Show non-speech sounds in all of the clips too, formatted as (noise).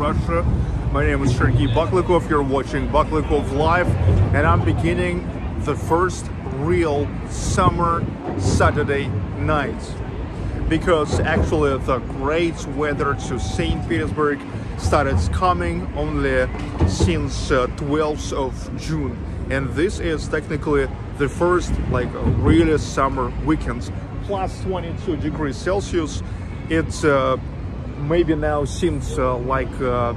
Russia. My name is Sergey Baklykov. You're watching Baklykov Live and I'm beginning the first real summer Saturday night because actually the great weather to St. Petersburg started coming only since uh, 12th of June and this is technically the first like really summer weekend plus 22 degrees Celsius it's uh, maybe now seems uh, like uh,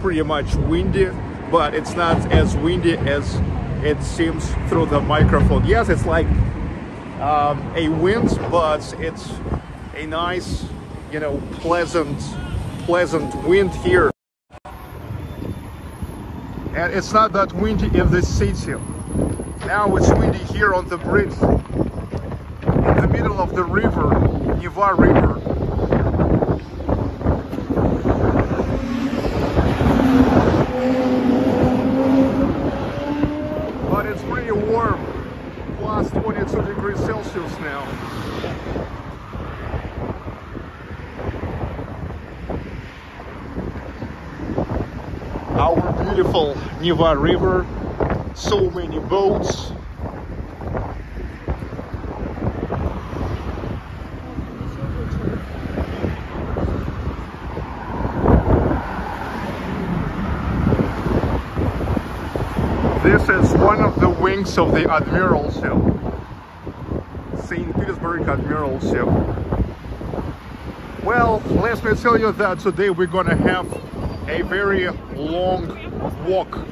pretty much windy but it's not as windy as it seems through the microphone. Yes it's like um, a wind but it's a nice you know pleasant pleasant wind here. And it's not that windy in this city. Now it's windy here on the bridge in the middle of the river Neva River but it's pretty warm plus 22 degrees Celsius now our beautiful Neva River, so many boats. This is one of the wings of the Admiral ship, St. Petersburg Admiral ship. Well, let me tell you that today we're gonna have a very long walk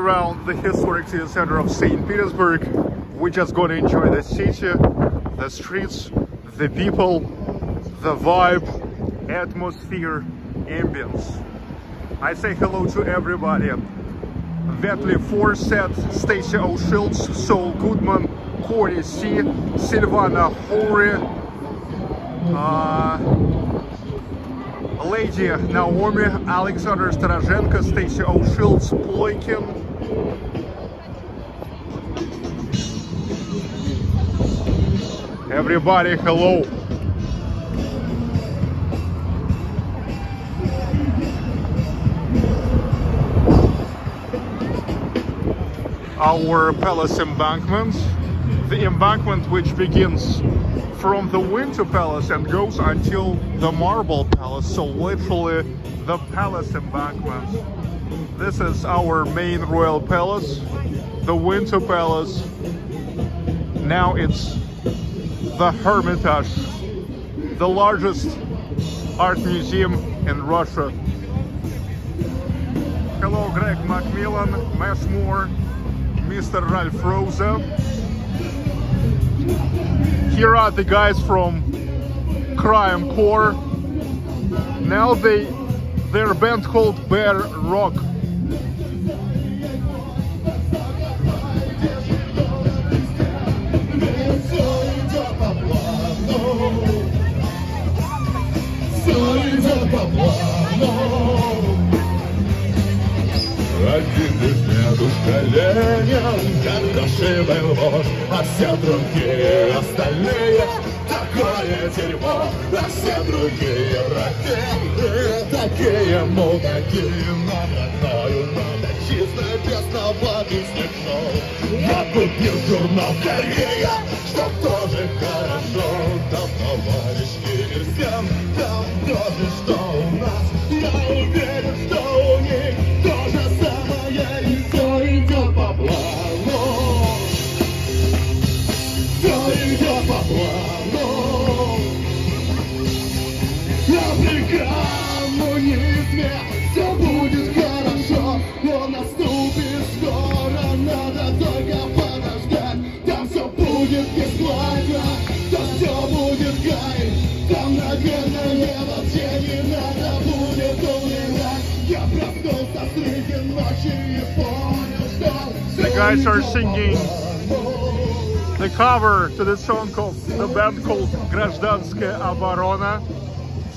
around the historic city center of St. Petersburg. We're just gonna enjoy the city, the streets, the people, the vibe, atmosphere, ambience. I say hello to everybody. Vetley Forsett, Stacy O'Shilts, Saul Goodman, Corey C, Silvana Hori, uh, Lady Naomi, Alexander Starozhenko, Stacy O'Shilts, Ploykin. Everybody, hello. Our palace embankment, the embankment which begins from the Winter Palace and goes until the Marble Palace, so literally the palace embankment. This is our main royal palace, the Winter Palace. Now it's the Hermitage, the largest art museum in Russia. Hello Greg Macmillan, Moore, Mr. Ralph Rosa. Here are the guys from Crime Core. Now they their band called Bear Rock. Коленям, когда шибы ложь, а все другие остальные такое дерьмо, а все другие ракеты такие, мол, такие нам родною надо чисто бесноватый снег Я купил журнал Корея,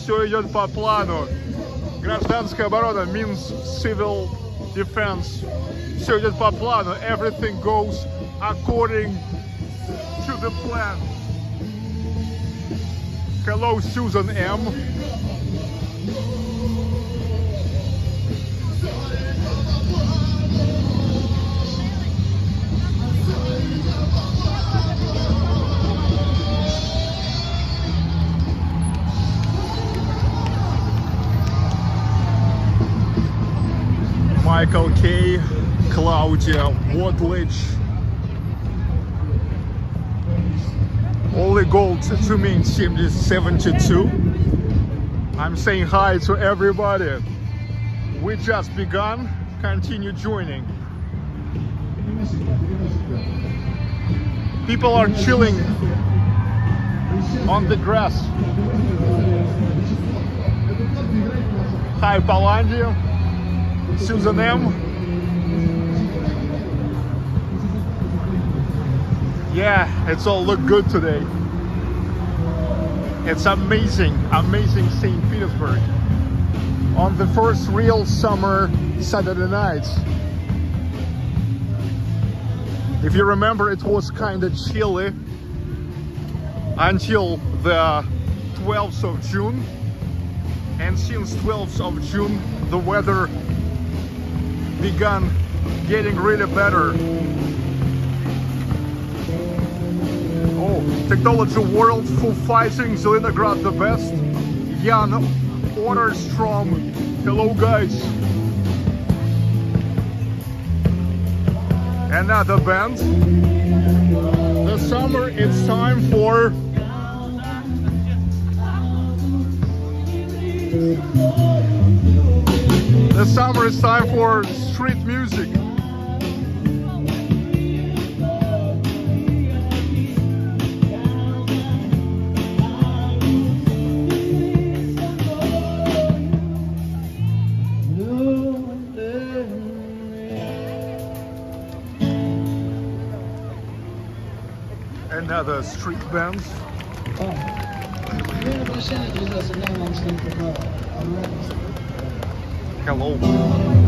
Все идет по плану. Гражданская оборона means civil defense. Все идет по плану. Everything goes according to the plan. Hello, Susan M. Michael K, Claudia Wadlich. Only gold to me in 72. I'm saying hi to everybody. We just begun. Continue joining. People are chilling on the grass. Hi, Palandia. Susan M. Yeah, it's all look good today. It's amazing, amazing St. Petersburg. On the first real summer Saturday nights. If you remember, it was kind of chilly until the 12th of June. And since 12th of June, the weather begun getting really better. Oh, Technology World Full Fighting, Zelenograd the best. Jan Ornerstrom. Hello guys. Another band. The summer, it's time for the summer is time for street music. Another street bands. Hello. Calou.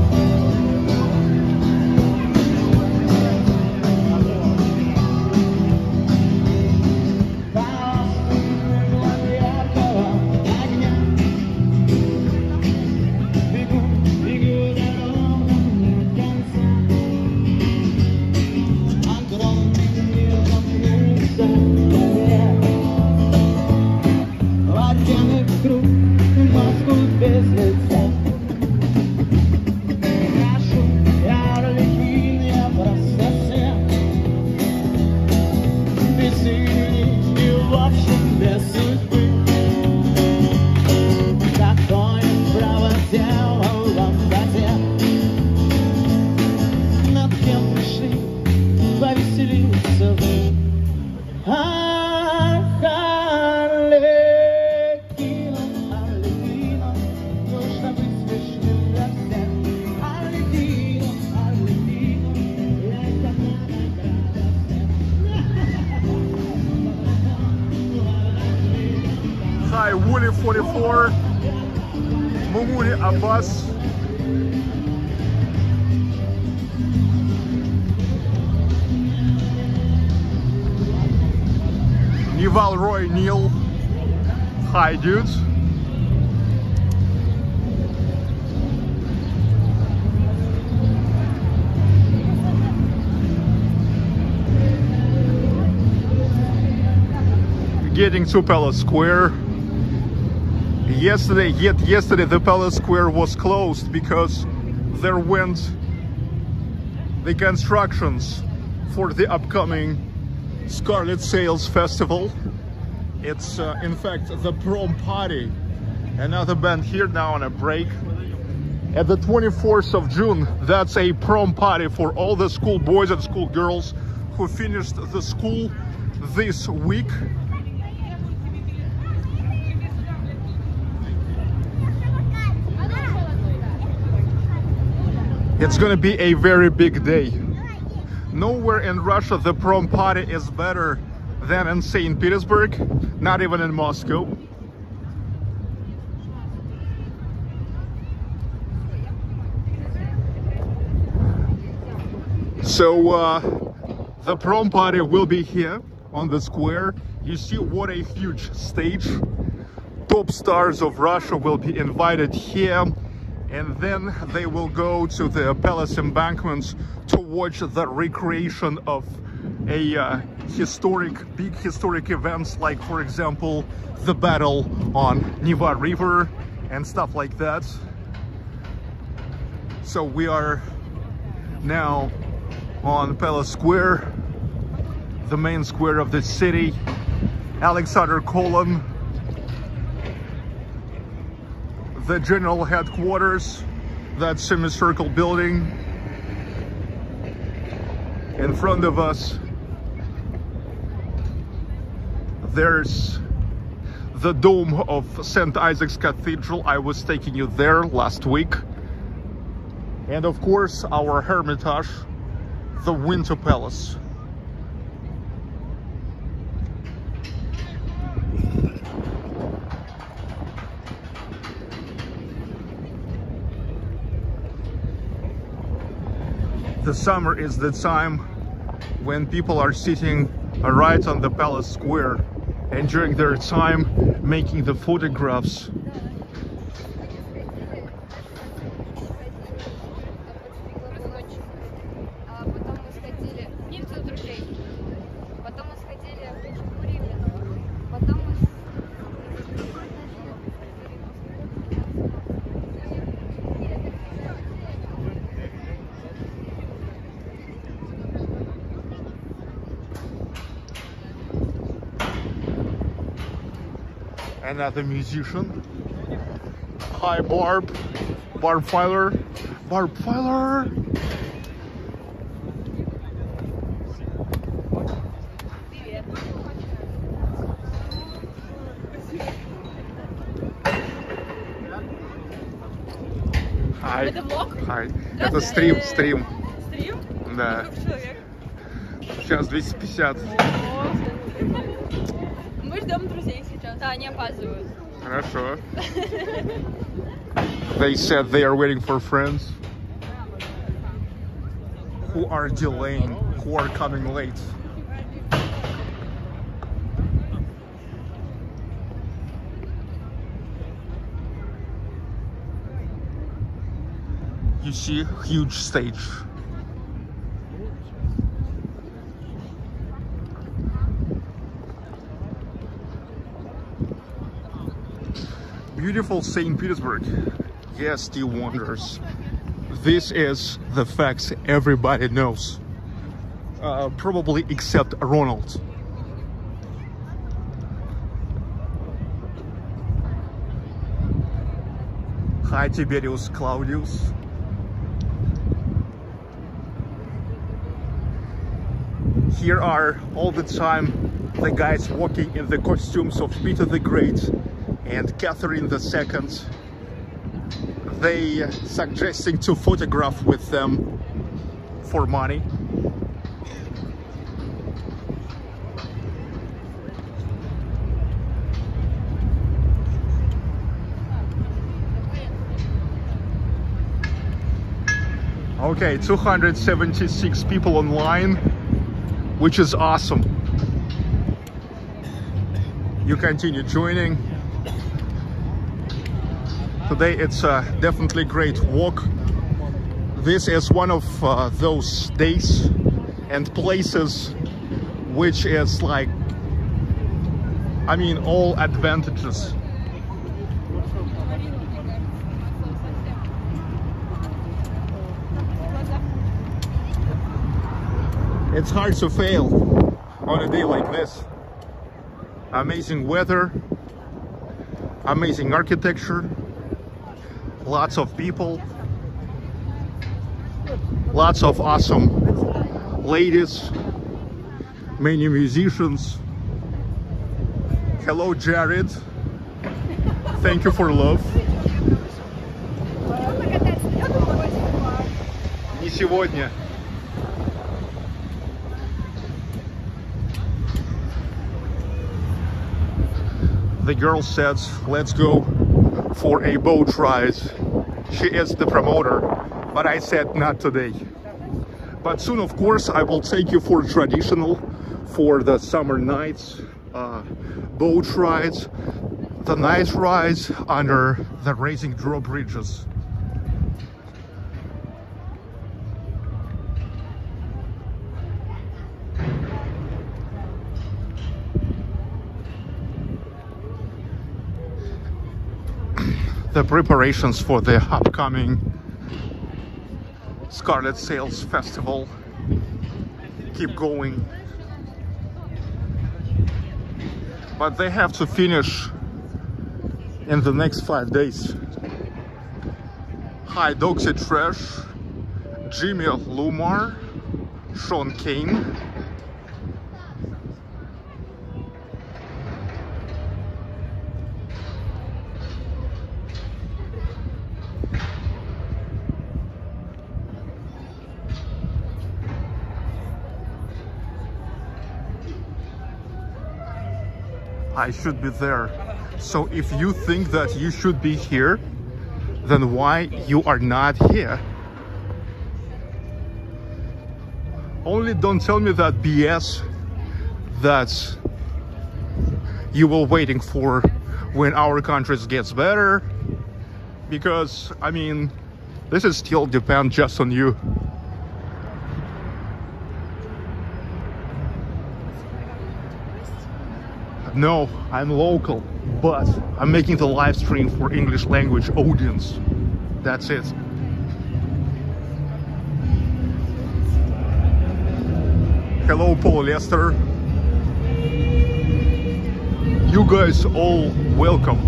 Dudes. Getting to Palace Square. Yesterday, yet yesterday, the Palace Square was closed because there went the constructions for the upcoming Scarlet Sails Festival. It's uh, in fact the prom party. Another band here now on a break. At the 24th of June, that's a prom party for all the school boys and school girls who finished the school this week. It's gonna be a very big day. Nowhere in Russia the prom party is better than in St. Petersburg, not even in Moscow. So uh, the prom party will be here on the square. You see what a huge stage. Top stars of Russia will be invited here and then they will go to the palace embankments to watch the recreation of a uh, historic big historic events like for example the battle on Neva River and stuff like that so we are now on Palace Square the main square of the city Alexander Column, the general headquarters, that semicircle building. In front of us, there's the dome of St. Isaac's Cathedral. I was taking you there last week. And of course, our Hermitage, the Winter Palace. the summer is the time when people are sitting right on the palace square enjoying their time making the photographs another musician. Hi Barb, Barb Filer, Barb Filer. Hi. Это влог? Hi. Это стрим, стрим. Стрим? Да. Сколько человек? Сейчас 250. (laughs) Мы ждем друзей сейчас. Да, они опаздывают. Хорошо. (laughs) They said they are waiting for friends who are delaying, who are coming late. You see, huge stage. Beautiful St. Petersburg. Yes, still wonders. This is the facts everybody knows. Uh, probably except Ronald. Hi, Tiberius Claudius. Here are all the time the guys walking in the costumes of Peter the Great and Catherine II. They suggesting to photograph with them for money. Okay, 276 people online, which is awesome. you continue joining. Today it's a definitely great walk. This is one of uh, those days and places which is like, I mean, all advantages. It's hard to fail on a day like this. Amazing weather, amazing architecture, lots of people, lots of awesome ladies, many musicians. Hello, Jared. Thank you for love. Не сегодня. The girl says, let's go for a boat ride. She is the promoter, but I said not today. But soon, of course, I will take you for traditional, for the summer nights, uh, boat rides, the night rides under the racing drawbridges. Preparations for the upcoming Scarlet Sails Festival keep going. But they have to finish in the next five days. Hi, Doxy Trash, Jimmy Lumar, Sean Kane, I should be there. So if you think that you should be here, then why you are not here? Only don't tell me that BS that you were waiting for when our country gets better. Because, I mean, this is still depend just on you. No, I'm local, but I'm making the live stream for English language audience. That's it. Hello, Paul Lester. You guys all welcome.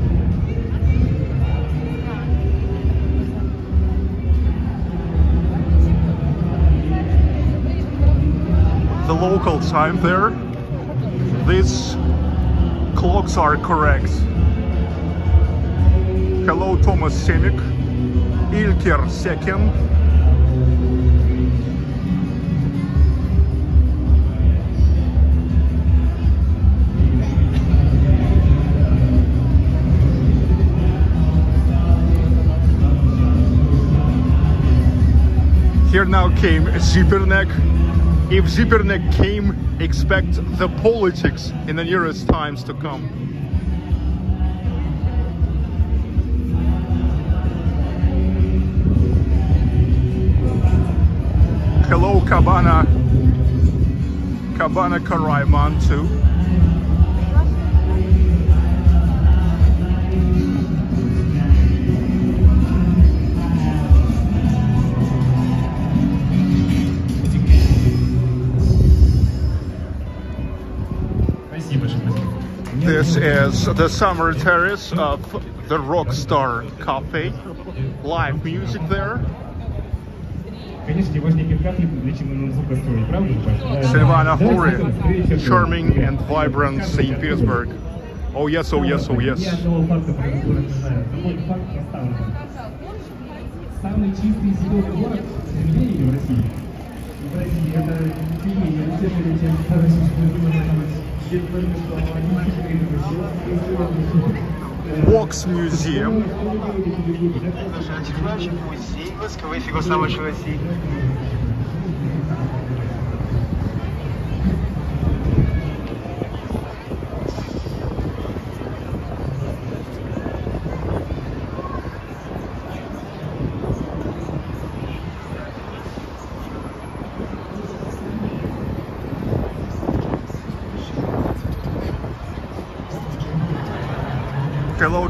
The local time there, this clocks are correct. Hello, Thomas Semik, Ilker Sekin. Here now came Zipernek. If Zipernek came, expect the politics in the nearest times to come. Hello, Cabana. Cabana Karaiman too. This is the summer terrace of the Rockstar Cafe. Live music there. Silvana Hori, charming and vibrant St. Petersburg. Oh yes, oh yes, oh yes. Самый чистый зеленый город с в России. В России это не дешевле, чем где только Бокс-музеем. Музей восковых фигур самой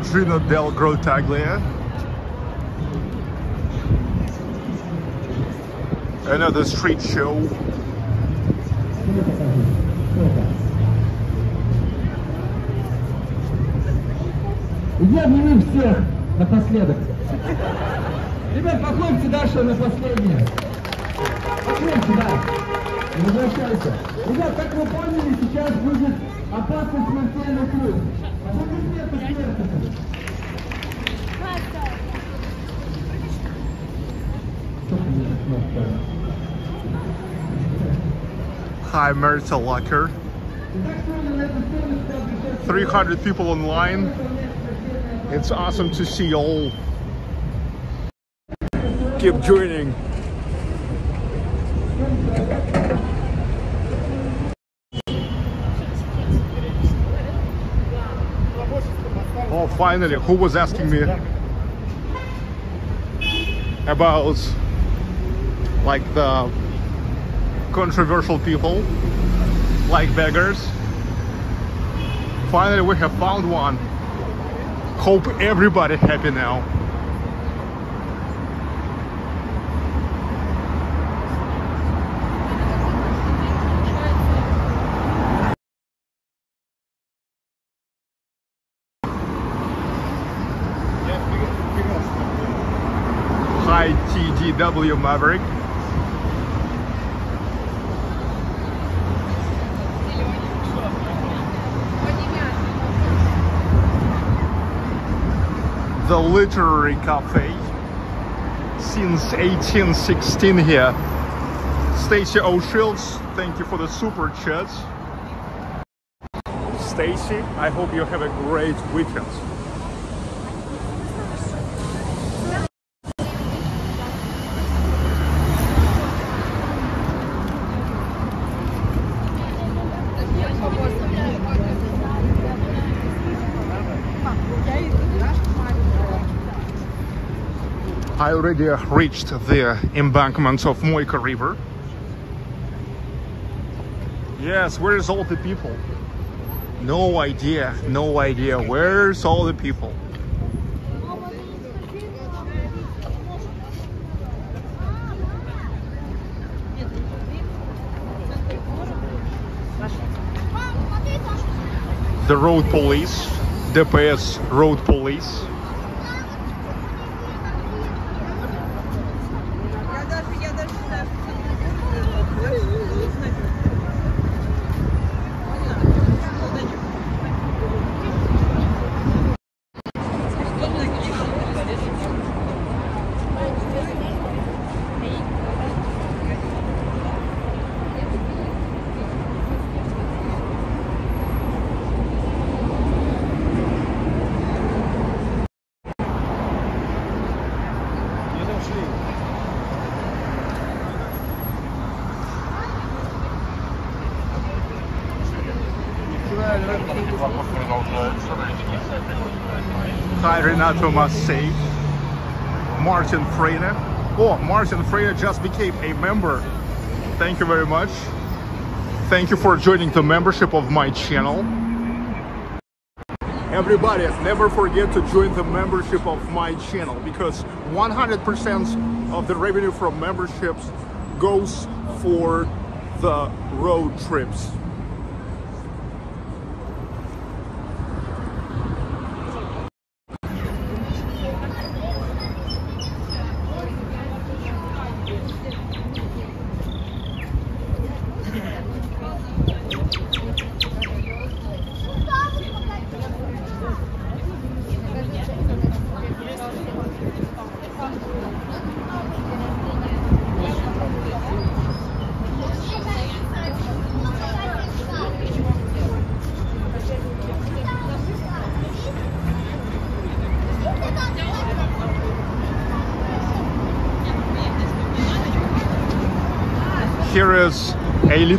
Gino Del Grotaglia. Another street show. Я обниму всех напоследок. Ребят, похлопьте Даша на последнее. Похлопьте, да. Возвращайся. Ребят, как вы поняли, сейчас будет опасный смертельный круг. Hi, Merita Locker. 300 people online. It's awesome to see all. Keep joining. Oh, finally, who was asking me about like the controversial people like beggars. Finally, we have found one. Hope everybody happy now. Hi TGW Maverick. The Literary Cafe since 1816 here. Stacy O'Shields, thank you for the super chat. Stacy, I hope you have a great weekend. already reached the embankment of Moika River. Yes, where's all the people? No idea, no idea. Where's all the people? The road police, DPS road police. Renato Massey. Martin Freire. Oh, Martin Freire just became a member. Thank you very much. Thank you for joining the membership of my channel. Everybody, never forget to join the membership of my channel because 100% of the revenue from memberships goes for the road trips.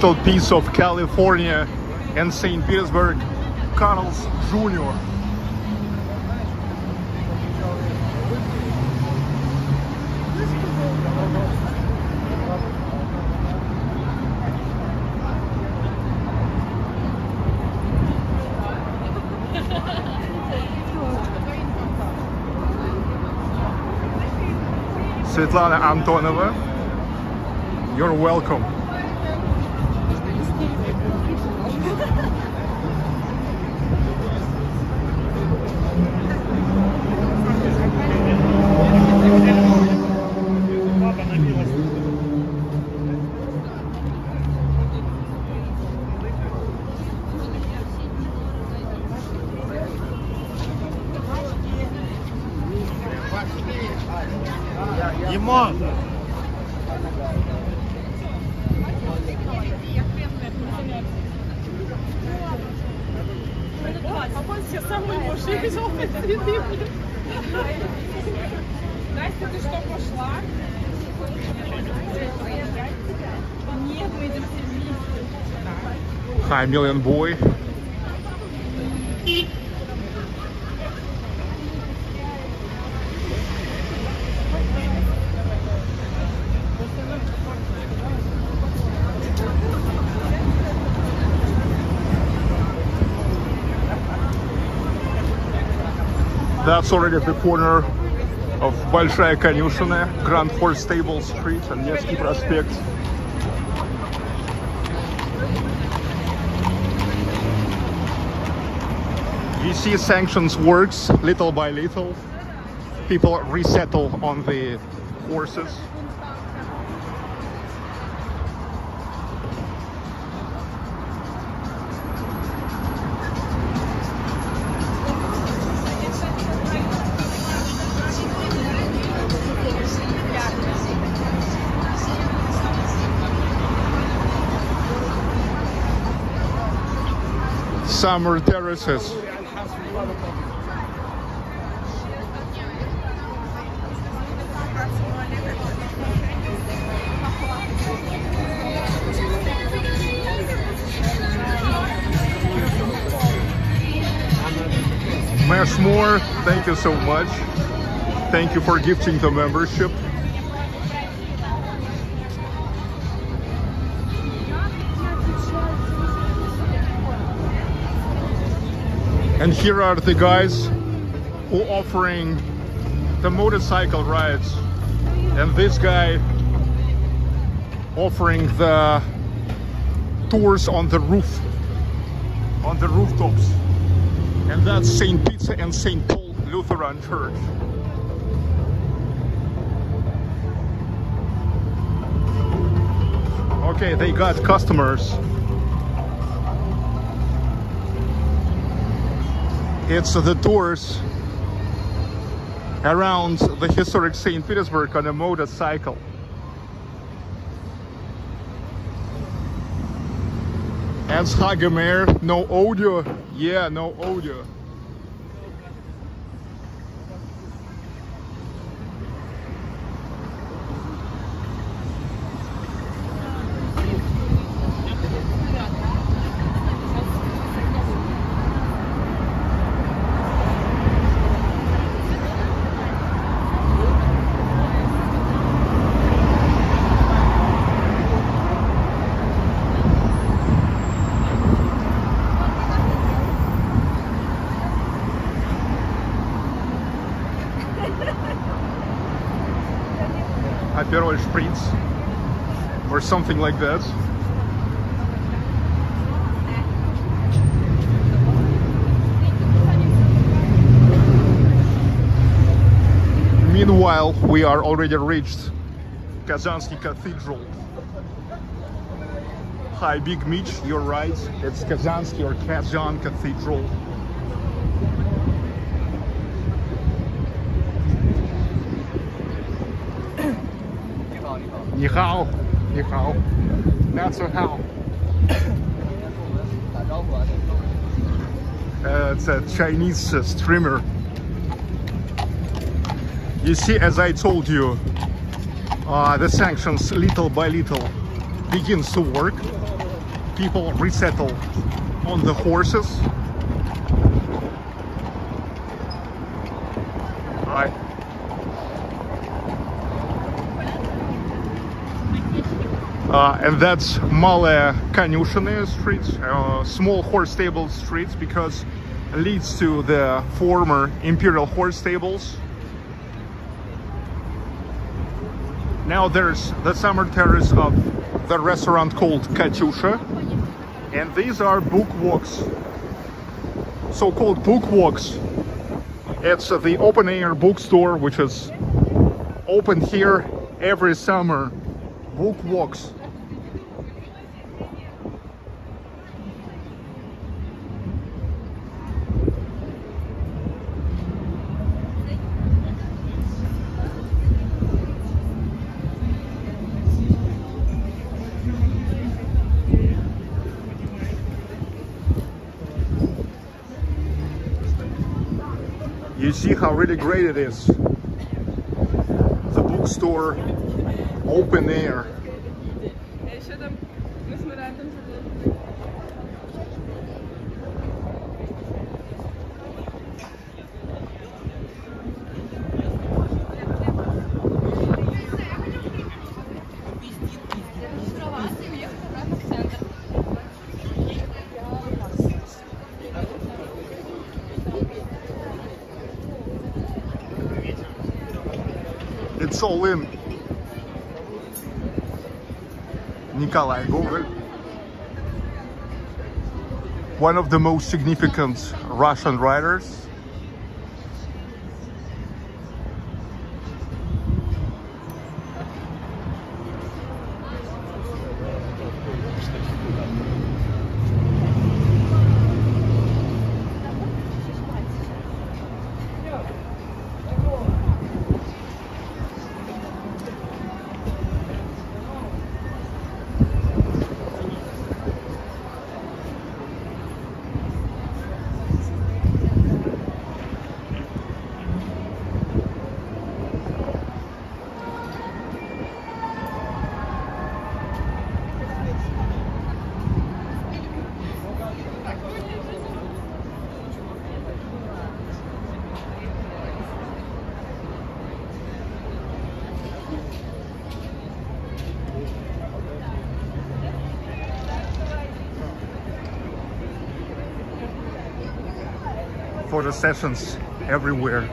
little piece of California and St. Petersburg, Carl's Jr. Svetlana Antonova, you're welcome. Million Boy. That's already at the corner of Большая Конюшина, Grand Horse Stable Street and Невский проспект. You see sanctions works little by little. People resettle on the horses. Summer terraces. Thank you so much. Thank you for gifting the membership. And here are the guys who are offering the motorcycle rides. And this guy offering the tours on the roof, on the rooftops. And that's St. Peter and St. Church. Okay, they got customers. It's the tours around the historic St. Petersburg on a motorcycle. As Hagemeyer, no audio. Yeah, no audio. Aperol Spritz or something like that. Meanwhile, we are already reached Kazansky Cathedral. Hi, Big Mitch, you're right. It's Kazansky or Kazan Cathedral. (coughs) Ni That's a how. Uh, it's a Chinese uh, streamer. You see, as I told you, uh, the sanctions little by little begins to work. People resettle on the horses. Right. Uh, and that's Malaya Konyushennaya streets, uh, small horse stable streets because it leads to the former imperial horse stables. Now there's the summer terrace of the restaurant called Katyusha. And these are book walks, so-called book walks. It's the open air bookstore, which is open here every summer. Book walks. See how really great it is. The bookstore, open air. In. Nikolai Gogol. One of the most significant Russian writers. Sessions everywhere.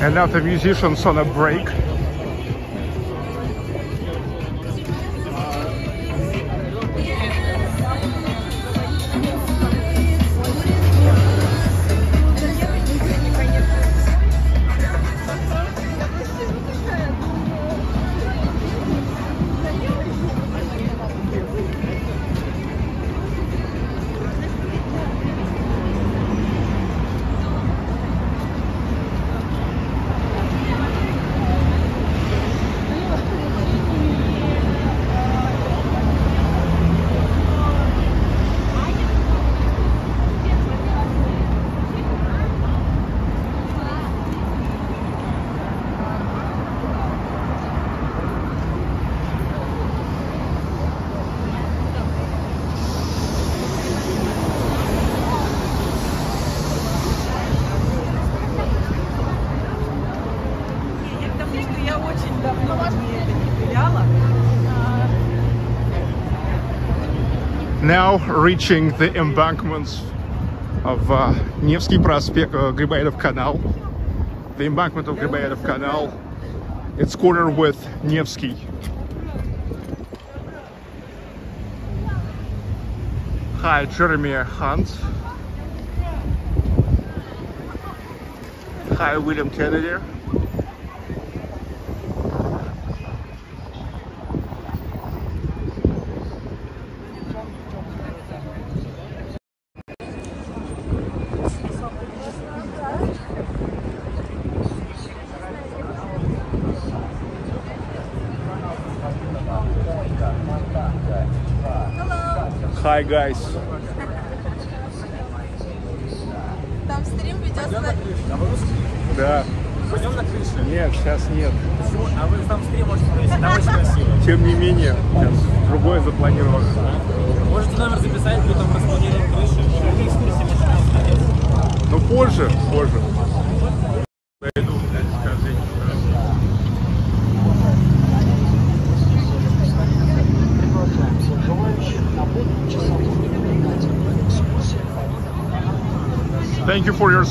And now the musicians on a break. Reaching the embankments of uh, Nevsky Prospect, uh, Canal. The embankment of Griboyedov Canal. It's corner with Nevsky. Hi, Jeremy Hunt. Hi, William Kennedy. Guys.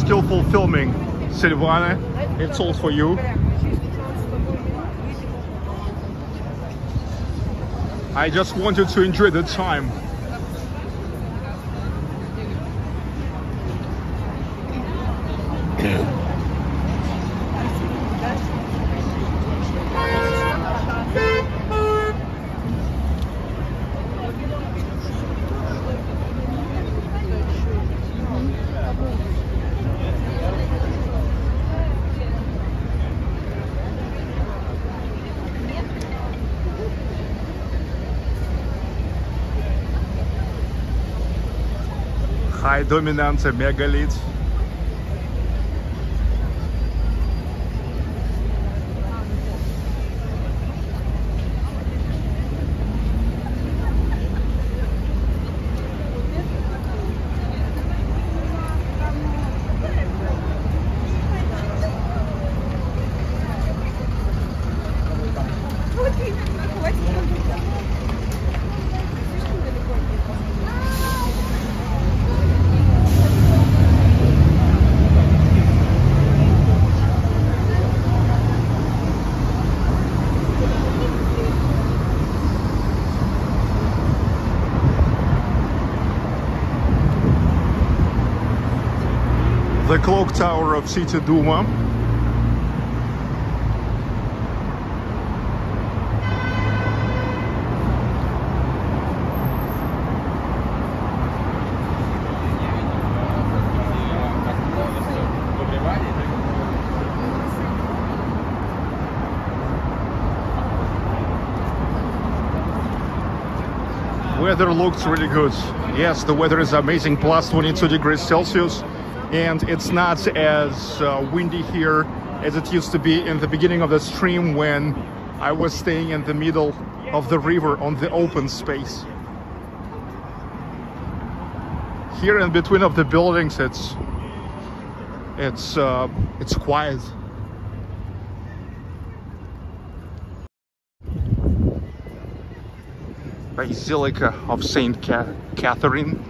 Skillful filming, Silvana. It's all for you. I just wanted to enjoy the time. High dominance megalith. The of City Weather looks really good. Yes, the weather is amazing, plus 22 degrees Celsius, and it's not as uh, windy here as it used to be in the beginning of the stream when I was staying in the middle of the river on the open space. Here in between of the buildings, it's it's uh, it's quiet. Basilica of Saint Ca- Catherine.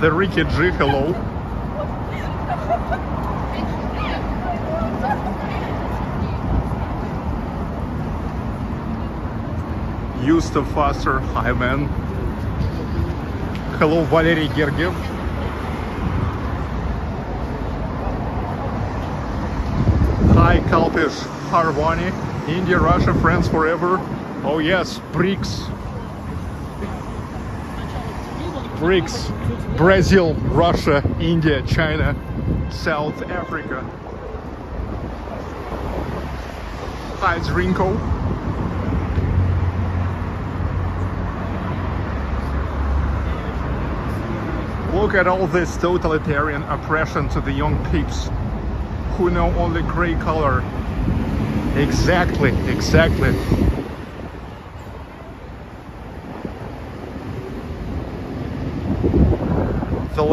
The Ricky G, hello. Yusuf Foster, hi man. Hello, Valery Gergiev. Hi, Kalpish Harvani. India, Russia, friends forever. Oh yes, BRICS. BRICS. Brazil, Russia, India, China, South Africa. Hi, it's Rinko. Look at all this totalitarian oppression to the young peeps who know only gray color. Exactly, exactly.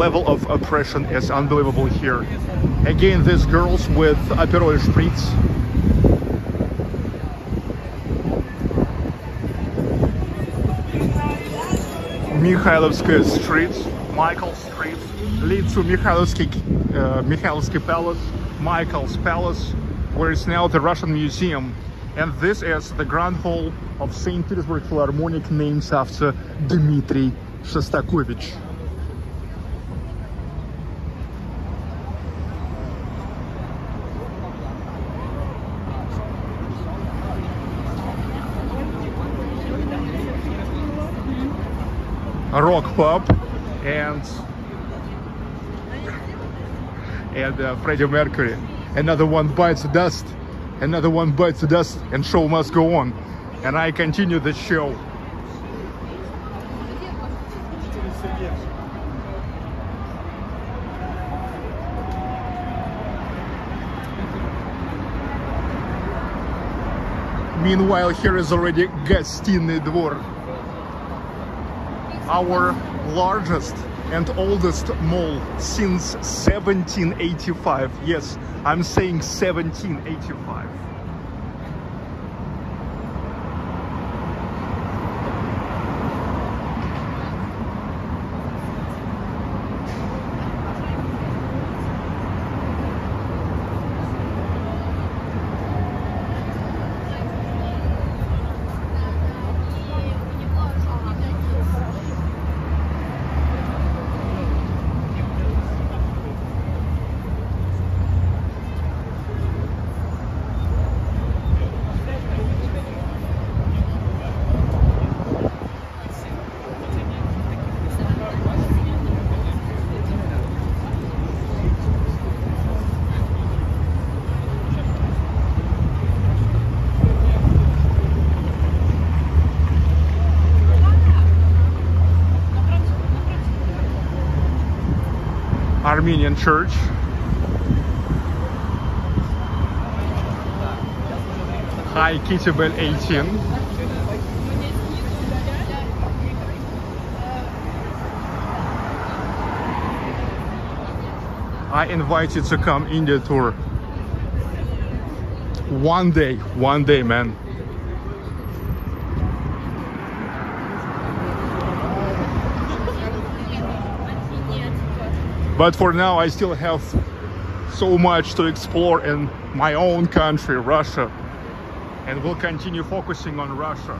Level of oppression is unbelievable here. Again, these girls with Aperol Spritz. Mikhailovskaya Street, Michael Street, lead to Mikhailovsky, uh, Mikhailovsky Palace, Michael's Palace, where is now the Russian Museum. And this is the Grand Hall of St. Petersburg Philharmonic named after Dmitry Shostakovich. rock pop and and uh, Freddie Mercury. Another one bites the dust, another one bites the dust, and show must go on. And I continue the show. Meanwhile, here is already Gostiny Dvor our largest and oldest mall since 1785. Yes, I'm saying 1785. Armenian church. Hi Kittybell 18. I invite you to come in the tour. One day, one day, man. But for now, I still have so much to explore in my own country, Russia. And we'll continue focusing on Russia.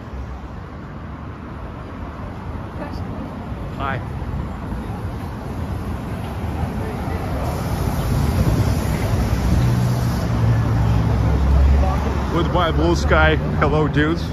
Hi. Goodbye, blue sky. Hello, dudes.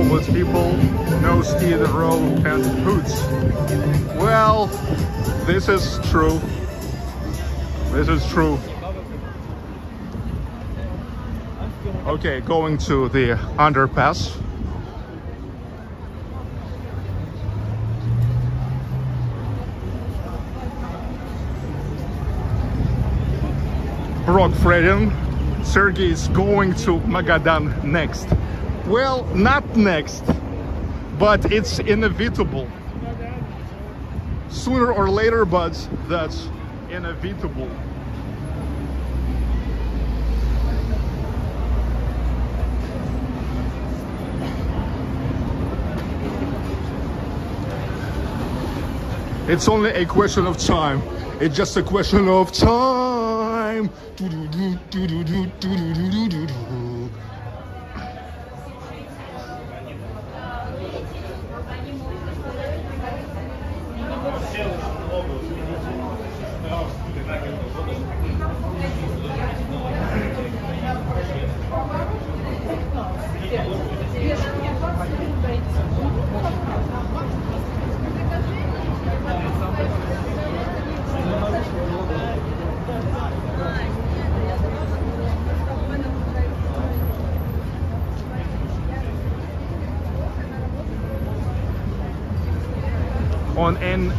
Homeless people, no ski, the road and boots. Well, this is true. This is true. Okay, going to the underpass. Brock. Sergey is going to Magadan next. Well, not next, but it's inevitable. Sooner or later, but that's inevitable. It's only a question of time. It's just a question of time.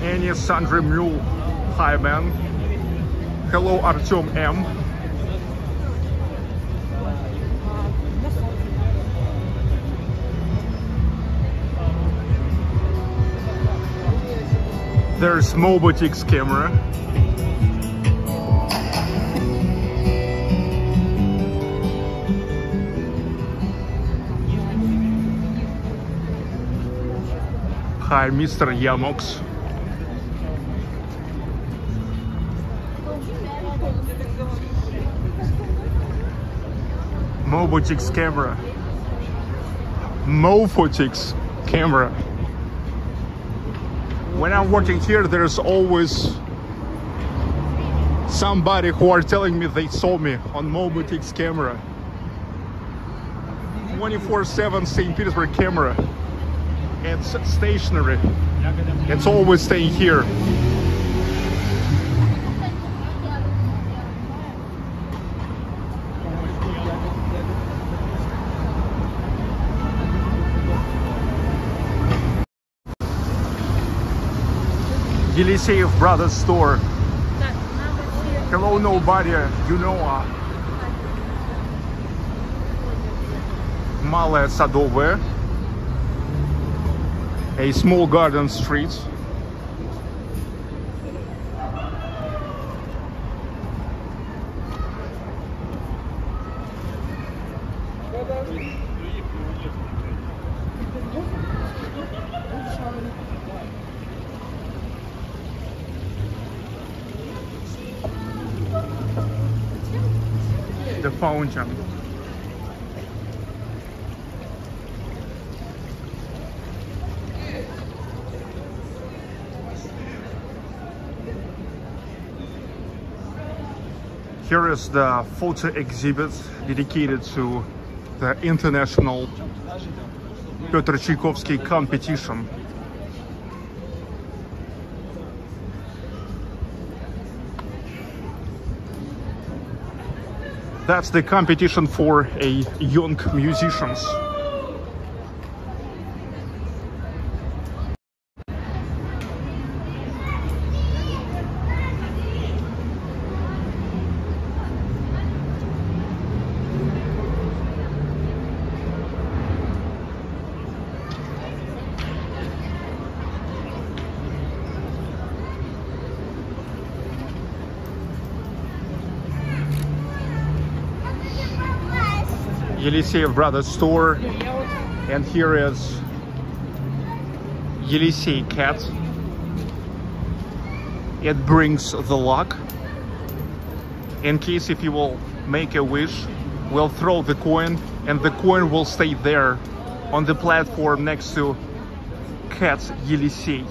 Any Sandra Mule. Hi man. Hello Artyom M. There's Mobotics camera. Hi, Mr. Yanox. Mobotics camera. Mofotics camera. when I'm working here, there's always somebody who are telling me they saw me on Mobitix camera. 24-7 St. Petersburg camera. It's stationary. It's always staying here. Yeliseyev Brothers store. Hello, nobody, you know. Uh, Малое Садовое. A small garden street. Here is the photo exhibit dedicated to the international Petr Tchaikovsky competition. That's the competition for a young musicians. Yeliseyev Brothers store. And here is Yelisey cat. It brings the luck. In case if you will make a wish we'll throw the coin and the coin will stay there on the platform next to cat Yelisey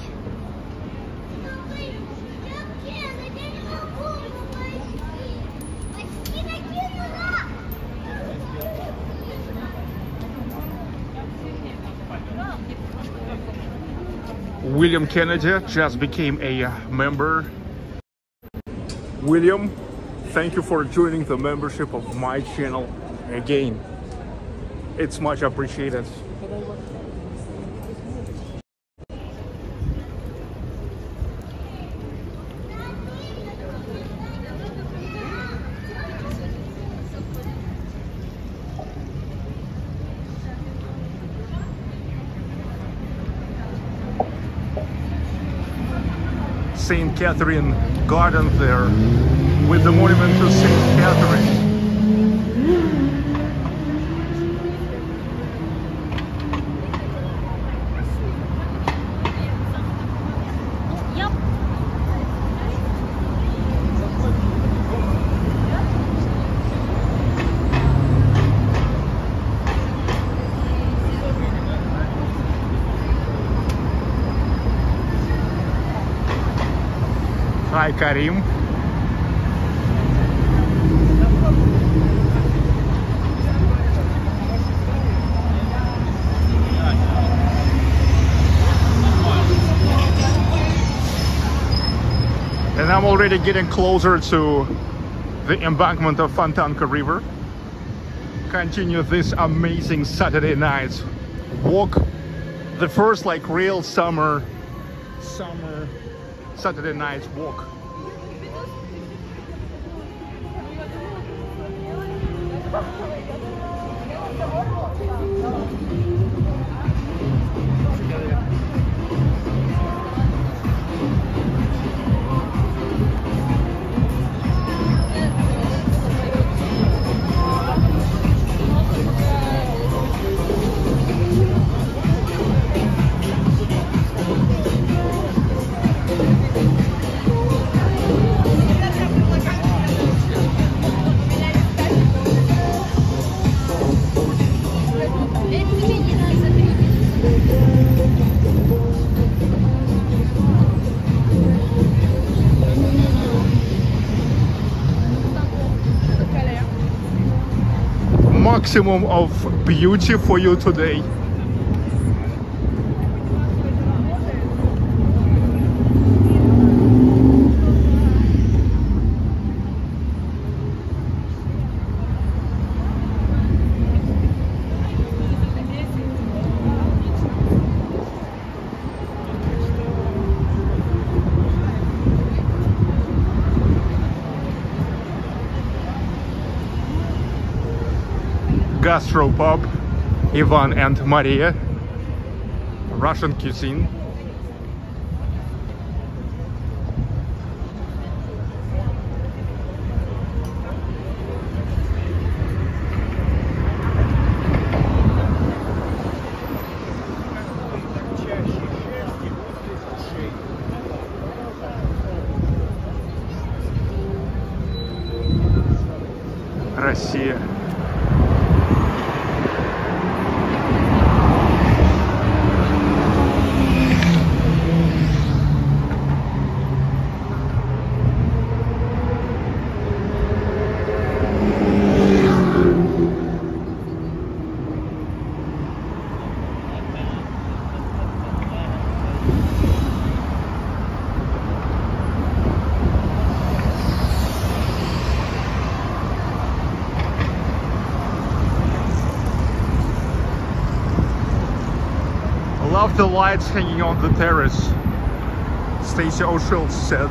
William Kennedy just became a uh, member. William, thank you for joining the membership of my channel again. It's much appreciated. St. Catherine Garden there with the monument to St. Catherine. Hi And I'm already getting closer to the embankment of Fontanka River. Continue this amazing Saturday night walk. The first like real summer, summer Saturday night walk. Maximum of beauty for you today. Gastropub, Ivan and Maria, Russian cuisine. The lights hanging on the terrace. Stacy O'Shields said.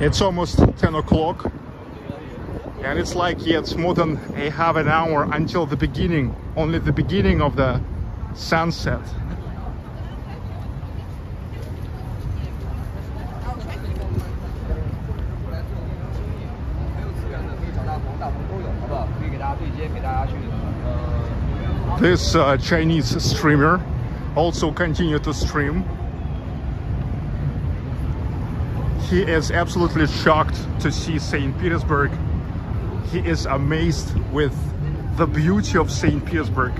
It's almost 10 o'clock and it's like it's more than a half an hour until the beginning, only the beginning of the sunset. This uh, Chinese streamer also continue to stream. He is absolutely shocked to see St. Petersburg. He is amazed with the beauty of St. Petersburg.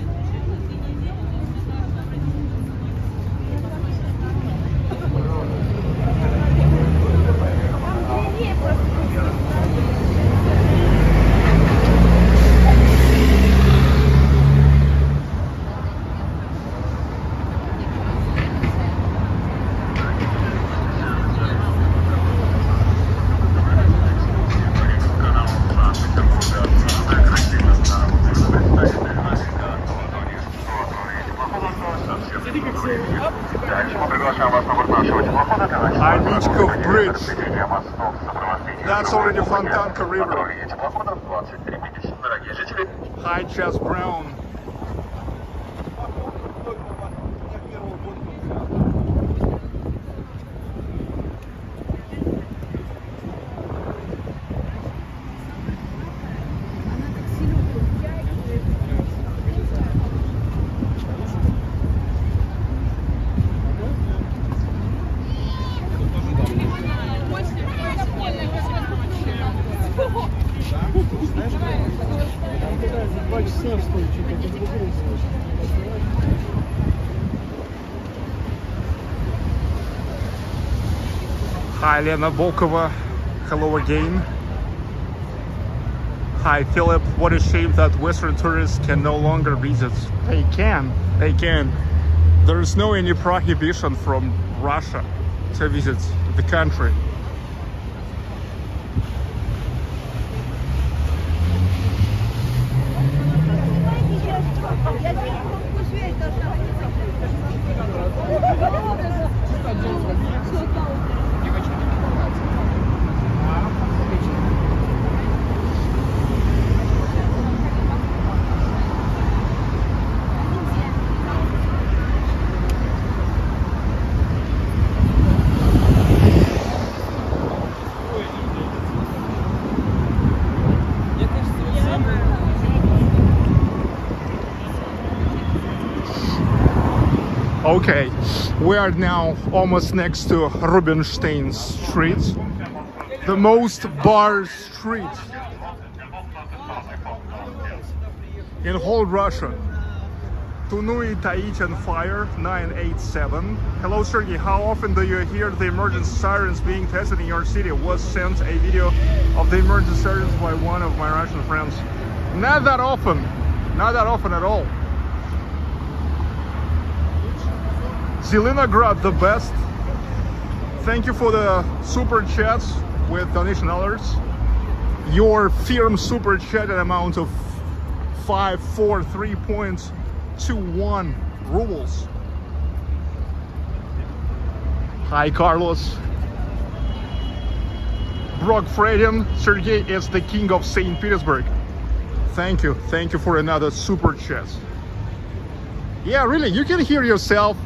Hi, Lena Volkova. Hello again. Hi, Philip. What a shame that Western tourists can no longer visit. They can. They can. There is no any prohibition from Russia to visit the country. Now almost next to Rubinstein Street, the most bar street in whole Russia. Tunui Tahitian Fire 987. Hello Sergey, how often do you hear the emergency sirens being tested in your city? Was sent a video of the emergency sirens by one of my Russian friends. Not that often, not that often at all. Zelenograd the best. Thank you for the super chats with donation alerts. Your firm super chat an amount of five, four, three points to one rubles. Hi, Carlos. Brock Fredian, Sergey is the king of St. Petersburg. Thank you. Thank you for another super chat. Yeah, really, you can hear yourself.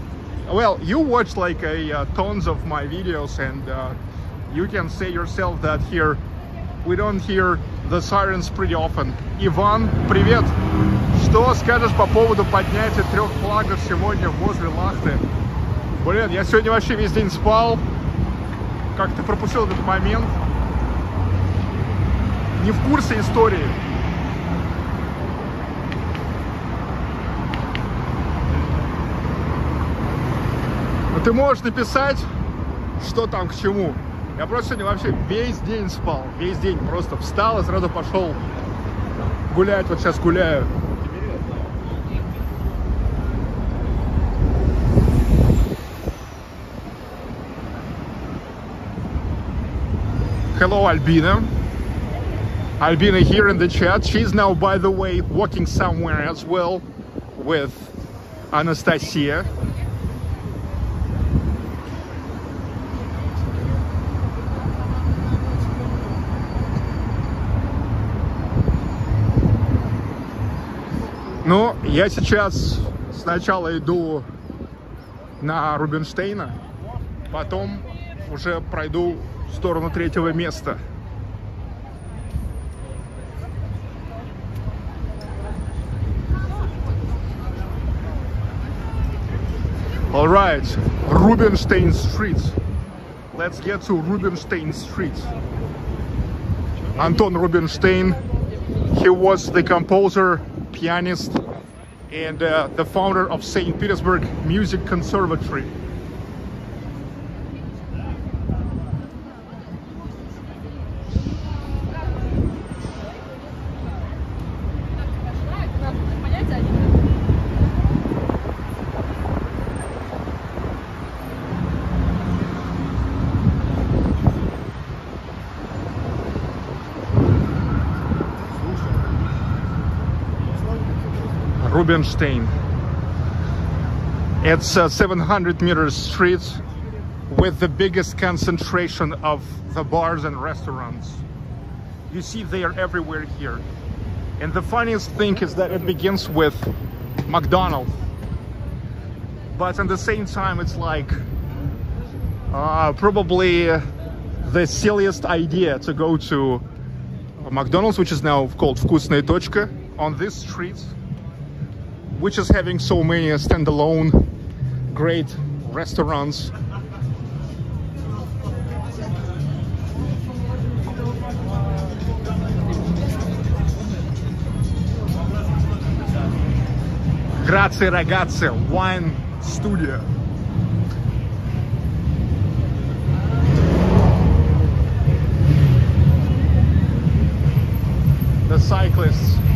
Well, you watch like a uh, tons of my videos and uh, you can say yourself that here we don't hear the sirens pretty often. Иван, привет! Что скажешь по поводу поднятия трех флагов сегодня возле Лахты? Блин, я сегодня вообще весь день спал. Как-то пропустил этот момент. Не в курсе истории. Ты можешь написать, что там к чему. Я просто сегодня вообще весь день спал. Весь день просто встал и сразу пошел гулять. Вот сейчас гуляю. Hello, Albina. Albina here in the chat. She's now, by the way, walking somewhere as well with Anastasia. Ну, я сейчас сначала иду на Рубинштейна, потом уже пройду в сторону третьего места. All right, Rubinstein Street. Let's get to Rubinstein Street. Anton Rubinstein, he was the composer, pianist, and uh, the founder of St. Petersburg Music Conservatory. Rubinstein. It's a 700 meters street with the biggest concentration of the bars and restaurants. You see they are everywhere here. And the funniest thing is that it begins with McDonald's. But at the same time, it's like uh, probably the silliest idea to go to McDonald's, which is now called Вкусная точка, on this street which is having so many standalone great restaurants. Grazie ragazze, wine studio. The cyclists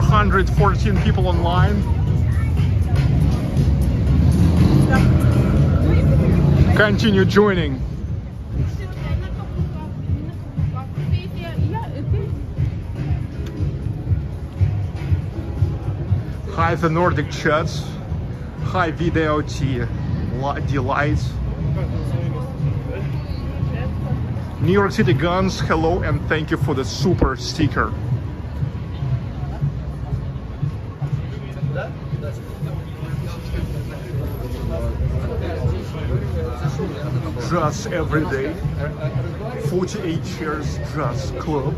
414 people online. Continue joining. Hi, the Nordic Chats. Hi, Video T. Delight. New York City Guns, hello and thank you for the super sticker. Jazz every day, 48 years Jazz Club.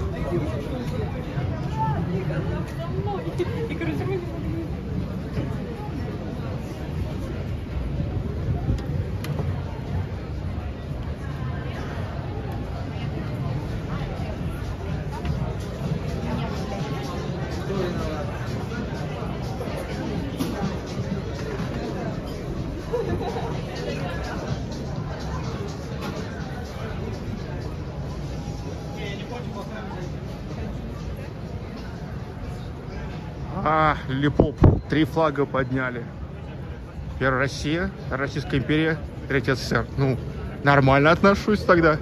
Флага подняли. Первая Россия, Российская империя, Третья СССР. Ну, нормально отношусь тогда.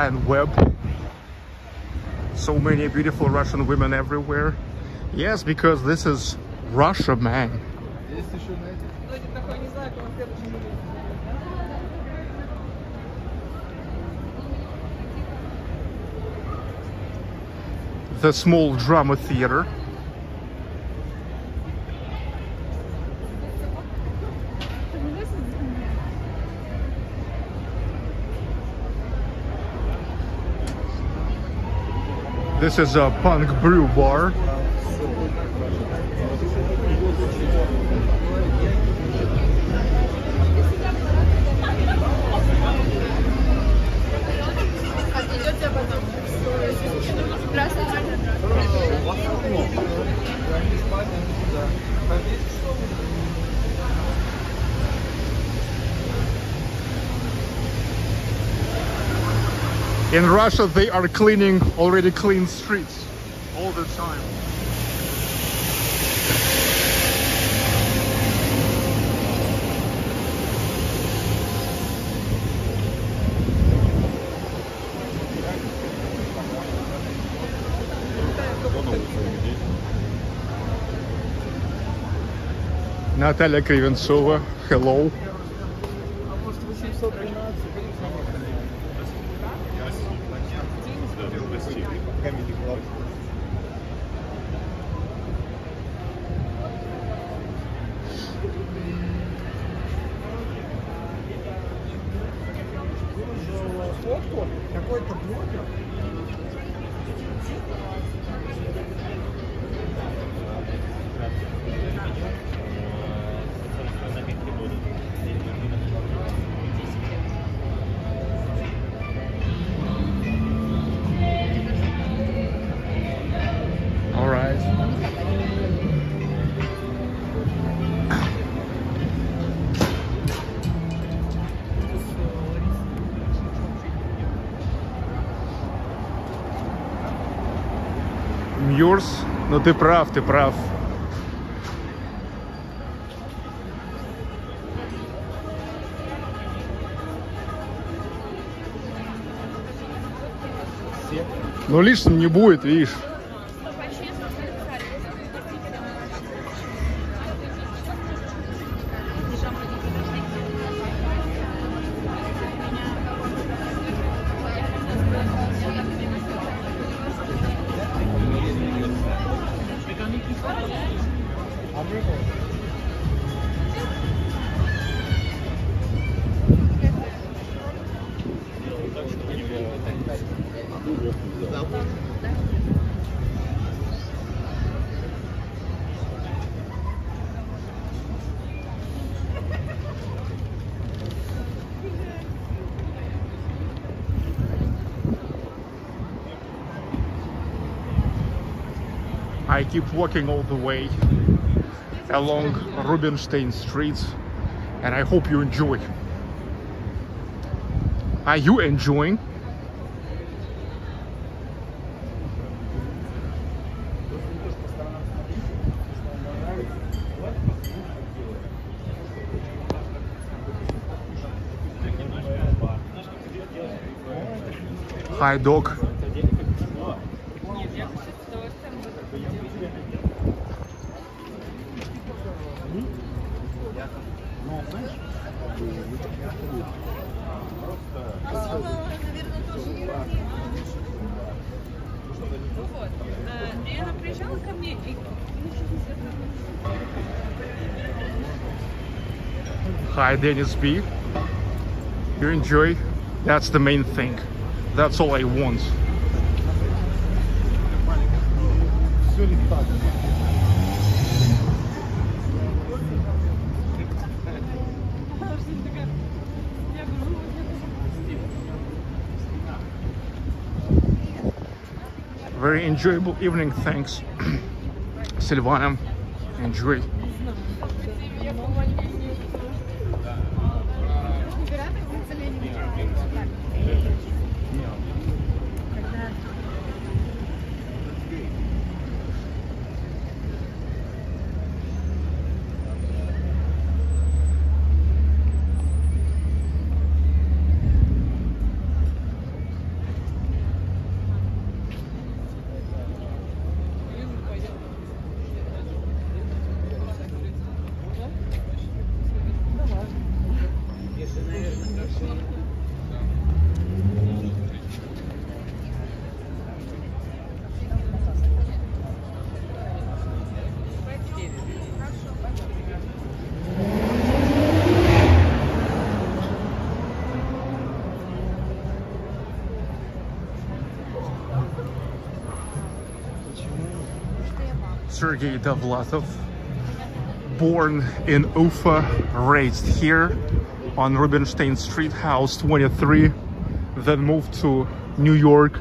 And Webb. So many beautiful Russian women everywhere. Yes, because this is Russia, man. The small drama theater. This is a punk brew bar. In Russia, they are cleaning already clean streets all the time. Natalia Kriventsova, hello. Ты прав, ты прав. Ну лишним не будет, видишь. Keep walking all the way along Rubinstein Street and I hope you enjoy. Are you enjoying? Hi dog. Dennis B. You enjoy? That's the main thing. That's all I want. Very enjoyable evening. Thanks, (clears throat) Silvana. Enjoy. Sergei Dovlatov, born in Ufa, raised here on Rubinstein Street, house 23, then moved to New York.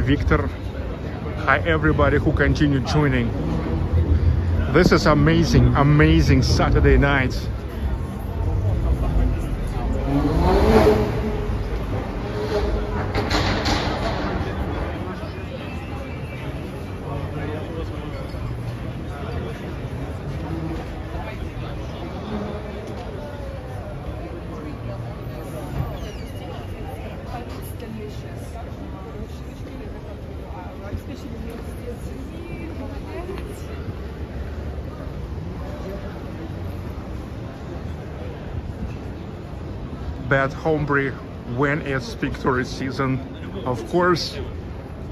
Victor. Hi, everybody who continued joining. This is amazing, amazing Saturday night. Bad homebrew when it's victory season. Of course,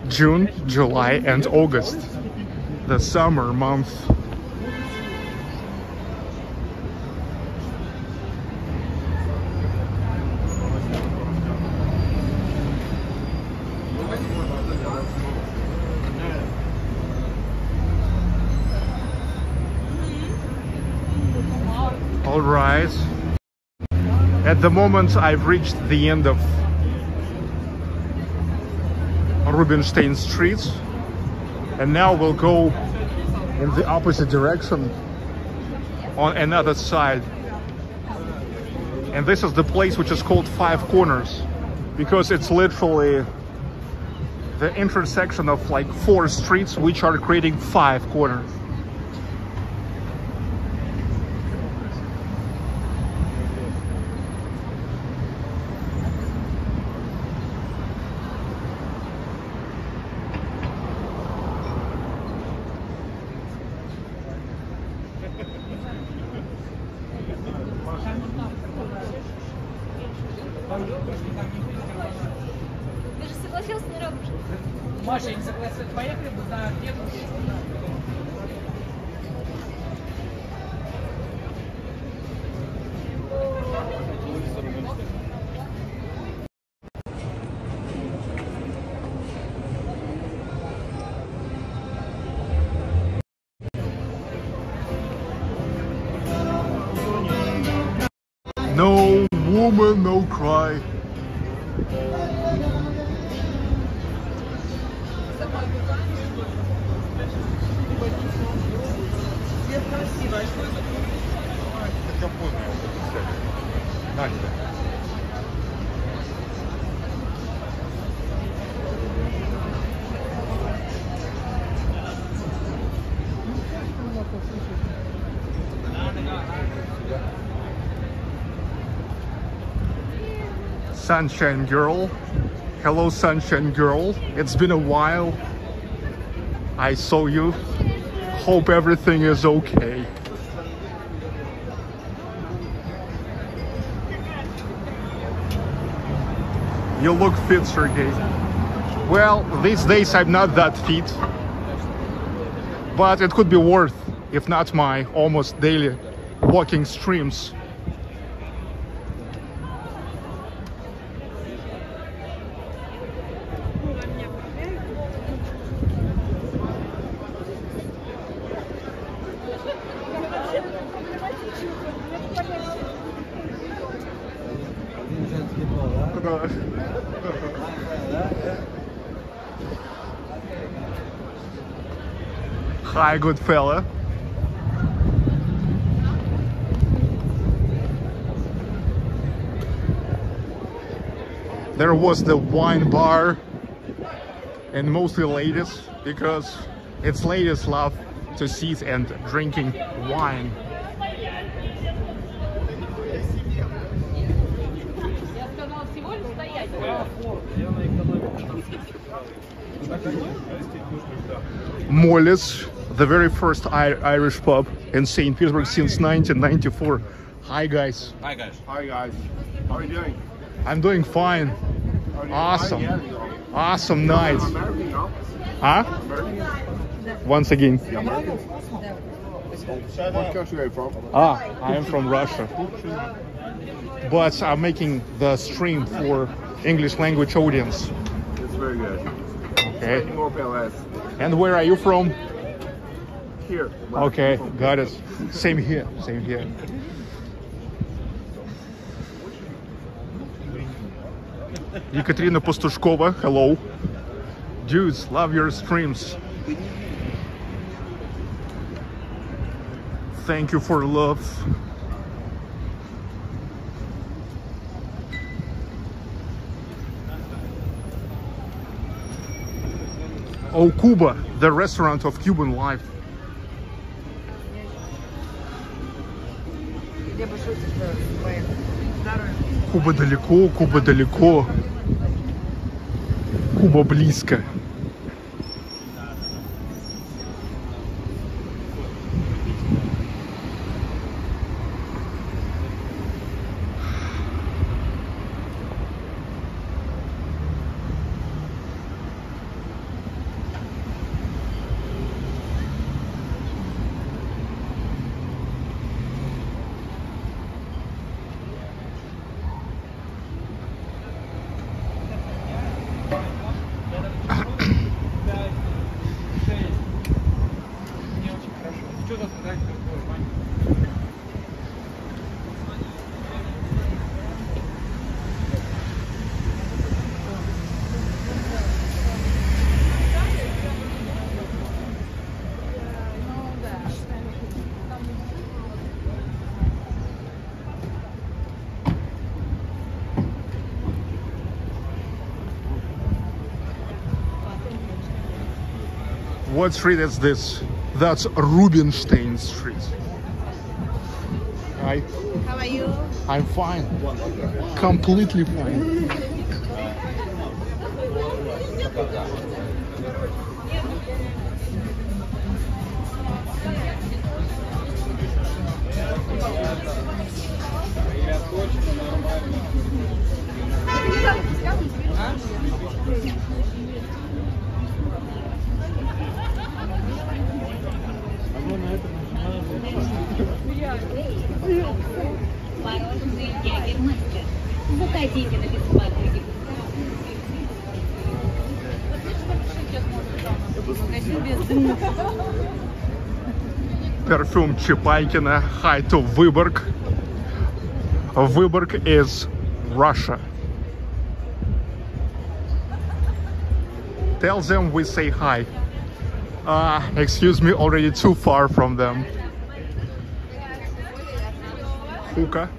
June, July, and August, the summer month. All right. At the moment, I've reached the end of Rubinstein Street, and now we'll go in the opposite direction on another side. And this is the place which is called Five Corners because it's literally the intersection of like four streets which are creating five corners. Sunshine Girl. Hello, Sunshine Girl. It's been a while. I saw you. Hope everything is okay. You look fit, Sergey. Well, these days I'm not that fit. But it could be worth, if not my almost daily walking streams. Hi, good fella. There was the wine bar and mostly ladies because it's ladies love to sit and drinking wine. Я the very first Irish pub in St. Petersburg since 1994. Hi guys. Hi guys. Hi guys. How are you doing? I'm doing fine. Awesome. Awesome night. Huh? Once again. What country are you from? Ah, I am from Russia. But I'm making the stream for English language audience. It's very good. Okay. And where are you from? Here. Okay, got it. Same here, same here. Ekaterina Pastushkova, hello. Dudes, love your streams. Thank you for love. Oh, Cuba, the restaurant of Cuban life. Куба далеко, Куба далеко. Куба близко. What street is this? That's Rubinstein Street. Hi, How are you? I'm fine. Completely fine. Perfume Чепайкина. Hi to Vyborg. Vyborg is Russia. Tell them we say hi. Uh, excuse me, already too far from them. Хука.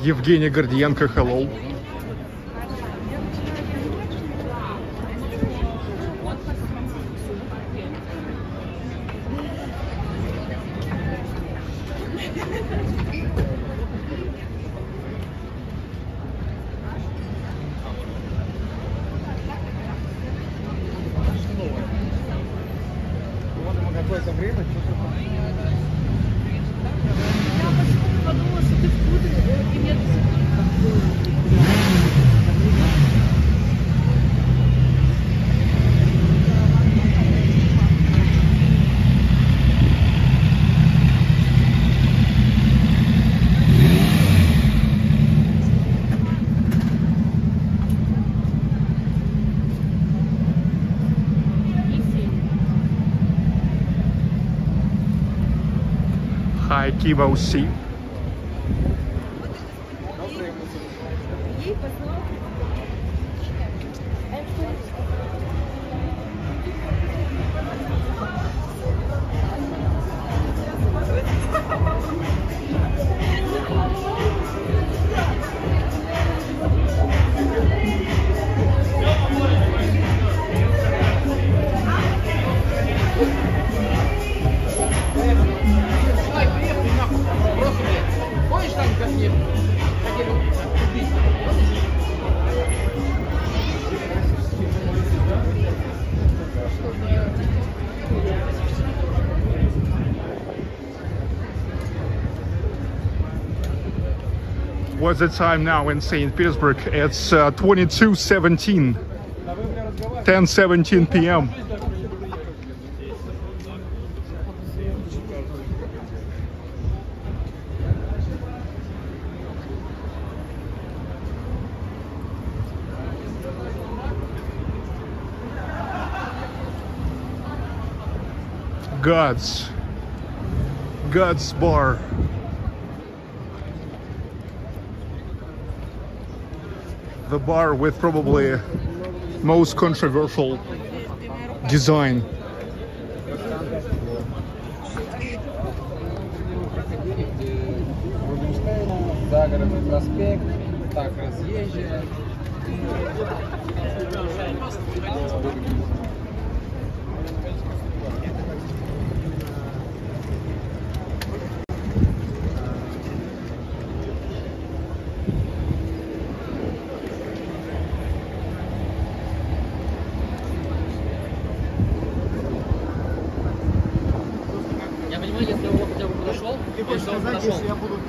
Евгений Гордиенко, hello. Hi, Kivo C. the time now in St. Petersburg? It's uh, 22.17. 10.17 p.m. God's God's bar. The bar with probably most controversial design.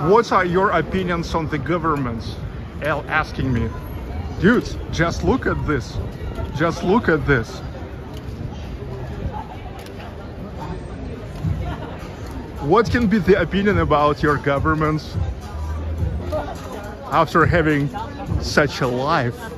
What are your opinions on the governments? L asking me. Dude, just look at this. Just look at this. What can be the opinion about your government after having such a life?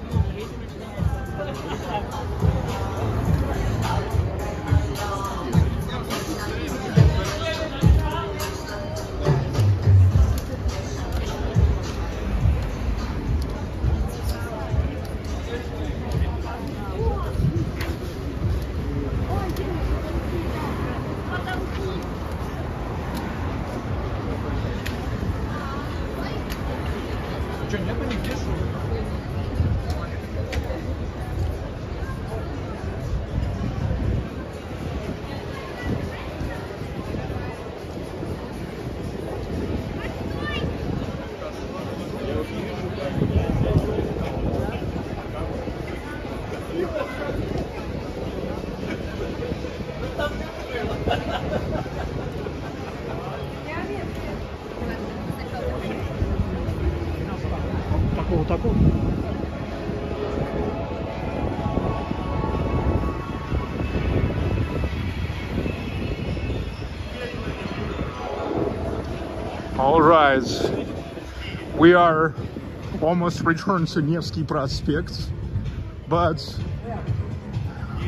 we are almost returned to Nevsky Prospect, but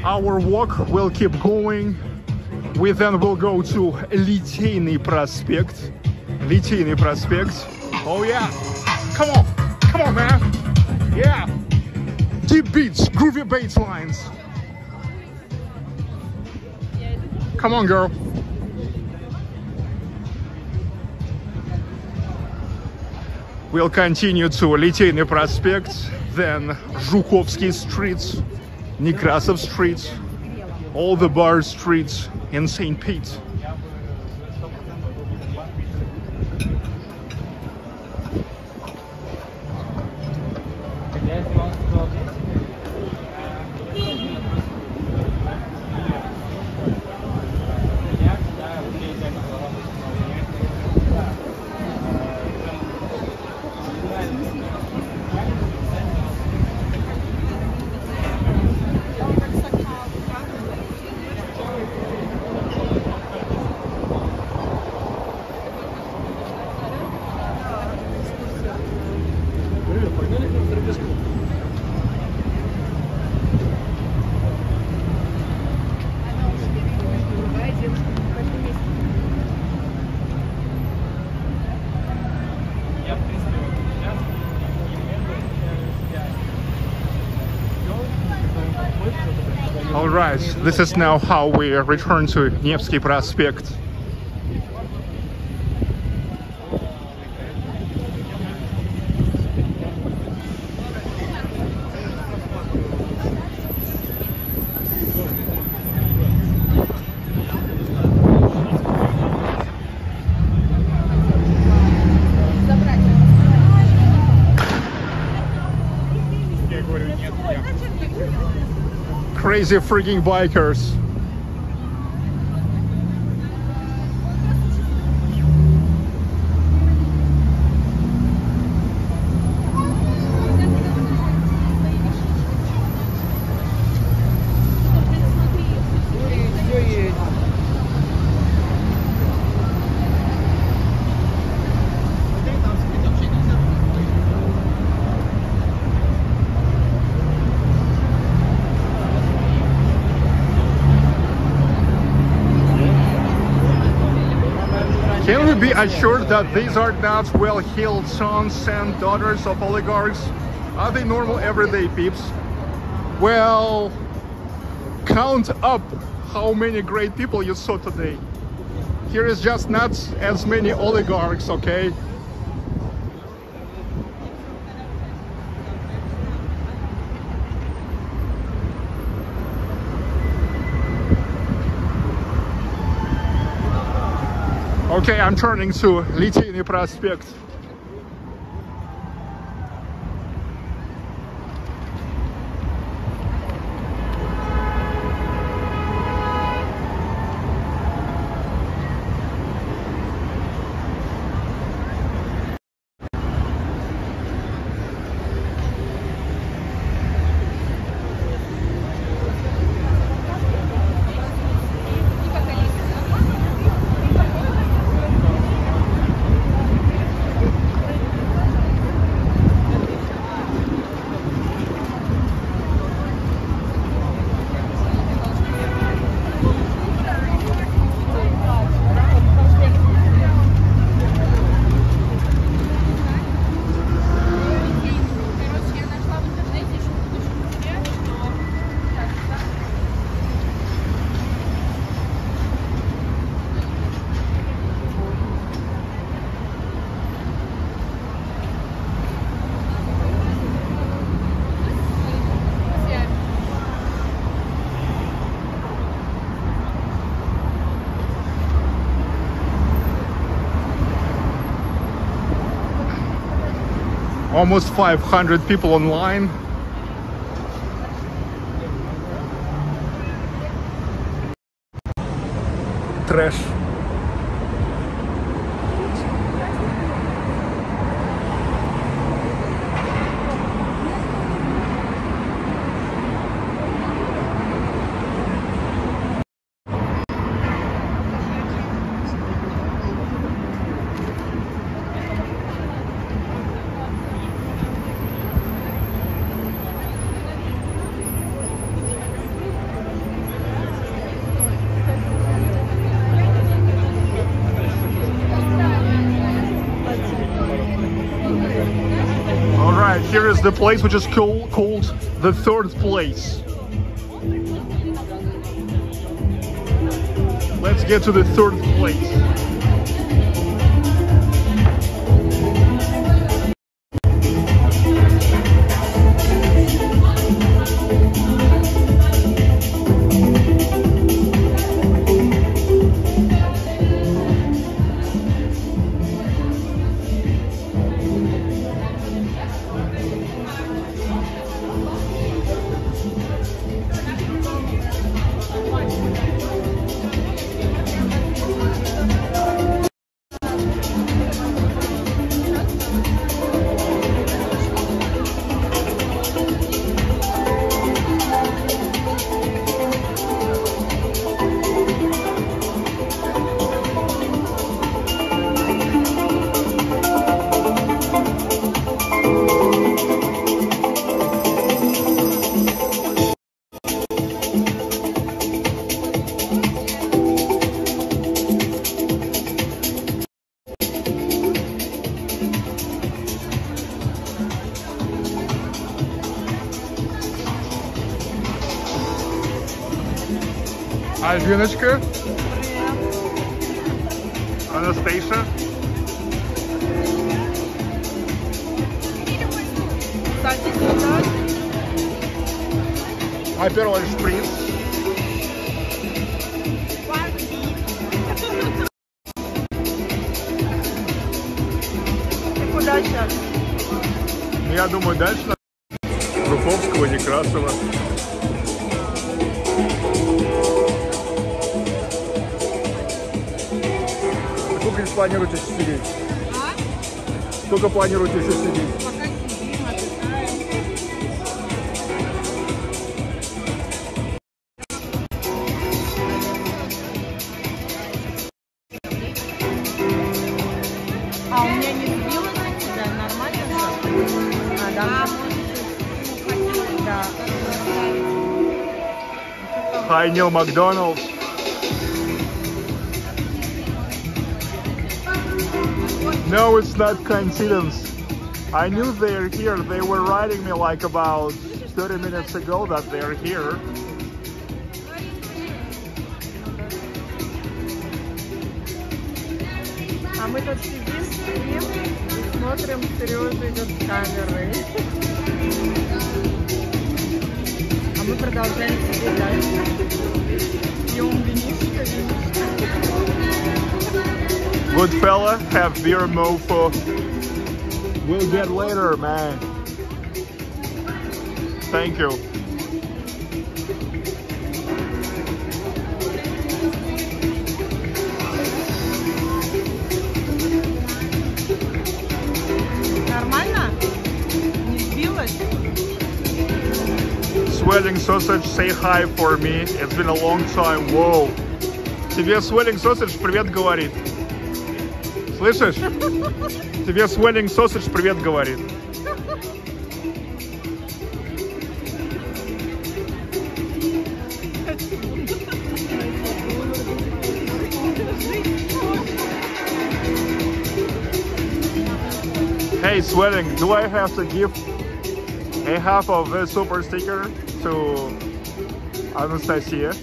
our walk will keep going. We then will go to Liteyny Prospect. Liteyny Prospect. Oh yeah, come on, come on man, yeah. Deep beats, groovy bass lines. Come on girl. We'll continue to Liteyny Prospect, then Zhukovsky Street, Nekrasov Street, all the bar streets in St. Pete. All right, this is now how we return to Nevsky Prospect. Crazy freaking bikers. Can we be assured that these are not well-heeled sons and daughters of oligarchs? Are they normal everyday peeps? Well, count up how many great people you saw today. Here is just not as many oligarchs, okay? Okay, I'm turning to Liteyny Prospect. Almost 500 people online. The place which is called, called the third place. Let's get to the third place. Miss Griff? планируете еще сидеть? Пока сидим, отдыхаем. А у меня не сбилось на тебя? Нормально все? А, да? Да. Hi, Neil McDonald's. No, it's not coincidence. I knew they're here. They were writing me like about 30 minutes ago that they're here. А мы тут сидим, сидим и смотрим, Сережа идет с камерой. А мы продолжаем сидеть дальше. Пьем винишко, винишко. Good fella, have beer mofo. We'll get later, man. Thank you. Нормально? Не сбилась? Swelling sausage, say hi for me. It's been a long time. Whoa. Тебе Swelling sausage привет говорит. Слышишь? (laughs) Тебе Swelling sausage привет говорит. Hey, Swelling, do I have to give a half of the super sticker to Anastasia?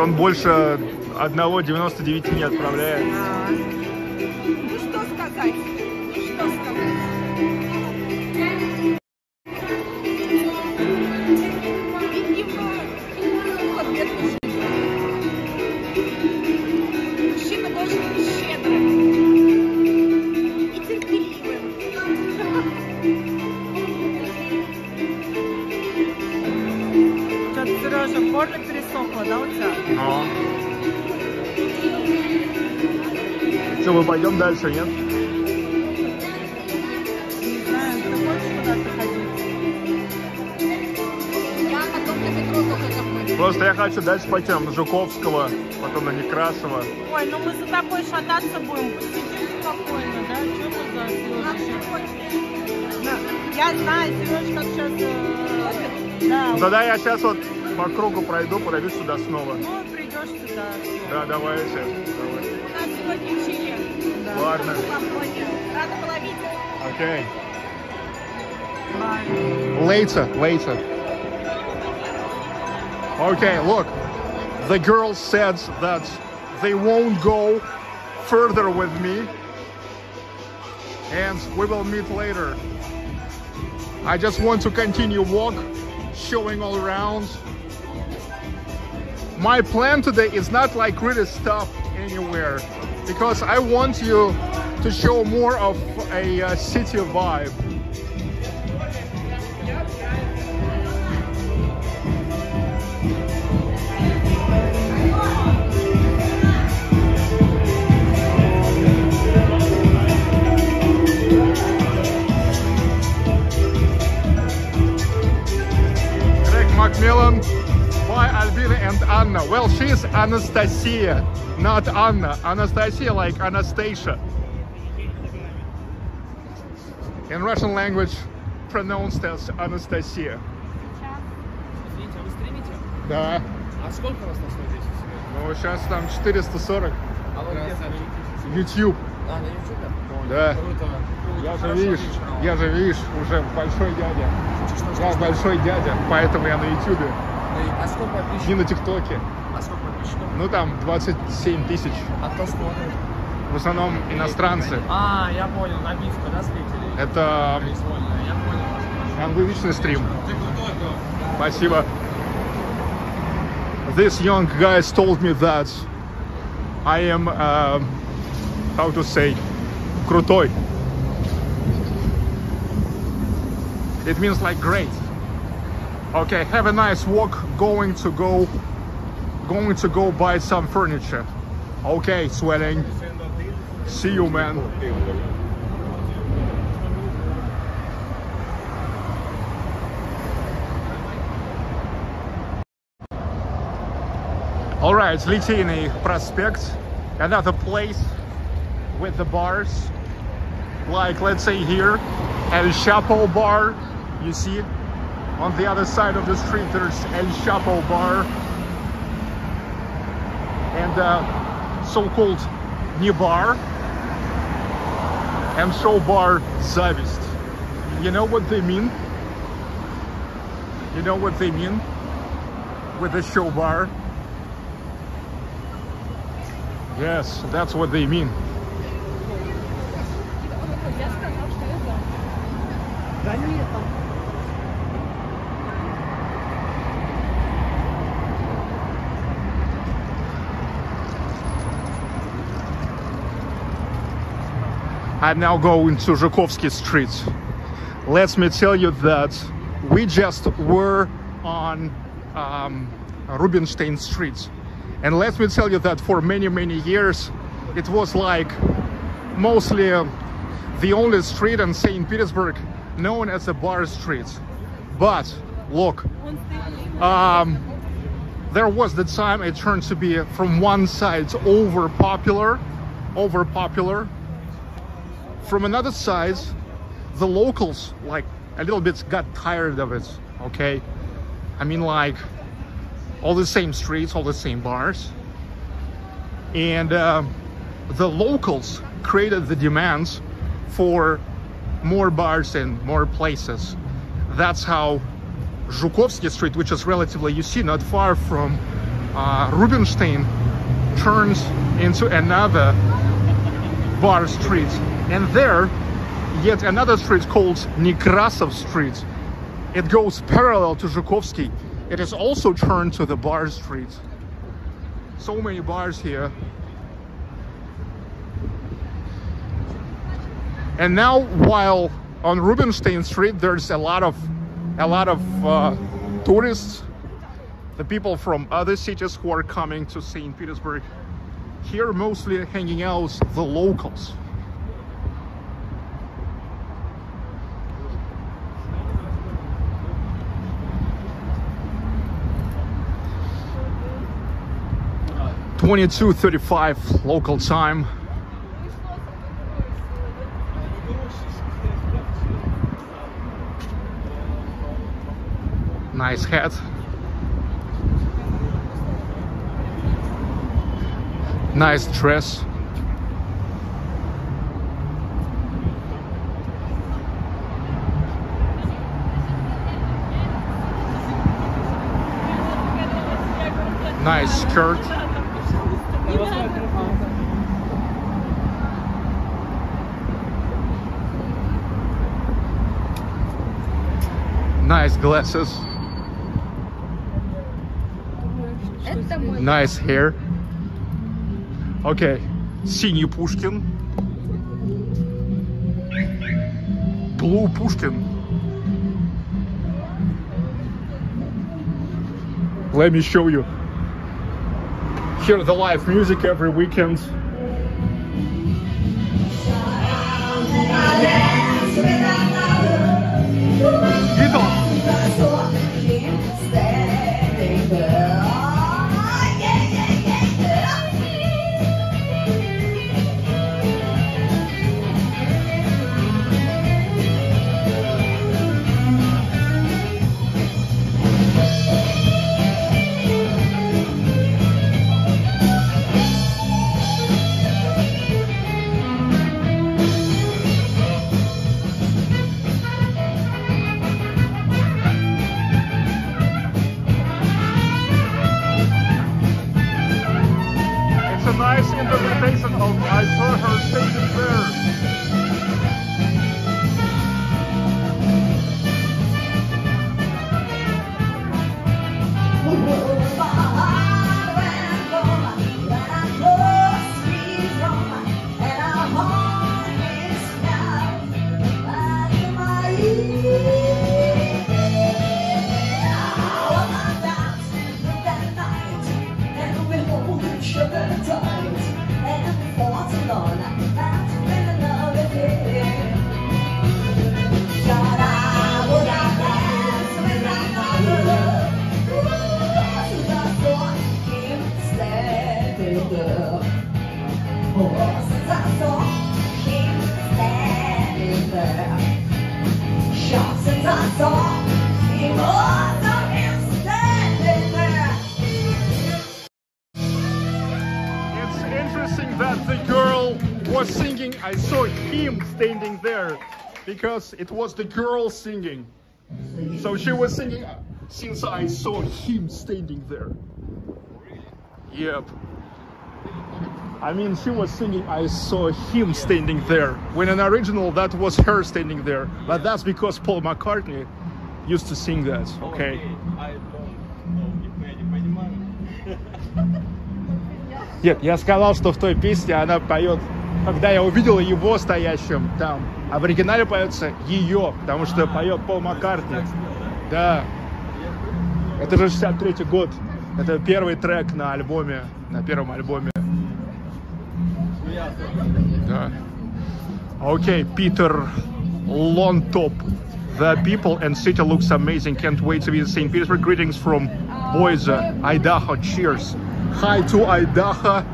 Он больше 1,99 не отправляет. Что, мы пойдем дальше, нет? Не знаю, ты хочешь куда-то ходить? Я потом на метро только закончу. Просто я хочу дальше пойти на Жуковского, потом на Некрасова. Ой, ну мы за тобой шататься будем. Сидим в спокойно, да? Что это за хочет. Я знаю, Сережка сейчас... да, Да-да, я сейчас вот по кругу пройду, подойду сюда снова. ну придешь сюда. Да, давайте. давай. У нас сегодня чили. Да. Ладно. Свободе. Рада была видеть. Okay. Bye. Later, later. Okay, look. The girl said that they won't go further with me. And we will meet later. I just want to continue walk, showing all around. My plan today is not like really stop anywhere because I want you to show more of a uh, city vibe. Greg Macmillan by Albina and Anna. Well, she's Anastasia, not Anna. Anastasia like Anastasia. In Russian language, pronounced as Anastasia. Извините, а вы стримите? Да. А сколько у вас на 110 сегодня? Ну, сейчас там 440. А вы где? YouTube. А, на YouTube? Да. Круто. Я же, видишь, я же, видишь, уже большой дядя. Я большой дядя, поэтому я на YouTube. А сколько Не подписчиков? на ТикТоке. А сколько подписчиков? Ну, там 27 тысяч. А кто смотрит? В основном иностранцы. А, я понял, набивка, да, зрителей? Это Произвольная, я понял англоязычный стрим. Спасибо. This young guys told me that I am, um, how to say, крутой. It means like great. Okay, have a nice walk. Going to go, going to go buy some furniture. Okay, sweating. See you, man. All right, Liteyny Prospect, another place with the bars. Like, let's say here, El Chapo Bar. You see, on the other side of the street, there's El Chapo Bar. And uh, so-called Nibar and show bar Zavist. You know what they mean? You know what they mean with the show bar? Yes, that's what they mean. I'm now going to Zhukovsky Street. Let me tell you that we just were on um, Rubinstein Street. And let me tell you that for many, many years, it was like mostly the only street in St. Petersburg known as a bar street. But look, um, there was the time it turned to be from one side over popular, over popular, from another side, the locals like a little bit got tired of it. Okay, I mean like all the same streets, all the same bars, and um the locals created the demands for more bars and more places. That's how Zhukovsky Street, which is relatively, you see, not far from uh, Rubinstein, turns into another bar street. And there, yet another street called Nekrasov Street. It goes parallel to Zhukovsky. It is also turned to the bar street. So many bars here. And now, while on Rubinstein Street, there's a lot of a lot of uh, tourists, the people from other cities who are coming to St. Petersburg. Here, mostly hanging out the locals. Twenty-two thirty-five local time. Nice hat. Nice dress. Nice skirt. Nice glasses. Это мой. Nice hair. Okay. Синий Пушкин. Blue Pushkin. Let me show you. Hear the live music every weekend. Of I that the girl was singing. I saw him standing there because it was the girl singing. So she was singing since I saw him standing there. Yep. I mean, she was singing, I saw him standing there. When in original, that was her standing there. But that's because Paul McCartney used to sing that, okay? (laughs) Нет, я сказал, что в той песне она поет, когда я увидел его стоящим там, а в оригинале поется ее, потому что поет Пол Маккартни. Да. Это же 63 год. Это первый трек на альбоме, на первом альбоме. Да. Okay, Peter Lontop. The people and city looks amazing. Can't wait to be in St. Petersburg. Greetings from Boise, Idaho. Cheers. Hi to Idaho.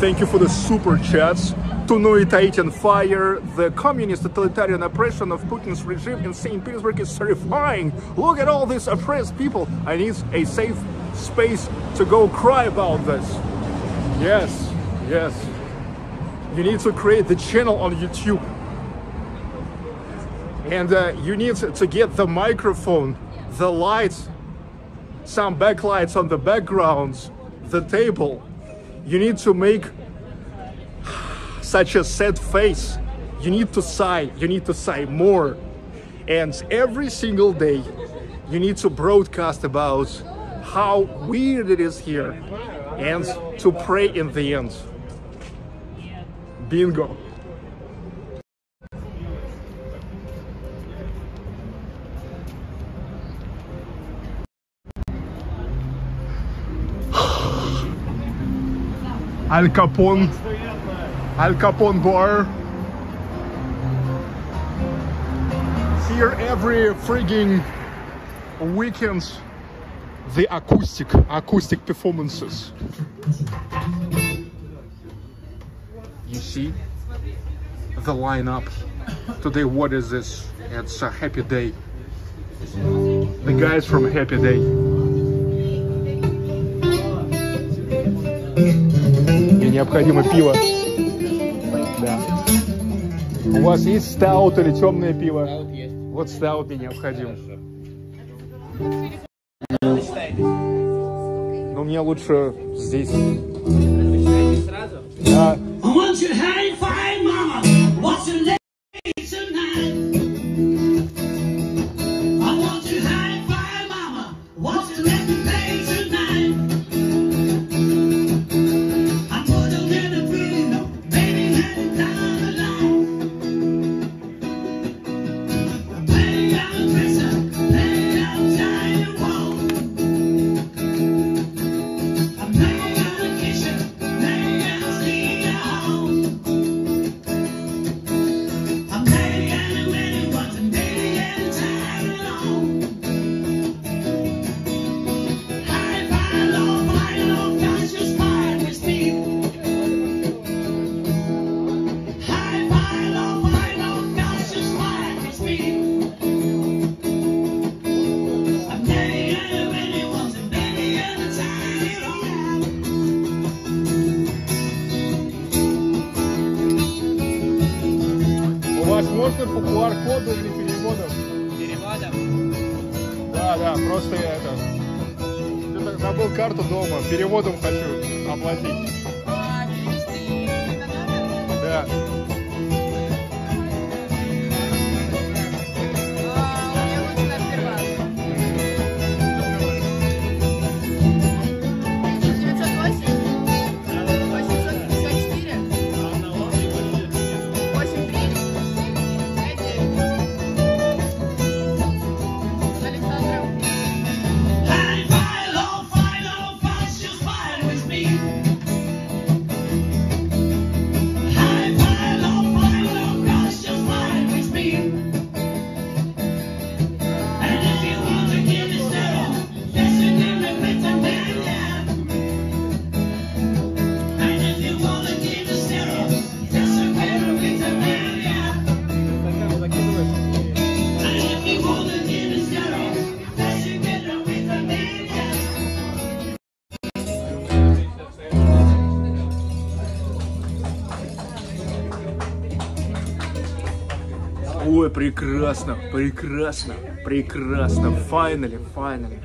Thank you for the super chats. To know Tahitian fire, the communist totalitarian oppression of Putin's regime in St. Petersburg is terrifying. Look at all these oppressed people. I need a safe space to go cry about this. Yes, yes. You need to create the channel on YouTube. And uh, you need to get the microphone, the lights, some backlights on the backgrounds, the table. You need to make such a sad face. You need to sigh, you need to sigh more. And every single day, you need to broadcast about how weird it is here and to pray in the end. Bingo. (sighs) Al Capone, Al Capone bar. Here every frigging weekend, the acoustic, acoustic performances. You see the lineup. Today, what is this? It's a happy day. The guys from Happy Day. необходимо пиво. Да. У вас есть стаут или темное пиво? Стаут есть. Вот стаут мне необходим. Ну, мне лучше здесь. Да. I want your hands Прекрасно, прекрасно, прекрасно. Finally, finally.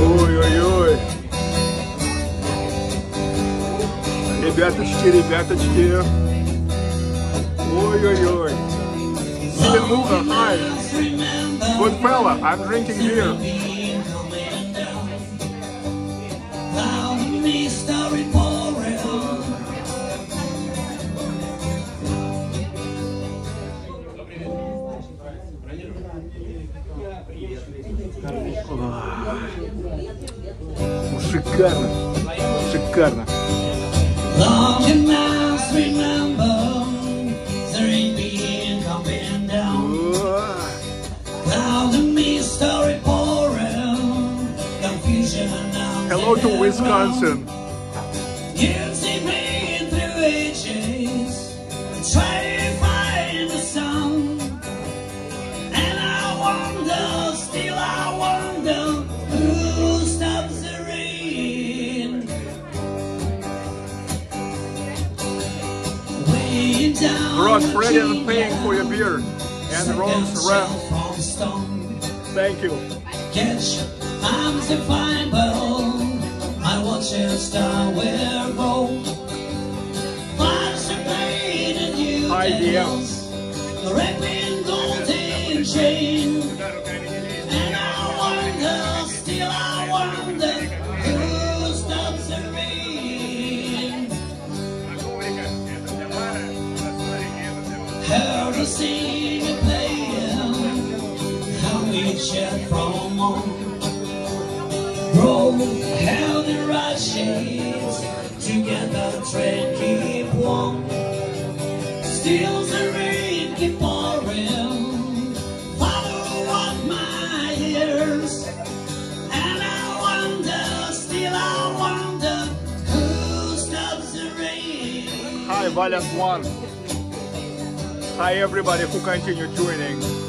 Ой-ой-ой. Ребяточки, ребяточки. Ой-ой-ой. Even Luca, hi. Good fella, I'm drinking beer. Ну, шикарно, шикарно. Hello to Wisconsin. was bread and paying for your beer and Rome's around. Thank you. Catch, I'm fine bell. I watch a star where roll. Hi, DM. Together keep warm. Still the rain Follow my ears And I wonder, still I wonder Who stops the rain? Hi Valiant One. Hi everybody who continue tuning.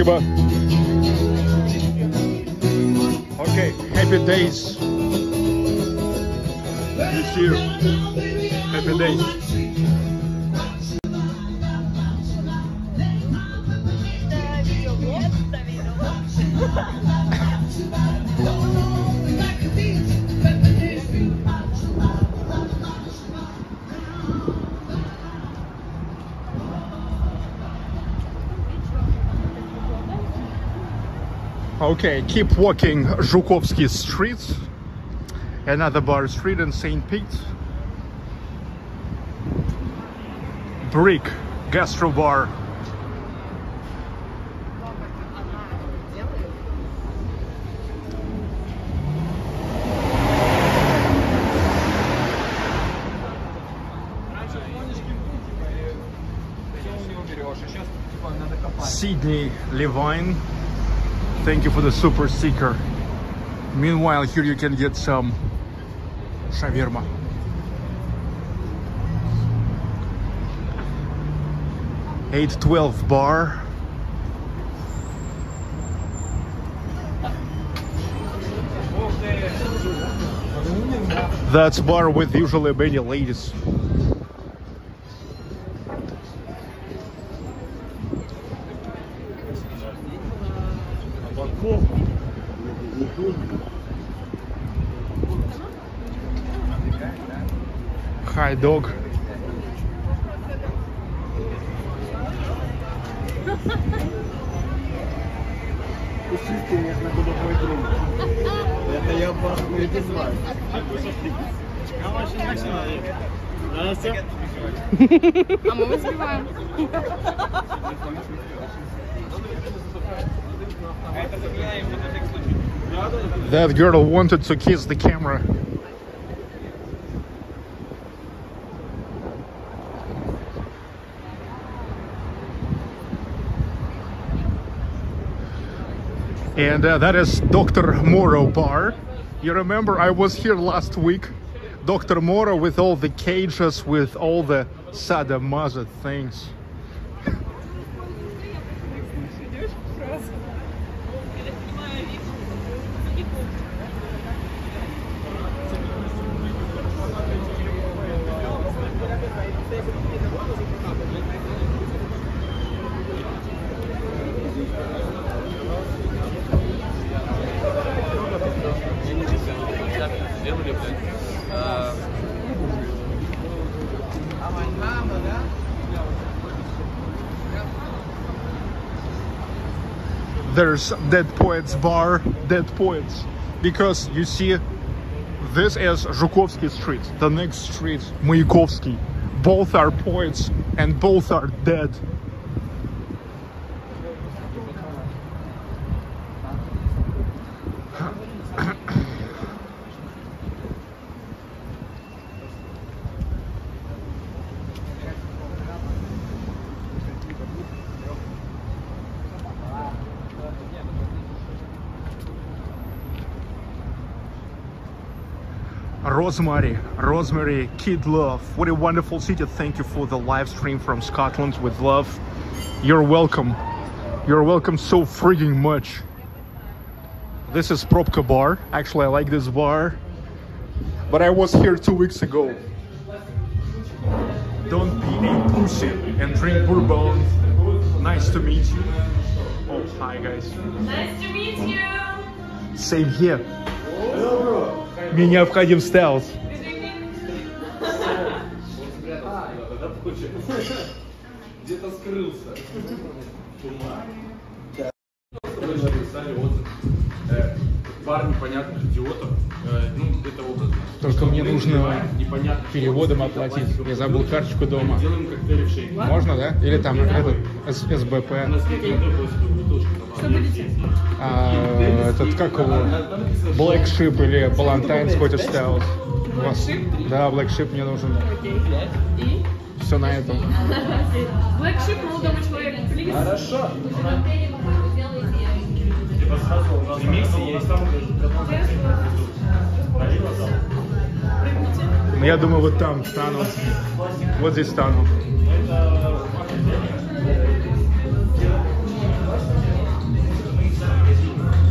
Э, Okay, keep walking Zhukovsky Street, another bar street in St. Pete. Brick Gastro Bar. Sydney Levine. Thank you for the super seeker. Meanwhile, here you can get some shawarma. Eight twelve bar. That's bar with usually many ladies. Hi dog. Это я просто не знаю. Здравствуйте. А мы вызываем. That girl wanted to kiss the camera. And uh, that is Dr. Moro Bar. You remember I was here last week? Dr. Moro with all the cages, with all the sadomaso things. Dead Poets Bar, Dead Poets, because you see, this is Zhukovsky Street, the next street, Mayakovsky. Both are poets and both are dead. Rosemary, Rosemary, Kid Love. What a wonderful city. Thank you for the live stream from Scotland with love. You're welcome. You're welcome so freaking much. This is Propka Bar. Actually, I like this bar. But I was here two weeks ago. Don't be a pussy and drink bourbon. Nice to meet you. Oh, hi guys. Nice to meet you. Same here. Мне необходим стелс. Нужно переводом оплатить. Я забыл карточку дома. Можно, да? Или там этот СБП? А, этот как его? Black Ship или Valentine Scottish? У вас? Да, Black Ship мне нужен. Все на этом. Black Sheep молодому человеку. Хорошо. В миксе есть. Ну, Я думаю, вот там стану. Вот здесь стану.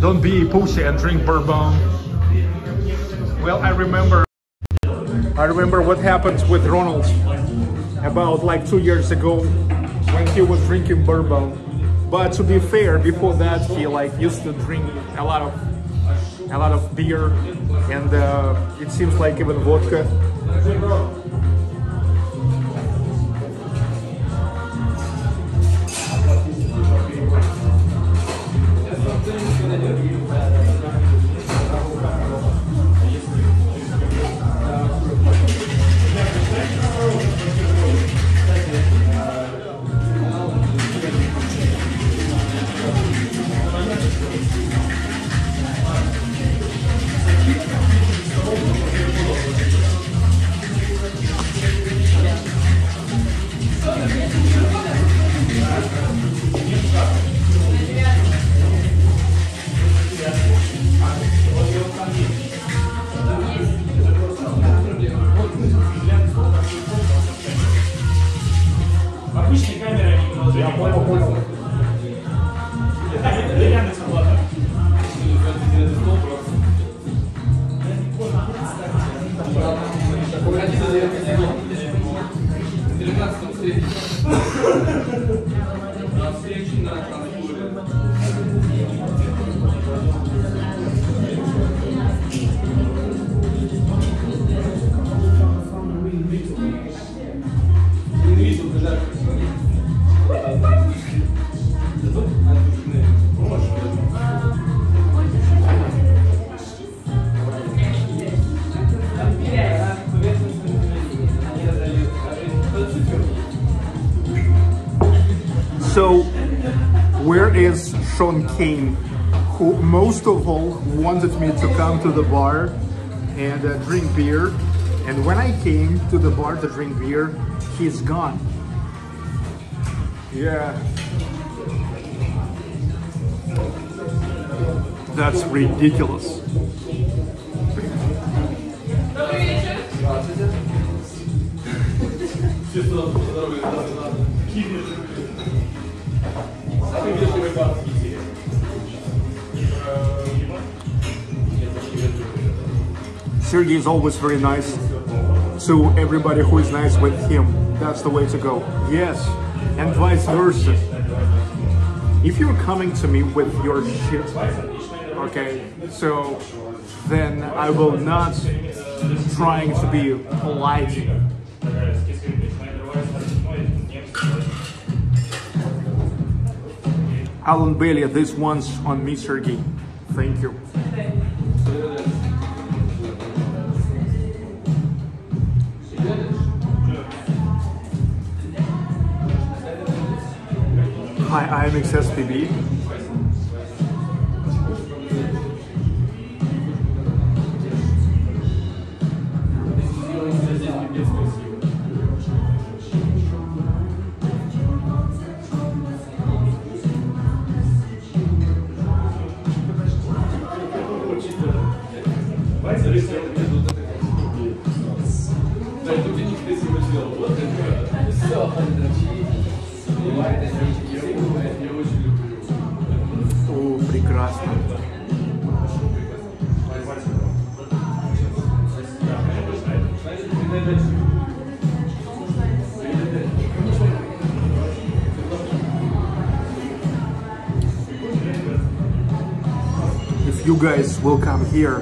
Don't be a pussy and drink bourbon. Well, I remember. I remember what happened with Ronald about like two years ago when he was drinking bourbon. But to be fair, before that he like used to drink a lot of a lot of beer and uh, it seems like even vodka. So, most of all wanted me to come to the bar and uh, drink beer? And when I came to the bar to drink beer, he's gone. Yeah. That's ridiculous. Sergey is always very nice to everybody who is nice with him. That's the way to go. Yes, and vice versa. If you're coming to me with your shit, okay, so then I will not trying to be polite. Alan Bailey, this one's on me, Sergey. Thank you. Hi, I'm XSPB. If you guys will come here,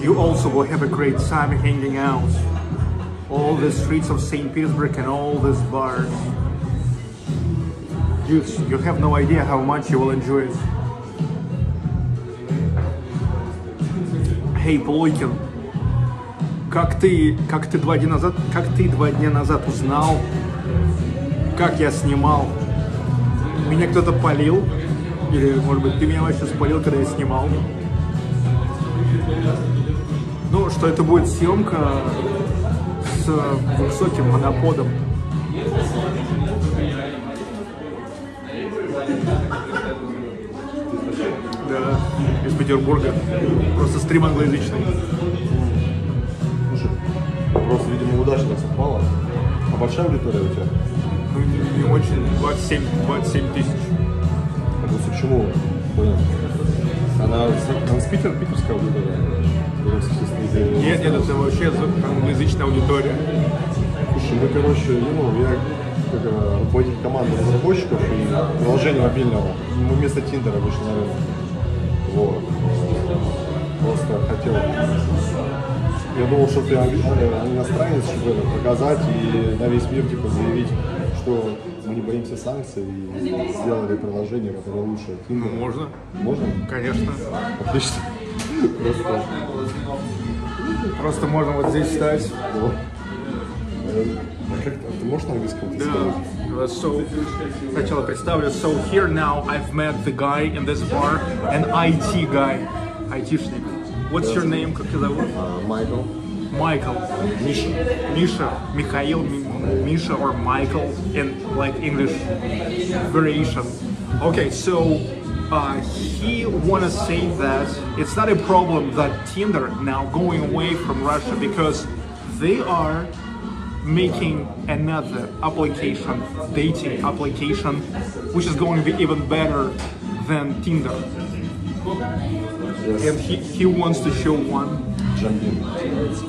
you also will have a great time hanging out. All the streets of St. Petersburg and all these bars. Dudes, you have no idea how much you will enjoy it. Hey, Ploykin, как ты, как ты два дня назад, как ты два дня назад узнал, как я снимал? Меня кто-то полил? Или, может быть, ты меня вообще спалил, когда я снимал? Ну, что это будет съемка с высоким моноподом. Да, из Петербурга. Просто стрим англоязычный. Удачно совпало. А большая аудитория у тебя? Ну, не, не очень. 27, 27 тысяч. А просто к чему? Понял. Она, с- она с Питер, питерская аудитория? Нет, нет, это вообще англоязычная аудитория. Слушай, мы, короче, ну, я как э, руководитель команды разработчиков и приложения мобильного. Мы вместо Тиндера вышли на рынок. Вот. Просто хотел... Я думал, что ты э, иностранец, чтобы это показать и на весь мир типа заявить, что мы не боимся санкций и сделали приложение, которое лучше Тиндера. Можно? Можно? Конечно. Отлично. Просто... Просто можно вот здесь встать. ну, э, а как ты можешь на английском это сказать? Uh, so, сначала представлю. So here now I've met the guy in this bar, an IT guy, айтишник. What's your name? Как тебя зовут? А, Майкл. Michael. Миша. Misha, Mikhail, Mi- Misha, or Michael in like English variation. Okay, so uh, he wanna say that it's not a problem that Tinder now going away from Russia because they are making another application, dating application, which is going to be even better than Tinder. Yes. And he, he wants to show one. Джамбим называется.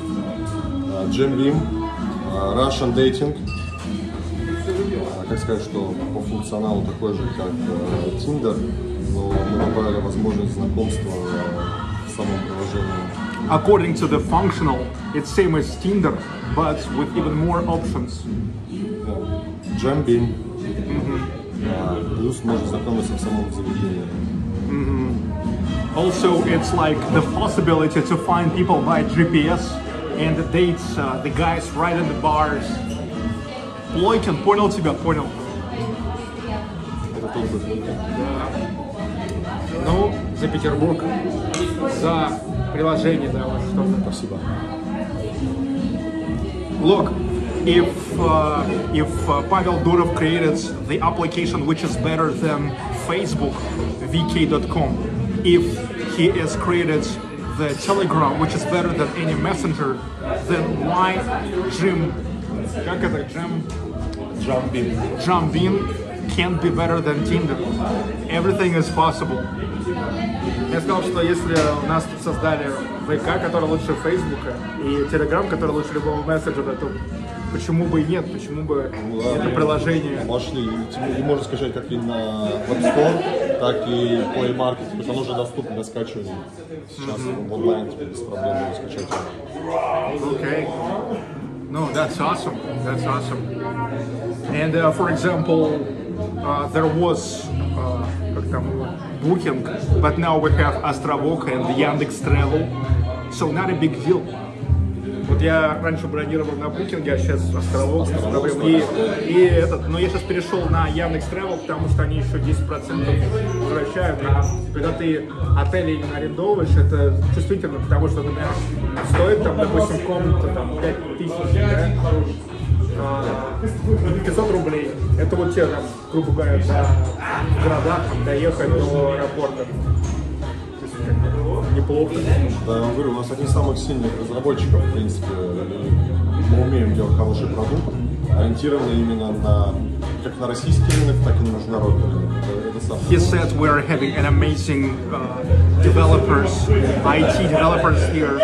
А, Джамбим, а, Russian Dating. А, Как сказать, что по функционалу такой же, как э, Tinder, но мы добавили возможность знакомства в самом приложении. According to the functional, it's same as Tinder, but with even more options. Да. Джамбим. А, Плюс можно знакомиться в самом заведении. Also, it's like the possibility to find people by GPS and date uh, the guys right in the bars. Плойкин, понял тебя, понял. Это тот же Тwitter. Ну, за Петербург, за приложение, да, вот что-то. Спасибо. Look, if uh, if uh, Pavel Durov created the application which is better than Facebook, vk.com, if he has created the Telegram which is better than any messenger, then why Jim, как это, Jim, Джамбим. Jambin can't be better than Tinder? Everything is possible. Я сказал, что если у нас тут создали ВК, который лучше Фейсбука, и Телеграм, который лучше любого мессенджера, то почему бы и нет, почему бы Ну да, это приложение... Вошли, и, и можно скачать как и на App Store, так и Play Market. То есть оно уже доступно для скачивания. Сейчас в онлайн тебе без проблем можно скачать. Okay. No, that's awesome. That's awesome. And uh, for example, uh, there was uh, как там, Booking, but now we have Островок and Яндекс Travel. So not a big deal. Вот я раньше бронировал на Booking, а сейчас Островок проблем. И, и этот, но я сейчас перешел на Яндекс Travel, потому что они еще 10% возвращают. А когда ты отели именно арендовываешь, это чувствительно, потому что, например, стоит там, допустим, комната там 5000, да? А, 500 рублей. Это вот те, там, грубо говоря, до города, там, доехать до аэропорта. Неплохо. Да, я вам говорю, у нас один из самых сильных разработчиков, в принципе, мы умеем делать хороший продукт, ориентированный именно на как на российский рынок, так и на международный рынок. He said we are having an amazing uh, developers, IT developers here,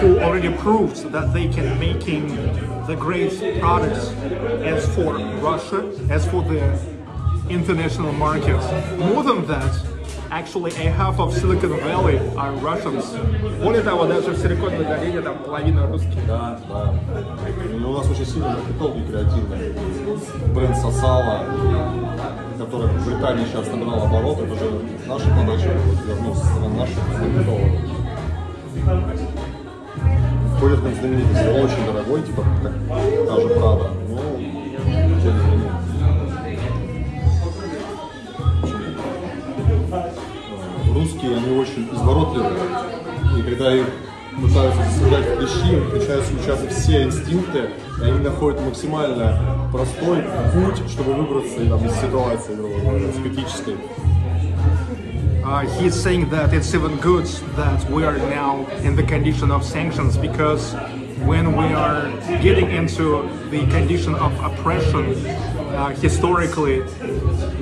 who already proved that they can making the great products as for Russia, as for the international markets. More than that, Actually, a half of Silicon Valley are Russians. Более того, даже в Силиконовой долине там половина русских. Да, да. И у нас очень сильный маркетолог креативный. Бренд Сосала, который в Британии сейчас набрал оборот, это же наша подача, вернулся со стороны наших маркетологов. Входит как знаменитость, он очень дорогой, типа как та же Прада. Ну, тем не менее. русские, они очень изворотливые. И когда их пытаются заставлять в клещи, им начинают включаться все инстинкты, и они находят максимально простой путь, чтобы выбраться там, из ситуации, грубо говоря, с критической. uh, he's saying that it's even good that we are now in the condition of sanctions because when we are getting into the condition of oppression, uh, historically,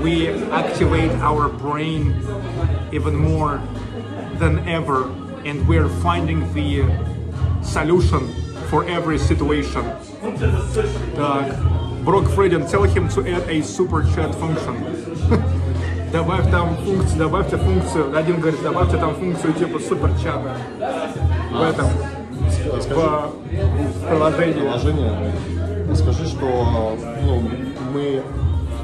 we activate our brain even more than ever, and we're finding the solution for every situation. Uh, Brock Frieden, tell him to add a super chat function. (laughs) Добавь там функцию, добавьте функцию. Один говорит, добавьте там функцию типа супер чата. В этом, Скажи, приложение, скажи, что ну, мы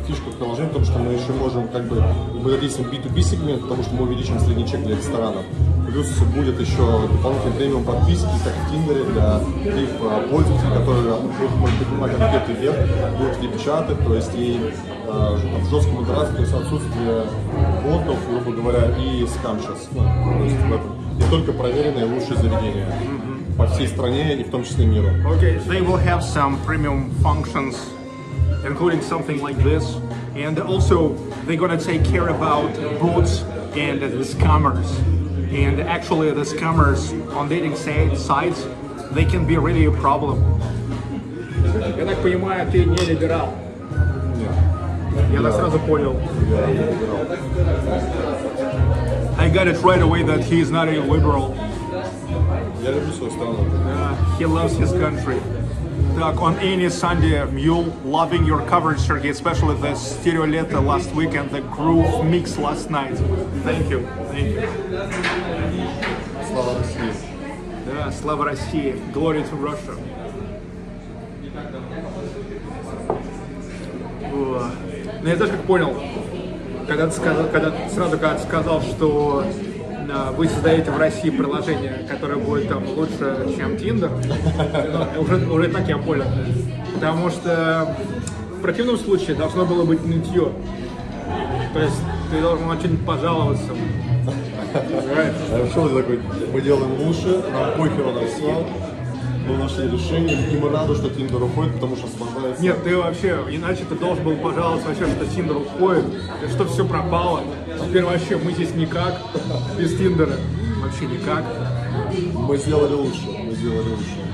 фишка приложения в том, что мы еще можем как бы мы задействуем B2B сегмент, потому что мы увеличим средний чек для ресторанов. Плюс будет еще дополнительный премиум подписки, как в Тиндере, для их э, пользователей, которые будут может поднимать анкеты вверх, будут липчаты, то есть и э, там, жесткая модерация, то есть отсутствие ботов, грубо говоря, и скам сейчас. Ну, то есть в этом. И только проверенные лучшие заведения по всей стране и в том числе миру. Okay, they will have some premium functions, including something like this. And also, they're gonna take care about bots and scammers. And actually, the scammers on dating sa- sites, they can be really a problem. Я так понимаю, ты не либерал. Нет. Я так сразу понял. Я не выбирал. I got it right away that he is not a liberal. Я люблю свою страну. Uh, he loves his country. Так, on any Sunday, Mule, loving your coverage, Sergey, especially the Stereo Leta last week and the Groove Mix last night. Thank you, thank you. Слава России. Да, слава России, glory to Russia. Ну, я даже как понял, когда ты сказал, когда сразу когда ты сказал, что а, вы создаете в России приложение, которое будет там лучше, чем Tinder, ну, уже, уже так я понял. Потому что в противном случае должно было быть нытье. То есть ты должен на что-нибудь пожаловаться. Понимаешь? А что ты такой? Мы делаем лучше, нам похеру на все. Мы нашли решение, и мы рады, что Тиндер уходит, потому что освобождается. Нет, ты вообще, иначе ты должен был пожаловаться вообще, что Тиндер уходит, что все пропало. Теперь вообще мы здесь никак, без Тиндера. Вообще никак. Мы сделали лучше, мы сделали лучше.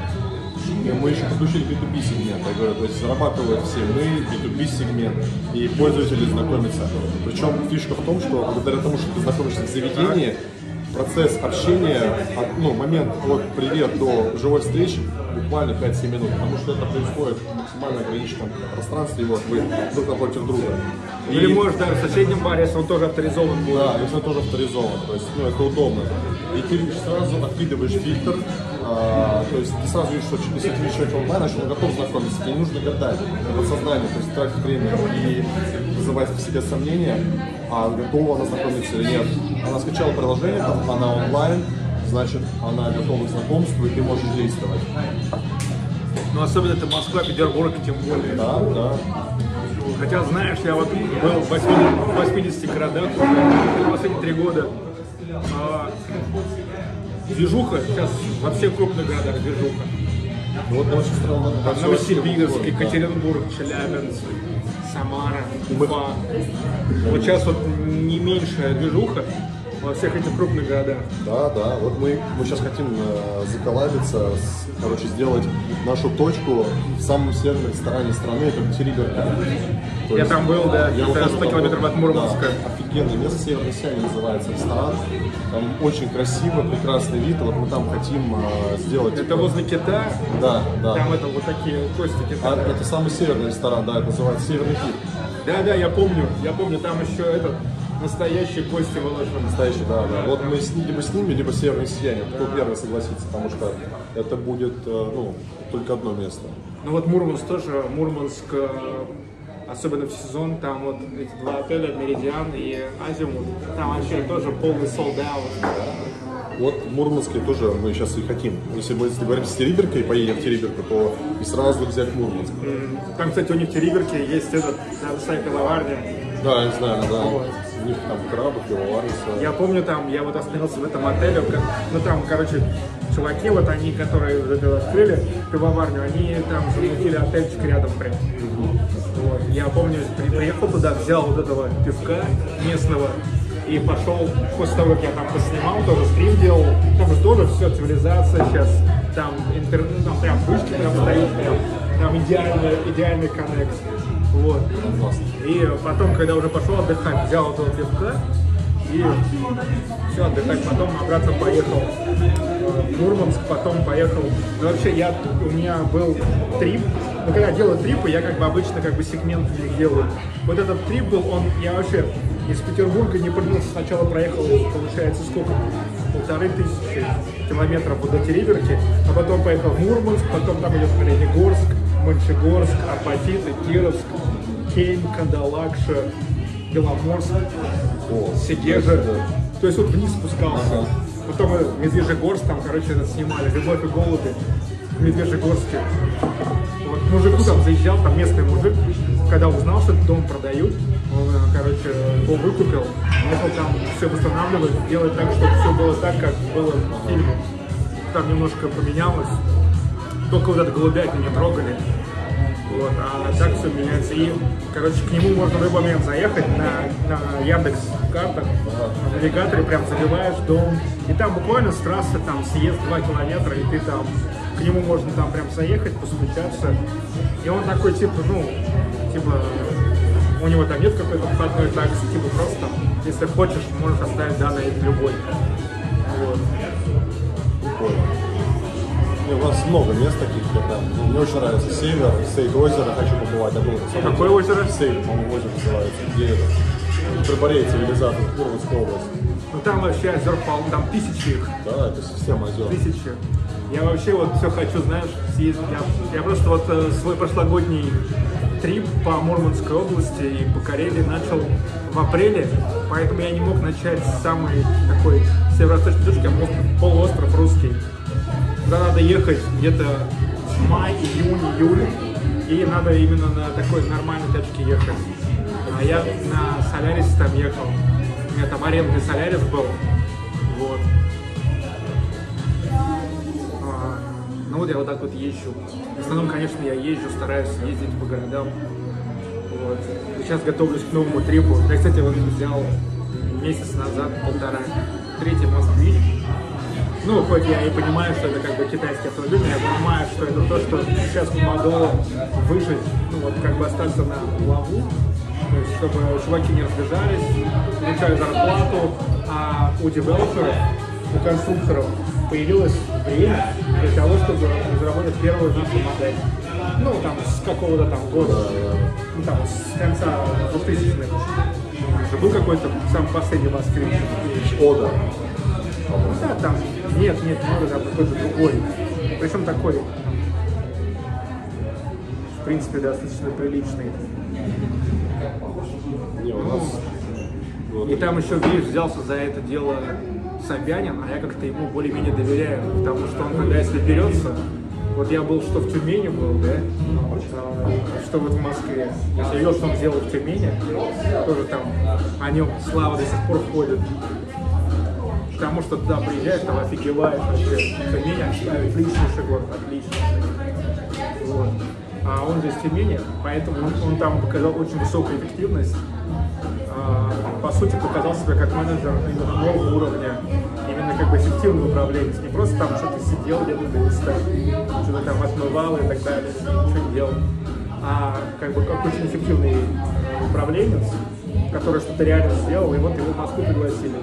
И мы еще подключили B2B сегмент, я говорю, то есть зарабатывают все мы, B2B сегмент, и пользователи знакомятся. Причем фишка в том, что благодаря тому, что ты знакомишься в заведении, процесс общения, от, ну, момент от привет до живой встречи буквально 5-7 минут, потому что это происходит максимально ограниченном пространстве, вот вы друг напротив друга. И- Или можешь даже в соседнем баре, если он тоже авторизован будет. да, если тоже авторизован, то есть, ну, это удобно. И ты сразу откидываешь фильтр, а, то есть ты сразу видишь, что если ты видишь человека онлайн, значит он готов знакомиться, тебе не нужно гадать, подсознание, то есть тратить время и вызывать в себе сомнения, а готова она знакомиться или нет. Она скачала приложение, там, она онлайн, значит, она готова к знакомству, и ты можешь действовать. Ну, особенно это Москва, Петербург, тем более. Да, да. Хотя, знаешь, я вот был в 80, в 80 городах последние три года. А, движуха, сейчас во всех крупных городах движуха. Вот очень странно. Новосибирск, Екатеринбург, Челябинск, Самара, Уфа. Вот сейчас вот не меньшая движуха во всех этих крупных городах. Да, да. Вот мы, мы сейчас хотим э, заколабиться, с- короче, сделать нашу точку в самом северном ресторане страны, это Териберка. То Я есть- там был, да, Я это тоже 100 там километров был. от Мурманска. Да, офигенное место, Северное сияние называется ресторан. Там очень красиво, прекрасный вид. Вот мы там хотим э, сделать... Это возле кита, Да, да. там это вот такие кости А, кита. это самый северный ресторан, да, это называется Северный Кит. Да, да, я помню, я помню, там еще этот, Настоящий Костя Волошин. Настоящий, да, да. Вот мы с, либо с ними, либо северное сияние. Кто первый согласится, потому что это будет, э, ну, только одно место. Ну вот Мурманск тоже, Мурманск, э, особенно в сезон, там вот эти два отеля, Меридиан и Азимут, там вообще тоже полный солдат. Вот в Мурманске тоже мы сейчас и хотим. Если мы если говорим с Териберкой и поедем в Териберку, то и сразу взять Мурманск. Там, кстати, у них в Териберке есть этот, там, сайт пивоварня. Да, я знаю, да. Вот. У них там крабы, пивоварница. Я помню там, я вот остановился в этом отеле, ну там, короче, чуваки, вот они, которые вот это открыли пивоварню, они там замутили отельчик рядом прям. Вот. Я помню, при- приехал туда, взял вот этого пивка местного и пошел, после того, как я там поснимал, тоже стрим делал, там же тоже все, цивилизация сейчас, там интернет, там прям вышки прям стоит, прям, там идеальный, идеальный коннект. Вот. И потом, когда уже пошел отдыхать, взял этого пивка и все, отдыхать. Потом обратно поехал в Мурманск, потом поехал. Ну, вообще, я, у меня был трип. Ну, когда я делаю трипы, я как бы обычно как бы сегмент в них делаю. Вот этот трип был, он, я вообще из Петербурга не поднялся, сначала проехал, получается, сколько? Полторы тысячи километров вот до Териберки, а потом поехал в Мурманск, потом там идет Оленегорск, Мончегорск, Апатиты, Кировск, Кейн, Кандалакша, Беломорск, Сегежа. То есть вот вниз спускался. Потом мы Медвежьегорск, там, короче, это снимали, «Любовь и голуби» в Медвежьегорске. Вот мужику там заезжал, там местный мужик, когда узнал, что этот дом продают, он, э, короче, его выкупил, начал там все восстанавливать, делать так, чтобы все было так, как было в фильме. Там немножко поменялось, только вот это голубятню не трогали. Вот, а так все меняется. И, короче, к нему можно в любой момент заехать на, на Яндекс картах, в навигаторе прям забиваешь дом. И там буквально с трассы там съезд 2 километра, и ты там, к нему можно там прям заехать, постучаться. И он такой, типа, ну, типа, у него там нет какой-то входной такси, типа просто, если хочешь, можешь оставить данные любой. Вот. Прикольно. У вас много мест таких, там. Ну, мне очень нравится север, Сейд озеро, хочу побывать. Я был Какое озеро? Сейд, по-моему, озеро называется. Где это? При Борее цивилизация, Мурманская область. Ну там вообще озер полно, там тысячи их. Да, это система озер. Тысячи. Я вообще вот все хочу, знаешь, съездить. Я, я просто вот э, свой прошлогодний трип по Мурманской области и по Карелии начал в апреле, поэтому я не мог начать с самой такой северо-восточной точки, а остров- полуостров русский. Туда надо ехать где-то май, июнь, июль, и надо именно на такой нормальной тачке ехать. А я на Солярисе там ехал, у меня там арендный Солярис был, вот. А, Ну вот я вот так вот езжу. В основном, конечно, я езжу, стараюсь ездить по городам. Вот. Сейчас готовлюсь к новому трипу. Я, кстати, вот взял месяц назад, полтора, третий москвич. Ну, хоть я и понимаю, что это как бы китайский автомобиль, но я понимаю, что это то, что сейчас помогло выжить, ну вот как бы остаться на плаву, то есть чтобы чуваки не разбежались, получали зарплату, а у девелоперов, у конструкторов появилось время для того, чтобы разработать первую нашу модель. Ну, там, с какого-то там года, ну, там, с конца 2000-х. Уже был какой-то самый последний москвич. Шкода. Да, там, нет, нет, много там какой-то другой. Причем такой, в принципе, достаточно приличный. Не, у нас... И там еще, видишь, взялся за это дело Собянин, а я как-то ему более-менее доверяю, потому что он, когда если берется, вот я был, что в Тюмени был, да, а, что вот в Москве. Если видел, что он сделал в Тюмени, тоже там о нем слава до сих пор ходит. Потому что туда приезжаешь, там офигеваешь вообще. Тюмень отличнейший город, отличнейший. Вот. А он здесь в Тюмени, поэтому он, он там показал очень высокую эффективность. А, по сути, показал себя как менеджер именно нового уровня, именно как бы эффективный управленец. Не просто там что-то сидел где-то на местах, что-то там отмывал и так далее, ничего не делал. А как бы как очень эффективный управленец, который что-то реально сделал, и вот его в Москву пригласили.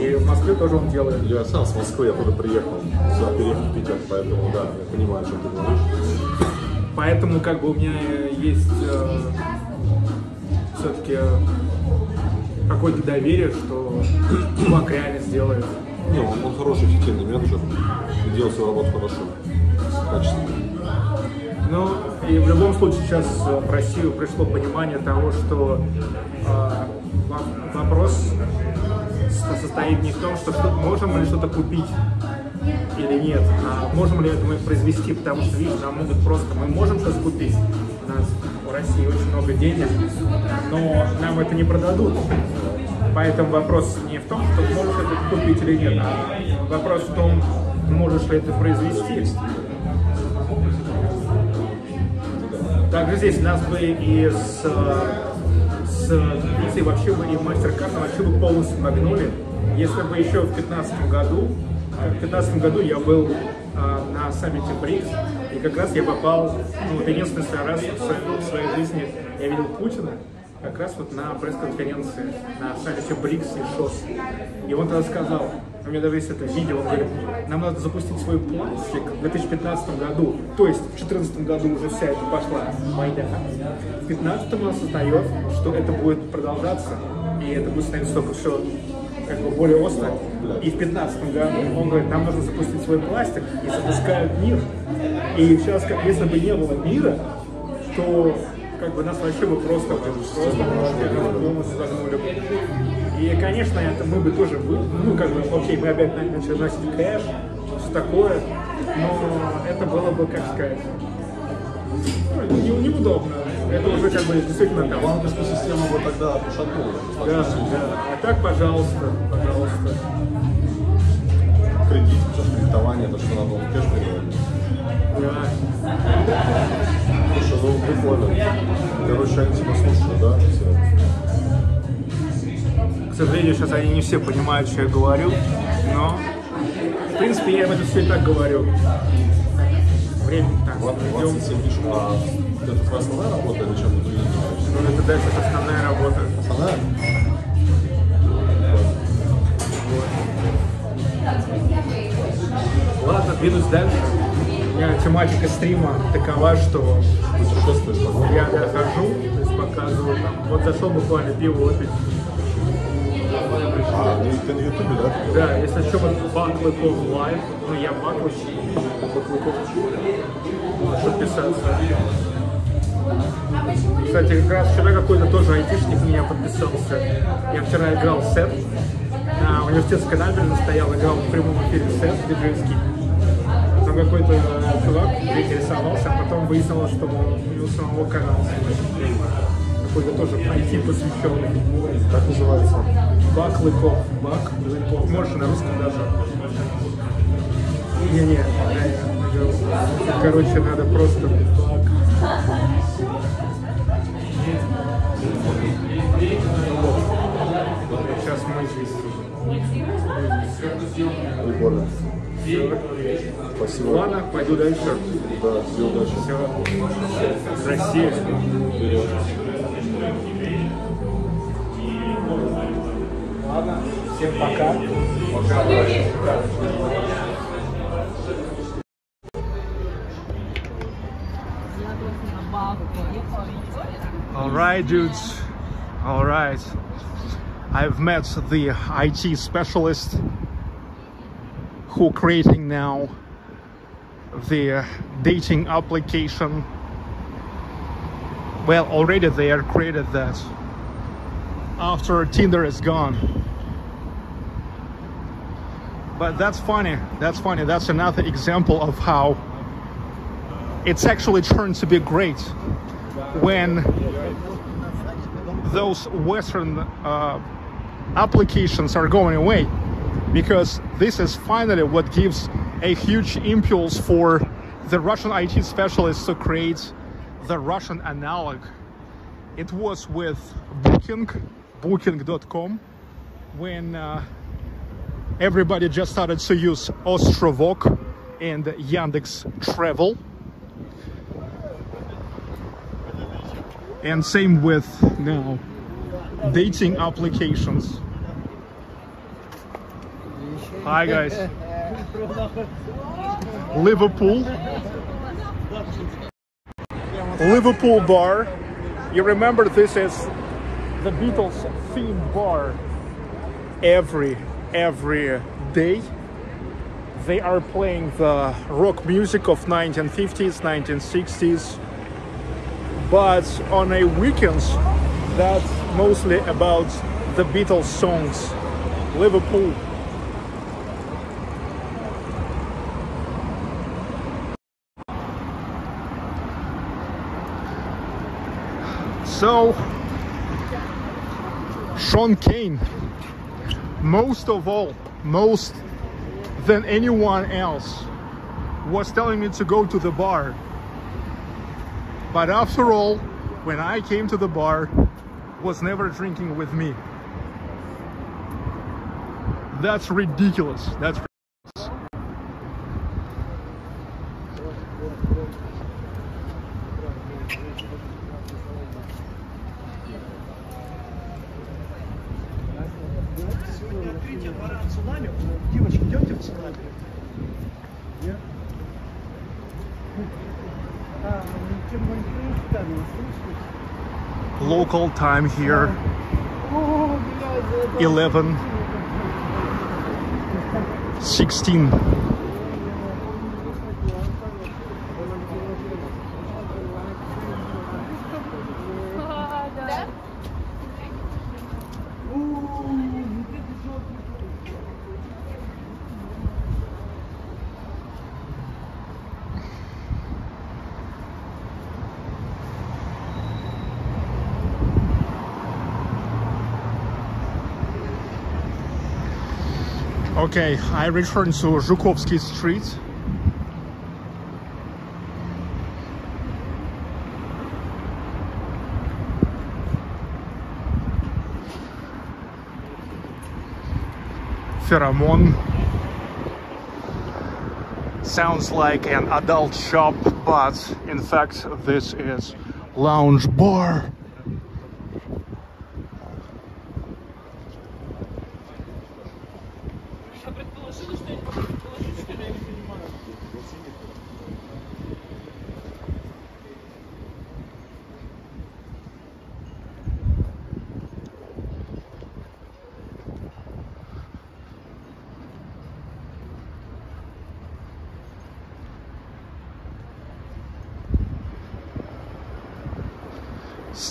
И в Москве тоже он делает. Я сам с Москвы, я туда приехал, сюда переехал в Питер, поэтому да, я понимаю, о чем ты говоришь. Поэтому как бы у меня есть все-таки какое-то доверие, что (clears throat) чувак реально сделает. Не, он, он хороший, эффективный менеджер. И делает свою работу хорошо. Качественно. Ну, и в любом случае сейчас э, в Россию пришло понимание того, что э, во- вопрос состоит не в том, что, что можем ли что-то купить или нет, а можем ли это мы произвести, потому что, видишь, нам могут просто, мы можем что-то купить, у нас в России очень много денег, но нам это не продадут. Поэтому вопрос не в том, что можешь это купить или нет, а вопрос в том, можешь ли это произвести. Также здесь нас бы и с, визой вообще бы и MasterCard вообще бы полностью нагнули, если бы еще в 2015 году, э, в 2015 году я был э, на саммите БРИКС, и как раз я попал, ну, это единственный раз в своей, в своей жизни я видел Путина, как раз вот на пресс-конференции на саммите БРИКС и ШОС. И он тогда сказал, у меня даже есть это видео, он говорит, нам надо запустить свой пластик в 2015 году, то есть в 2014 году уже вся эта пошла война. В 2015 он осознает, что это будет продолжаться, и это будет становиться только все как бы более остро. И в 2015 году он говорит, нам нужно запустить свой пластик, и запускают мир. И сейчас, как если бы не было мира, то как бы нас вообще бы просто, просто полностью загнули бы. И, конечно, это мы бы тоже, вы- ну, как бы, окей, мы опять начали носить кэш, все такое, но это было бы, как сказать, ну, не- неудобно. Это уже как бы действительно там. Банковская система бы тогда пошатнулась. Да, да. А так, пожалуйста, пожалуйста. Кредит, сейчас кредитование, это что надо было кэш переводить. Да. Слушай, ну прикольно. Короче, они тебя слушают, да? все? Сожалению, сейчас они не все понимают, что я говорю, но, в принципе, я им это все и так говорю. Время так, Ладно, идем. 27 тысяч. А это твоя основная работа или чем ты? Ну, это дальше это основная работа. Основная? Ладно, двинусь дальше. У меня тематика стрима такова, что я да, хожу, то есть показываю там. Вот зашел буквально пиво выпить. А, ты ты на ютубе, да? Да, если что, Баклыков лайв, ну я Баклыч, Баклыков, можешь подписаться. Кстати, как раз вчера какой-то тоже айтишник у меня подписался. Я вчера играл сет, на университетской набережной стоял, играл в прямом эфире сет диджейский. Там какой-то э, чувак заинтересовался, а потом выяснилось, что у него самого канал свой. Какой-то тоже IT посвященный. Как называется? Бак Лыков. Бак Лыков. Можешь на русском даже. Не-не, короче, надо просто бак. Сейчас мы Прикольно. Спасибо. Ладно, пойду дальше. Да, все удачи. Все. Россия. всем пока. All right, dudes. All right. I've met the IT specialist who creating now the dating application. Well, already they are created that after Tinder is gone. But that's funny. That's funny. That's another example of how it's actually turned to be great when those Western uh, applications are going away because this is finally what gives a huge impulse for the Russian IT specialists to create the Russian analog. It was with Booking, Booking.com, when uh, everybody just started to use Ostrovok and Yandex Travel. And same with now dating applications. Hi guys. Liverpool. Liverpool bar. You remember this is the Beatles themed bar every every day. They are playing the rock music of 1950s, 1960s, but on a weekends that's mostly about the Beatles songs. Liverpool. So, Sean Kane, most of all, most than anyone else, was telling me to go to the bar. But after all, when I came to the bar, was never drinking with me. That's ridiculous. That's local time here, 11, 16 Okay, I return to Zhukovsky Street. Pheromone. Sounds like an adult shop, but in fact, this is lounge bar.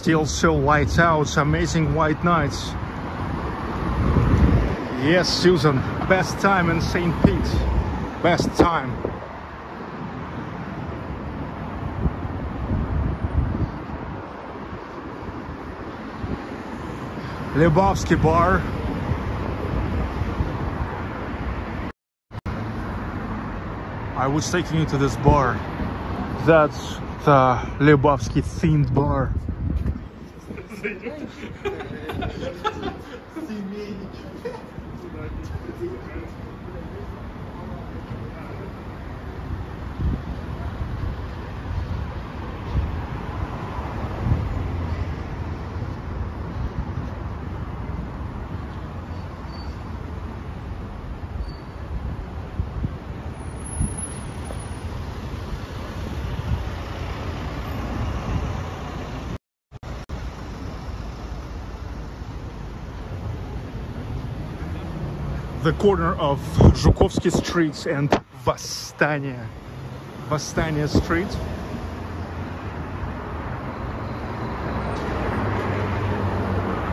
Still so lights out, amazing white nights. Yes, Susan, best time in St. Pete. Best time. Lebowski Bar. I was taking you to this bar. That's the Lebowski themed bar. Семейники. The corner of Zhukovsky Street and Vosstaniya. Vosstaniya Street.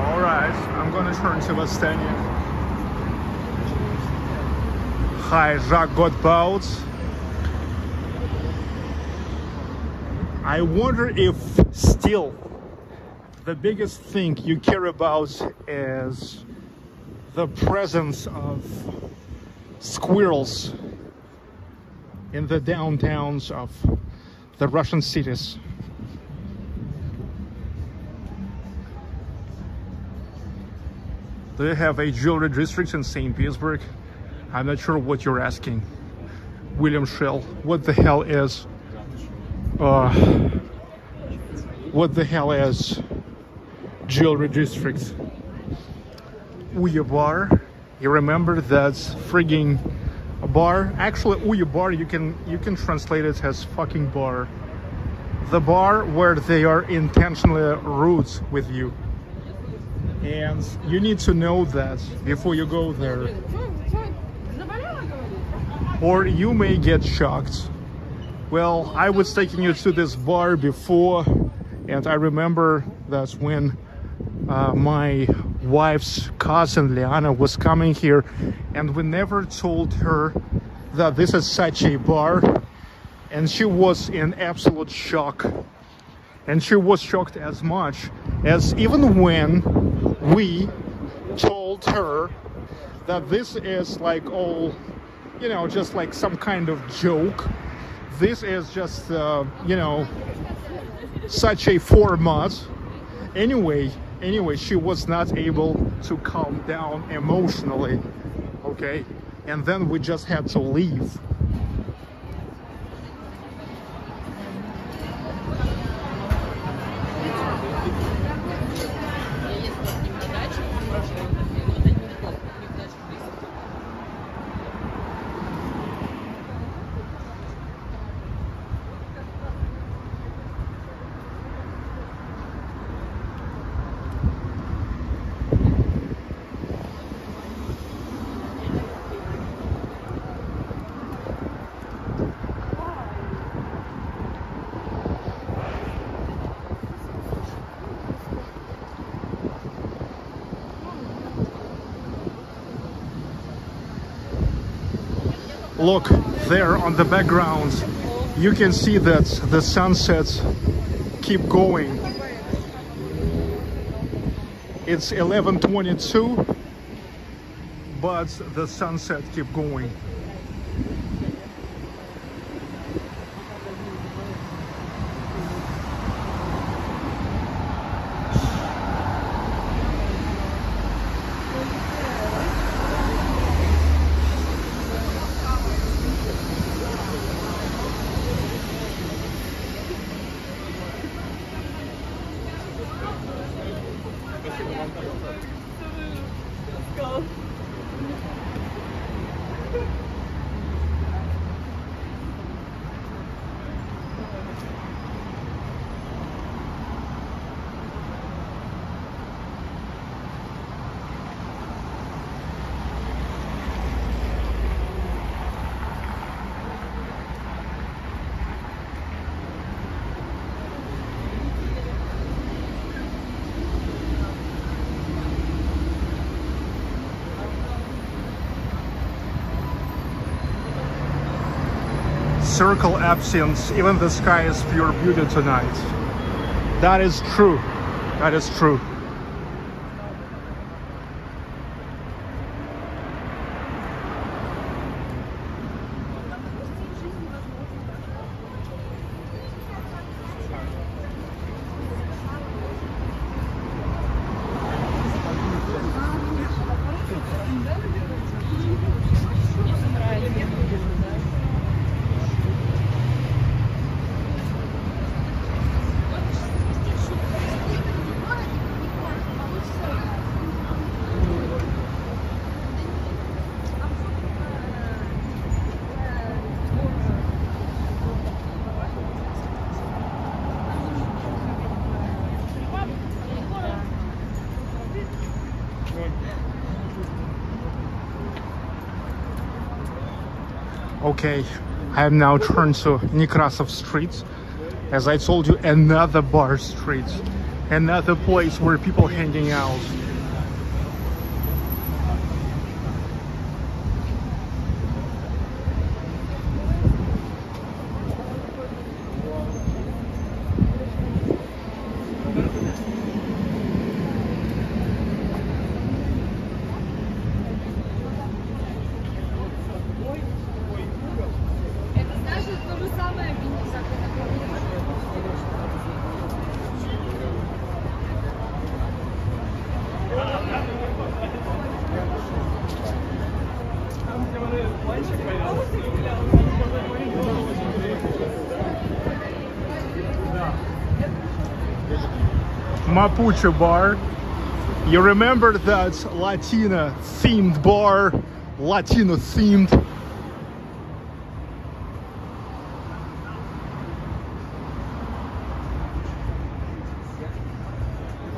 All right, I'm gonna turn to Vosstaniya. Hi, Jacques Godbout. I wonder if still the biggest thing you care about is the presence of squirrels in the downtowns of the Russian cities. Do you have a jewelry district in St. Petersburg? I'm not sure what you're asking. William Shell, what the hell is uh, what the hell is jewelry district? Uya bar. You remember that's frigging bar? Actually, Uya bar you can you can translate it as fucking bar. The bar where they are intentionally rude with you. And you need to know that before you go there. Or you may get shocked. Well, I was taking you to this bar before, and I remember that when uh, my wife's cousin Liana was coming here, and we never told her that this is such a bar, and she was in absolute shock. And she was shocked as much as even when we told her that this is like all, you know, just like some kind of joke. This is just, uh, you know, such a format. Anyway, anyway, she was not able to calm down emotionally. Okay, and then we just had to leave. Look there on the background, you can see that the sunsets keep going. It's 11:22, but the sunset keep going. Circle absence, even the sky is pure beauty tonight. That is true. That is true. Okay, I have now turned to Nekrasov Street. As I told you, another bar street. Another place where people hanging out. Mapuche bar. You remember that Latina themed bar? Latino themed.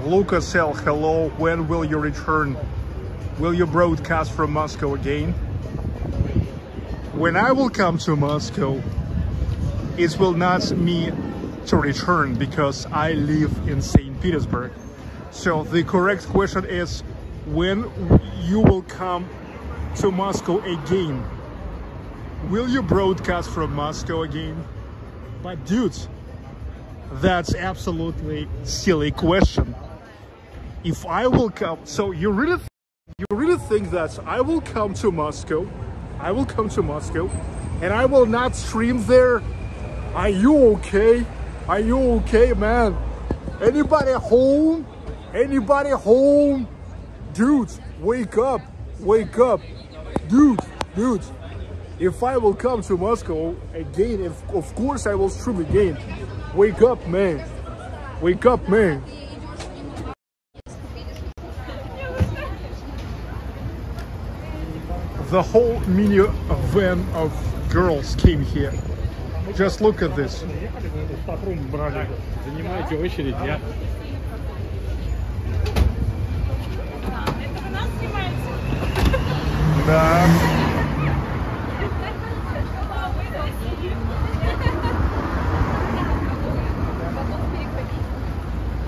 Lucas L, hello. When will you return? Will you broadcast from Moscow again? When I will come to Moscow, it will not me to return because I live in St. Petersburg. So the correct question is when you will come to Moscow again? Will you broadcast from Moscow again? But dudes, that's absolutely silly question. If I will come, so you really, you really think that I will come to Moscow, I will come to Moscow, and I will not stream there? Are you okay? Are you okay, man? Anybody home? Anybody home? Dudes, wake up, wake up, dudes, dudes. If I will come to Moscow again, if, of course I will stream again. Wake up, man. Wake up, man. The whole mini van of girls came here. Just look at this. Занимаете очередь, я? Да.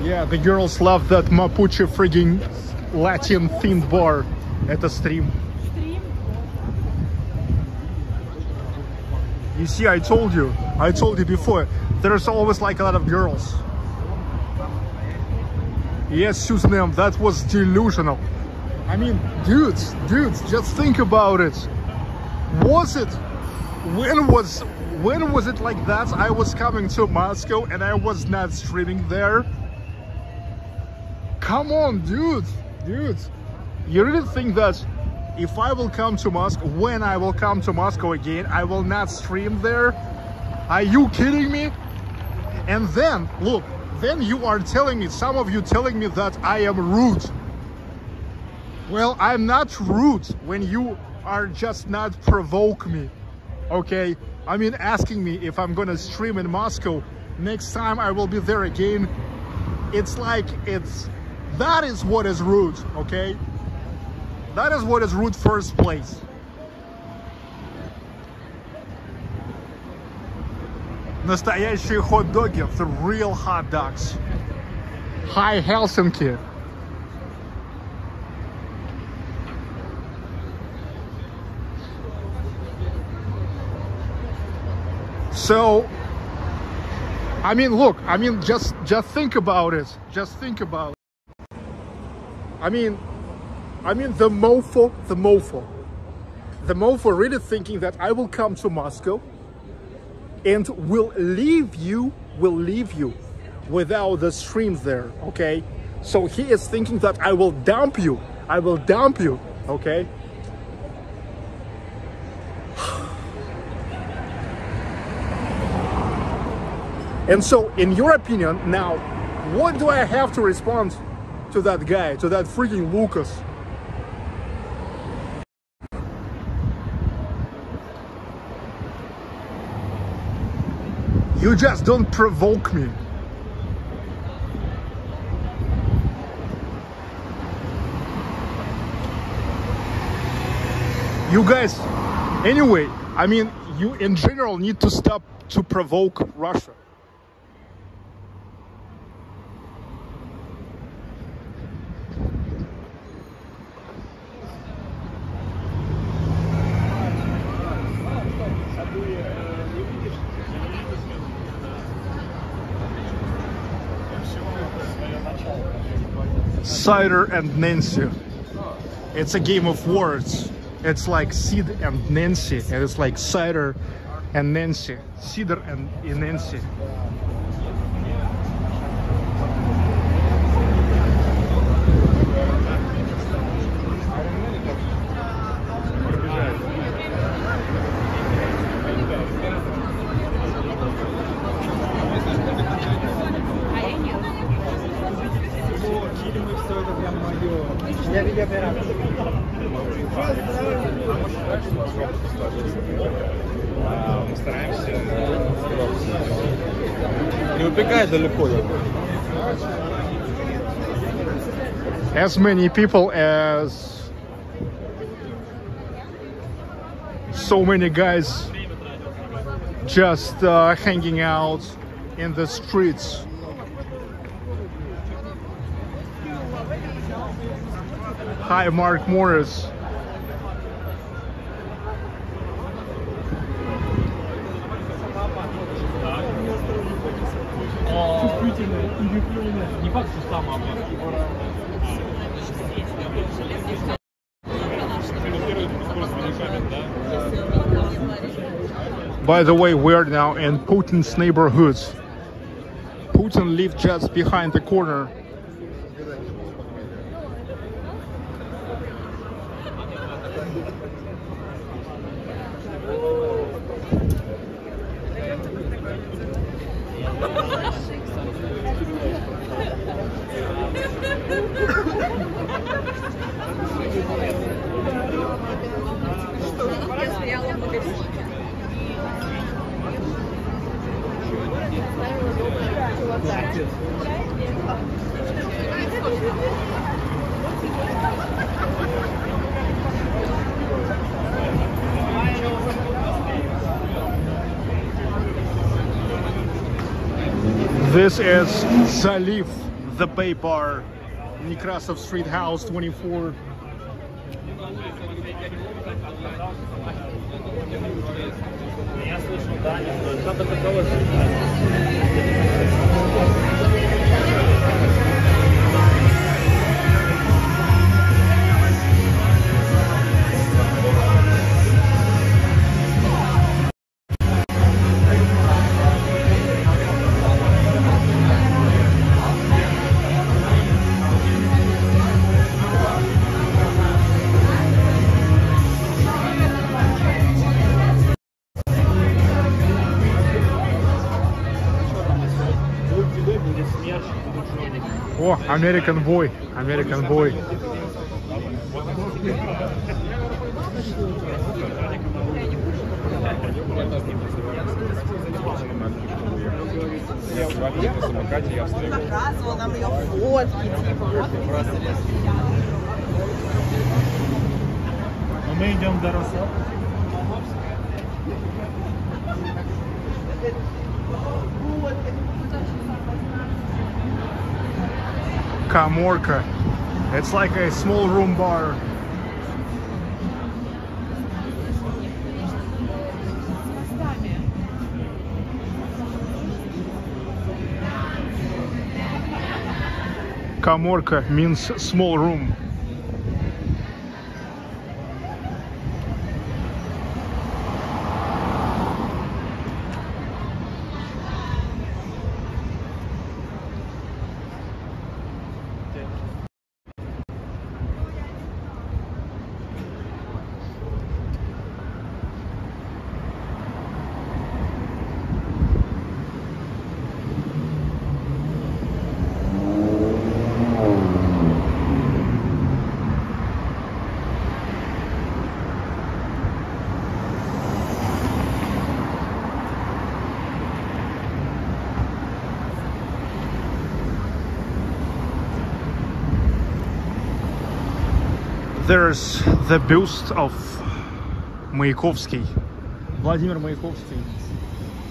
Yeah, the girls love that Mapuche frigging Latin themed bar. Это. Стрим? You see, I told you. I told you before. There's always like a lot of girls. Yes, M, that was delusional. I mean, dudes, dudes, just think about it. Was it? When was when was it like that? I was coming to Moscow and I was not streaming there. Come on, dude, dude. You really think that if I will come to Moscow, when I will come to Moscow again, I will not stream there? Are you kidding me? And then, look, then you are telling me, some of you telling me that I am rude. Well, I'm not rude when you are just not provoke me, okay? I mean, asking me if I'm gonna stream in Moscow next time I will be there again. It's like, it's, that is what is rude, okay? That is what is rude first place. Настоящие хот-доги, the real hot dogs. Hi, Helsinki. So, I mean, look, I mean, just just think about it. Just think about it. I mean, I mean, the mofo, the mofo, the mofo really thinking that I will come to Moscow and will leave you, will leave you without the streams there, okay? So he is thinking that I will dump you, I will dump you, okay? (sighs) And so, in your opinion, now, what do I have to respond to that guy, to that freaking Lucas? You just don't provoke me. You guys, anyway, I mean, you in general need to stop to provoke Russia. Cider and Nancy. It's a game of words. It's like Sid and Nancy, and it's like Cider and Nancy. Cider and Nancy. мы стараемся не убегать далеко. as many people as so many guys just uh, hanging out in the streets. Hi, Mark Morris. Чувствительно и рифленое. Не факт, что самое By the way, we're now in Putin's neighborhoods. Putin lived just behind the corner. This is Zaliv, the Bay Bar, Nekrasov Street House 24. О, American Boy, American Boy. Показывала нам ее фотки, типа, Мы идем до Росо. Kamorka. It's like a small room bar. Kamorka means small room. There's the bust of Mayakovsky. Vladimir Mayakovsky.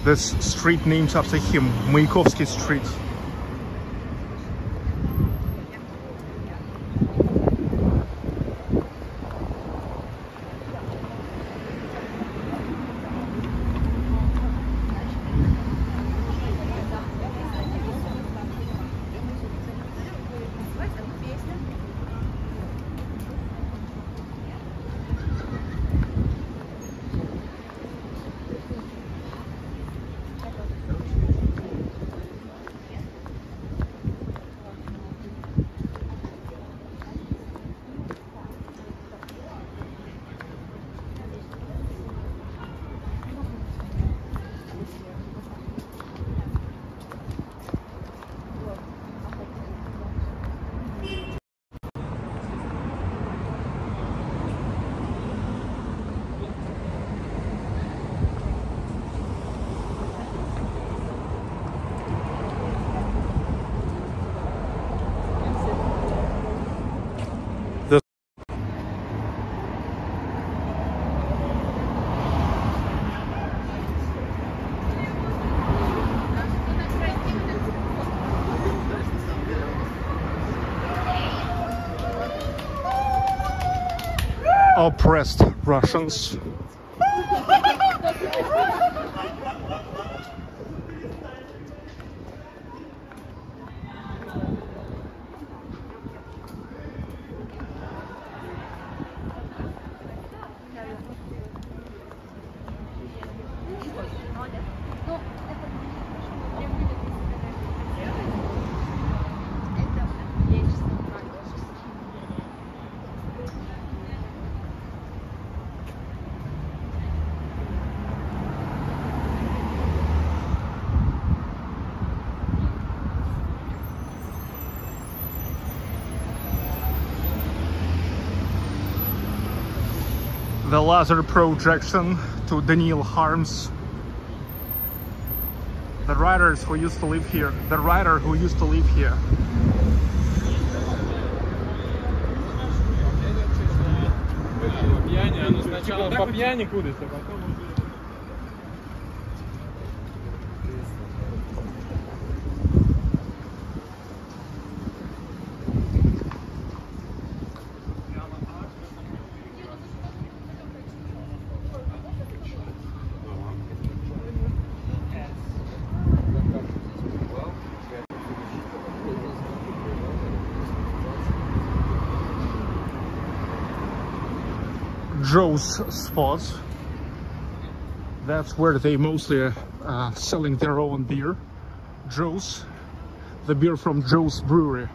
This street named after him, Mayakovsky Street. Oppressed Russians. laser projection to Daniil Kharms. The writers who used to live here, the writer who used to live here. По пьяни потом those spots. That's where they mostly are uh, selling their own beer. Joe's, the beer from Jaws Brewery,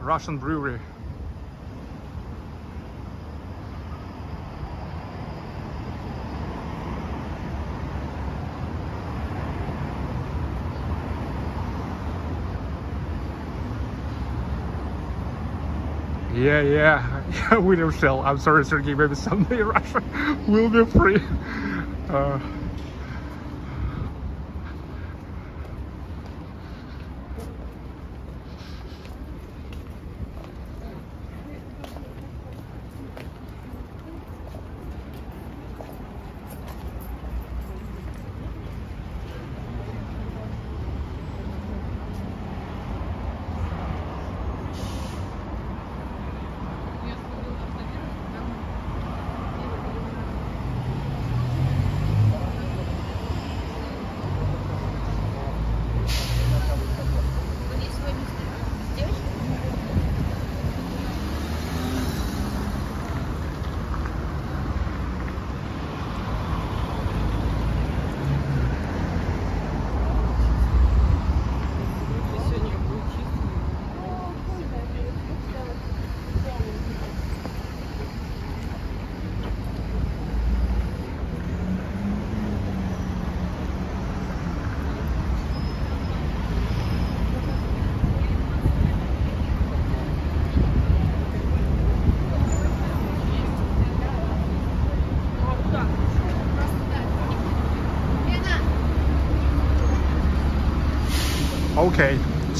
Russian brewery. Yeah, yeah, (laughs) yeah, William Shell. I'm sorry, Sergey, maybe someday Russia will be free. Uh,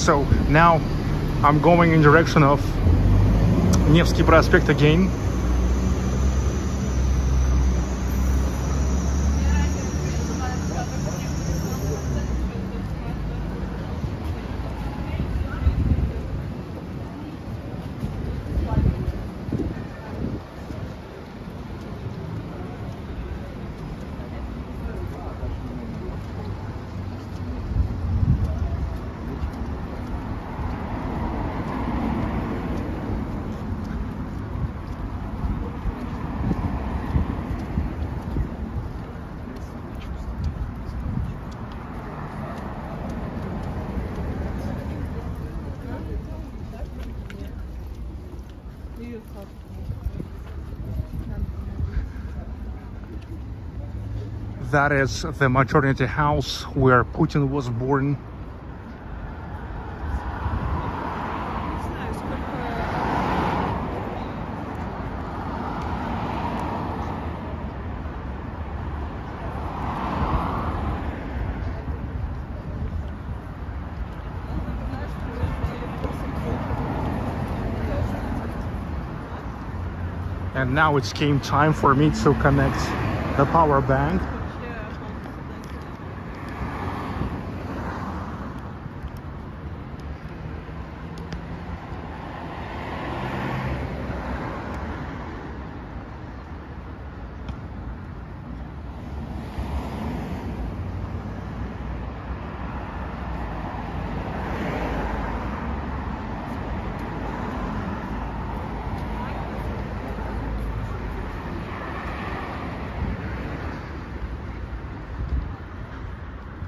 so now I'm going in direction of Nevsky Prospect again. that is the maternity house where Putin was born. and now it's came time for me to connect the power bank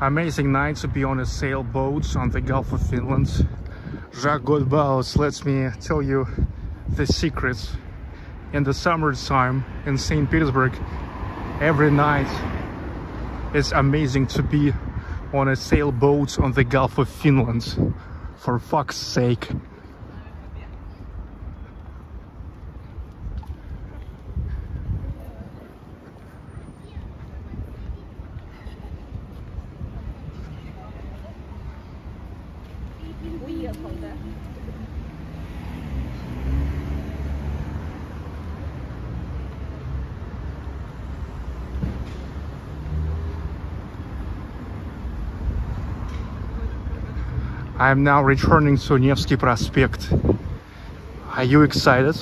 Amazing night to be on a sailboat on the Gulf of Finland. Jacques Godbout lets me tell you the secrets. In the summertime in St. Petersburg, every night it's amazing to be on a sailboat on the Gulf of Finland. For fuck's sake. I am now returning to Nevsky Prospect. Are you excited?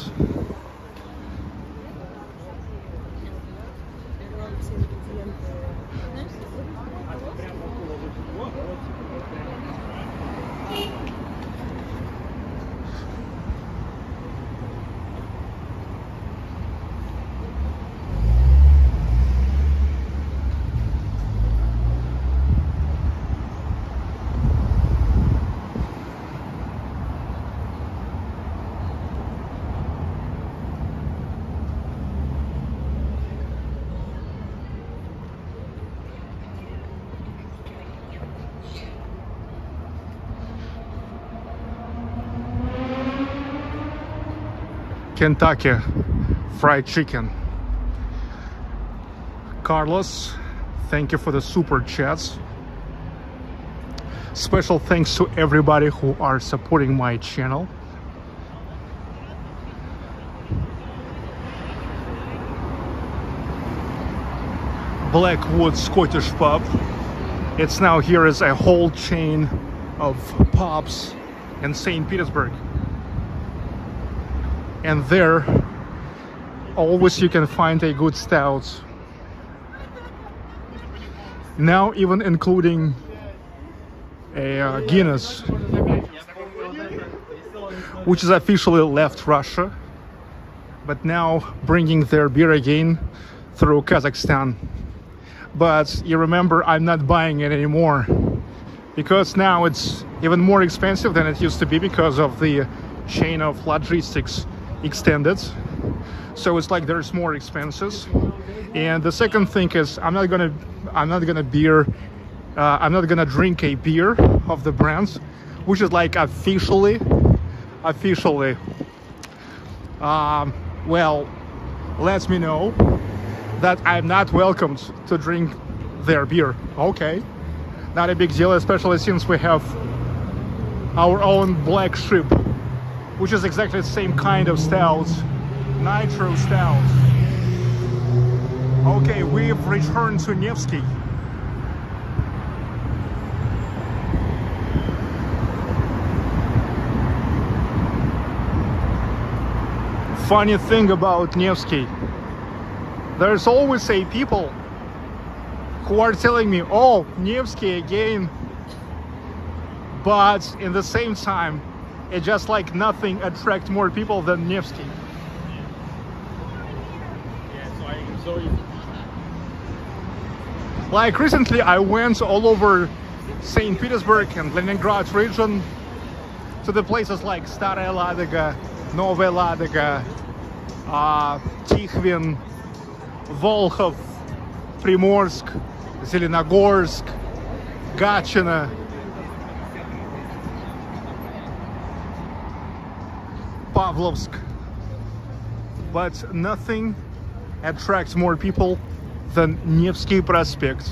Kentucky Fried Chicken. Carlos, thank you for the super chats. Special thanks to everybody who are supporting my channel. Blackwood Scottish pub. It's now here as a whole chain of pubs in St. Petersburg and there always you can find a good stout. Now even including a uh, Guinness which is officially left Russia but now bringing their beer again through Kazakhstan. But you remember I'm not buying it anymore because now it's even more expensive than it used to be because of the chain of logistics extended. So it's like there's more expenses. And the second thing is i'm not gonna i'm not gonna beer uh, i'm not gonna drink a beer of the brands which is like officially officially um, well lets me know that i'm not welcomed to drink their beer. Okay. Not a big deal especially since we have our own black sheep which is exactly the same kind of stout, nitro stout. Okay, we've returned to Nevsky. Funny thing about Nevsky, there's always a people who are telling me, oh, Nevsky again, but in the same time, it just like nothing attract more people than Nevsky. Like recently I went all over St. Petersburg and Leningrad region to the places like Staraya Ladoga, Novaya Ladoga, uh, Tikhvin, Volkhov, Primorsk, Zelenogorsk, Gatchina, Pavlovsk. But nothing attracts more people than Nevsky Prospect.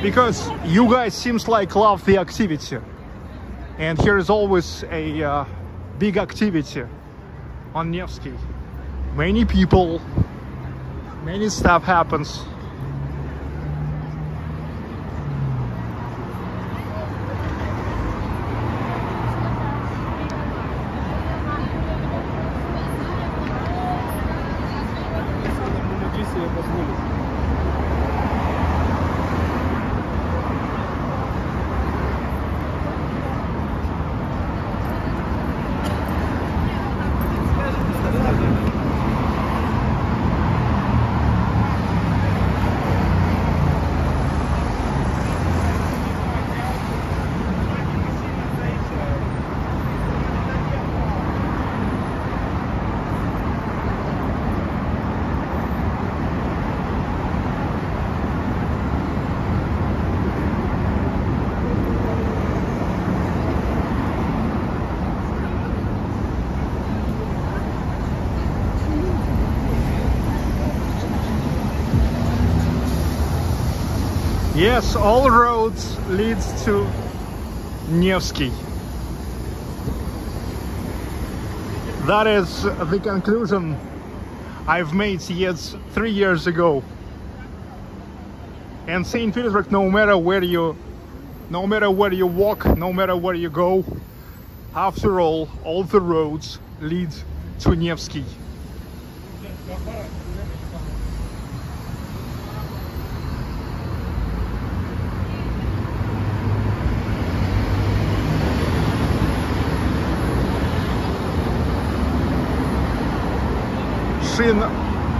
Because you guys seems like love the activity. And here is always a uh, big activity on Nevsky. Many people, many stuff happens. Yes, all roads leads to Nevsky. That is the conclusion I've made yet three years ago. And St. Petersburg, no matter where you, no matter where you walk, no matter where you go, after all, all the roads lead to Nevsky. Shin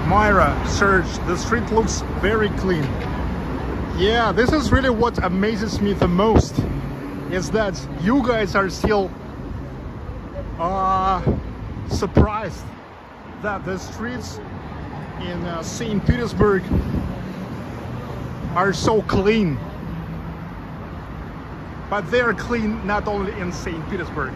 Myra Serge, the street looks very clean. Yeah, this is really what amazes me the most is that you guys are still uh, surprised that the streets in uh, St. Petersburg are so clean. But they are clean not only in St. Petersburg.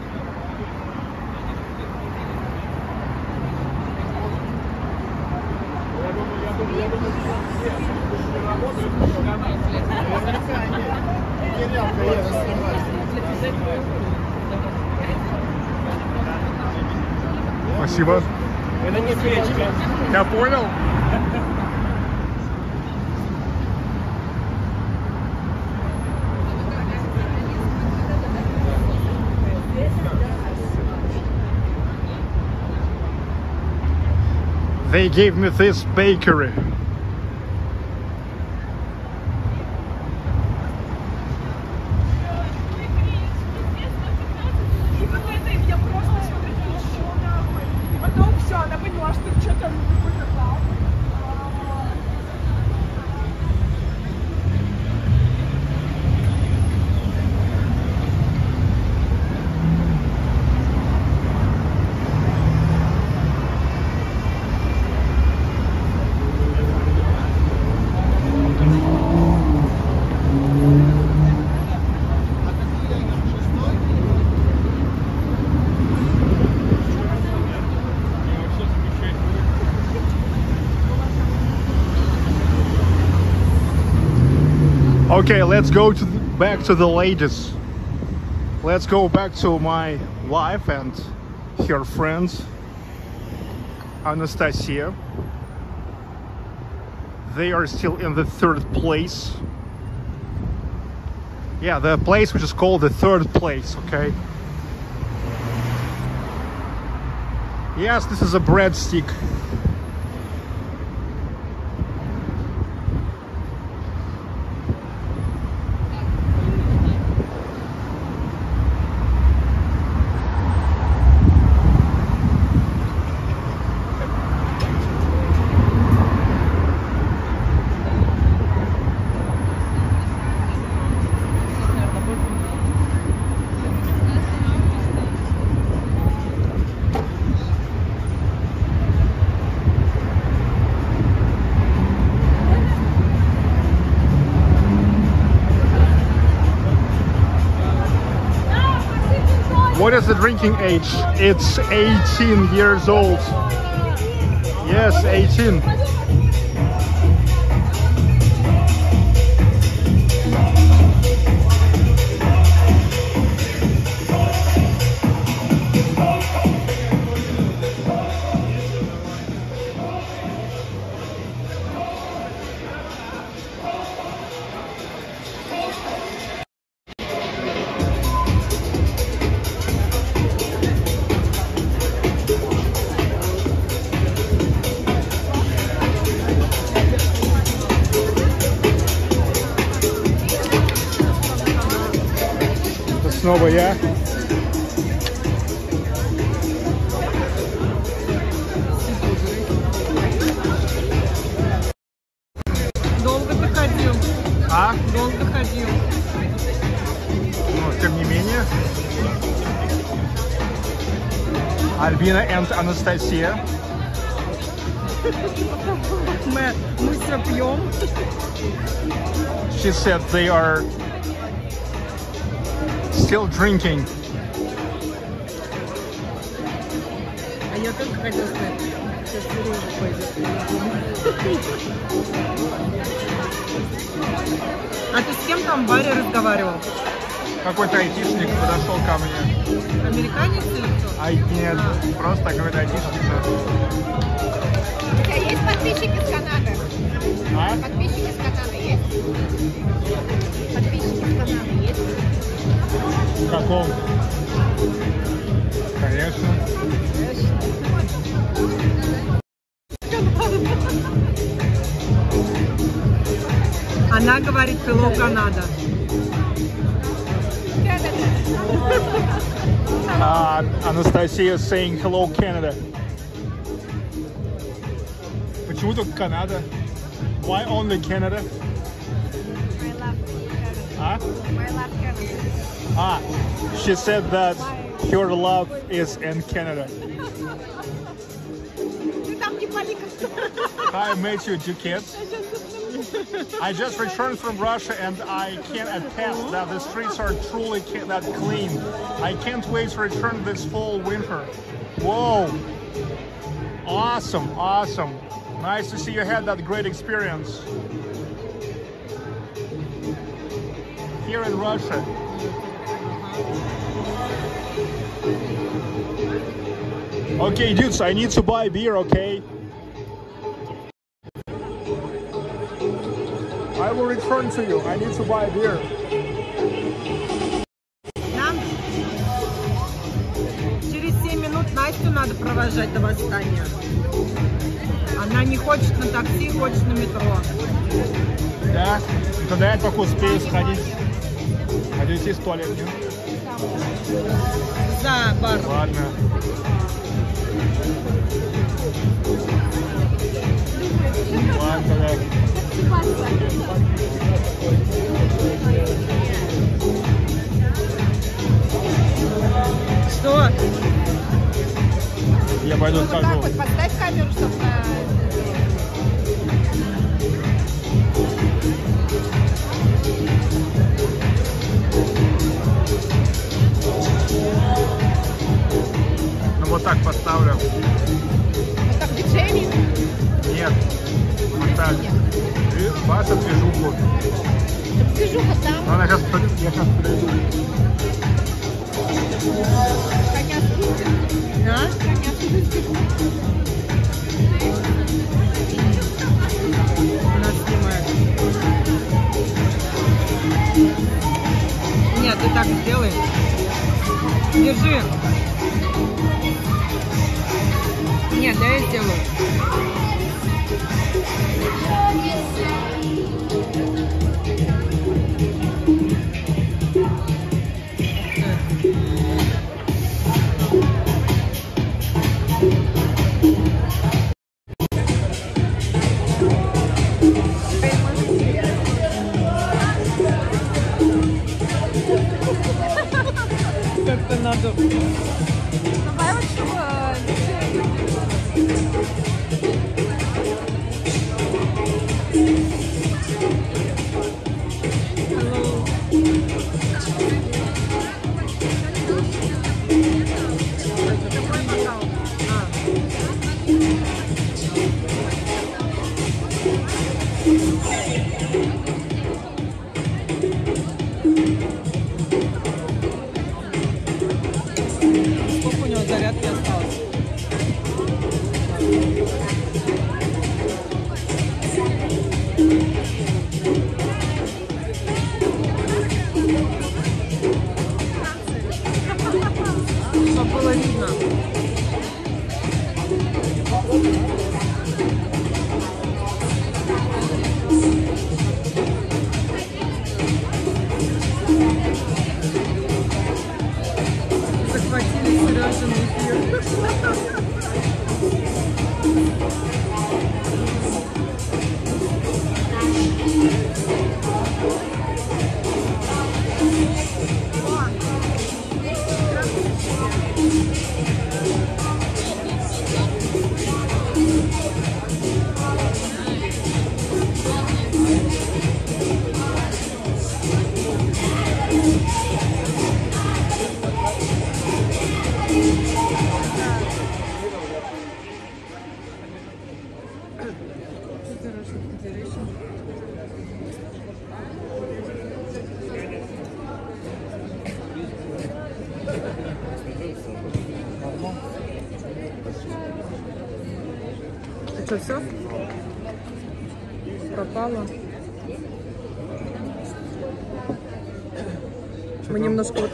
Спасибо. Это не свечка. Я понял. They gave me this bakery. Okay, let's go to the, back to the ladies. Let's go back to my wife and her friends, Anastasia. They are still in the third place. Yeah, the place which is called the third place, okay? Yes, this is a breadstick. What is the drinking age? It's 18 years old. Yes, 18. Said they are still drinking. А я только хотела сказать, Сейчас Сережа пойдет. А ты с кем там в баре разговаривал? Какой-то айтишник подошел ко мне. Американец или кто? Ай, нет, просто какой-то айтишник. saying hello, Canada. Почему только Канада? Why only Canada? I love Canada. А? I love Canada. Ah, she said that her love is in Canada. (laughs) Ты там не пали как I met you, two kids. (laughs) I just returned from Russia and I can attest that the streets are truly that clean. I can't wait to return this fall winter. Whoa! Awesome, awesome. Nice to see you had that great experience. Here in Russia. Okay, dudes, I need to buy beer, okay? Return to you. I need to buy beer. Нам через 7 минут Настю надо провожать до восстания. Она не хочет на такси, хочет на метро. Да? Тогда я только успею сходить. Пойдете в туалет, нет? За бар. Ладно. Ладно, да. Что? Я пойду Вот так скажу. вот подставь камеру, чтобы на... Ну вот так поставлю. Вот так дешевле. Нет. Вот так. Вашу движуху. Движуха там, Она сейчас, я сейчас подойду. коня спустят. А? Коня спустят. Она снимает. Нет, ты так сделай. Держи. Нет, да я сделаю.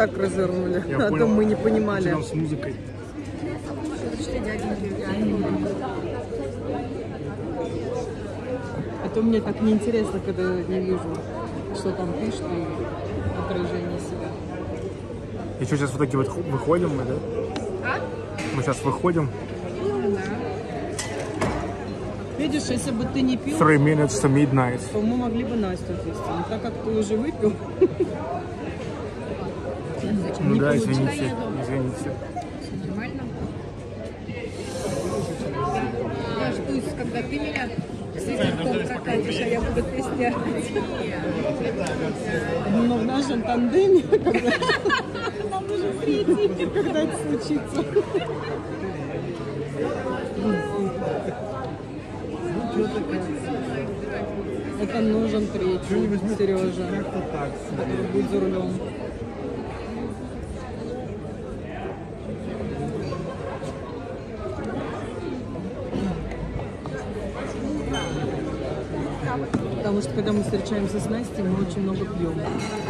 Так развернули, (laughs) а то мы не понимали. с музыкой. А то мне так неинтересно, когда не вижу, что там пишет и отражение себя. И что, сейчас вот такие вот выходим мы, да? Мы сейчас выходим. Видишь, если бы ты не пил, Three minutes to midnight. то мы могли бы Настю отвезти. Но так как ты уже выпил, (laughs) да, извините, извините. Нормально. Я жду, когда ты меня с языком прокатишь, а я буду песня. но в нашем тандеме, (laughs) когда нам нужен третий, когда это случится. Это нужен третий, Сережа, который будет за рулем. Потому что когда мы встречаемся с Настей, мы очень много пьем.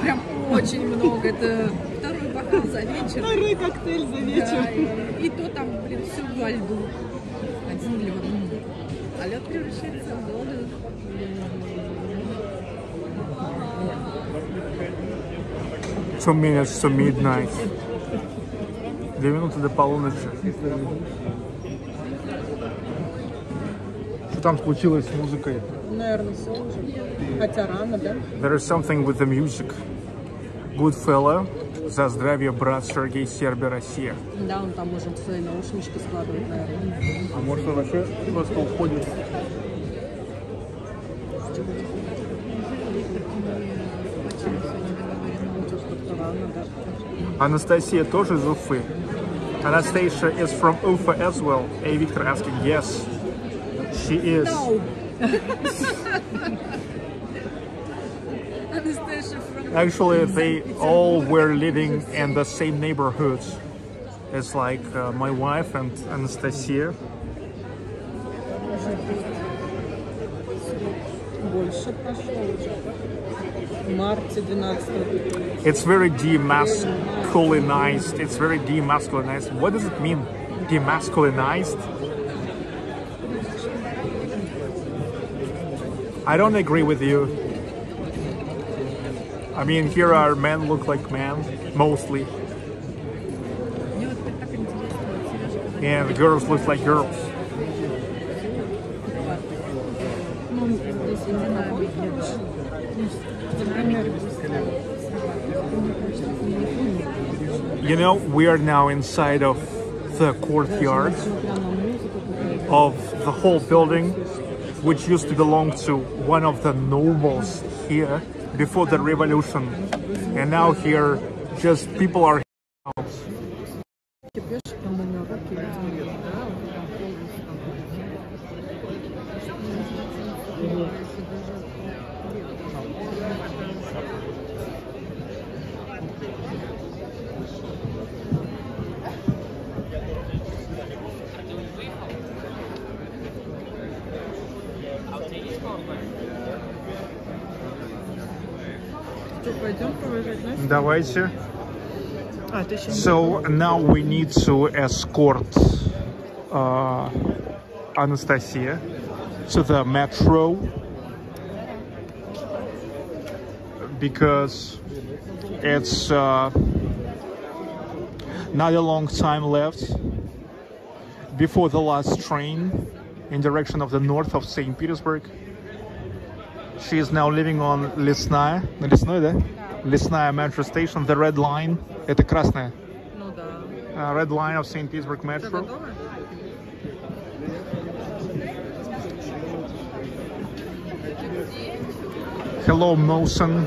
Прям очень много. Это второй бокал за вечер. Второй коктейль за Да, вечер. и, и то там, блин, все во льду. Один лед. А лед превращается в воду. Two minutes to midnight. Две минуты до полуночи. Там случилось с музыкой? Наверное, все уже. Хотя рано, да? There is something with the music. Goodfellow. За здравие, брат Сергей Сербия, Россия. Да, он там может свои наушнички складывать, наверное. А может он вообще просто уходит? Анастасия тоже из Уфы. Anastasia is from Ufa as well. A Victor asking, yes, she is. No. (laughs) Actually, they all were living in the same neighborhoods. It's like uh, my wife and Anastasia. It's very demasculinized. It's very demasculinized. What does it mean, demasculinized? I don't agree with you. I mean, here our men look like men, mostly. And the girls look like girls. You know, we are now inside of the courtyard of the whole building which used to belong to one of the nobles here before the revolution. And now here, just people are. Давайте. А, ты еще не So now we need to escort uh, Anastasia to the metro because it's uh, not a long time left before the last train in direction of the north of St. Petersburg. She is now living on Лесная. На Лесной, да? Лесная metro station, the red line. Это красная. Ну да. Uh, red line of St. Petersburg Ты Metro. готова? Hello, Mosen.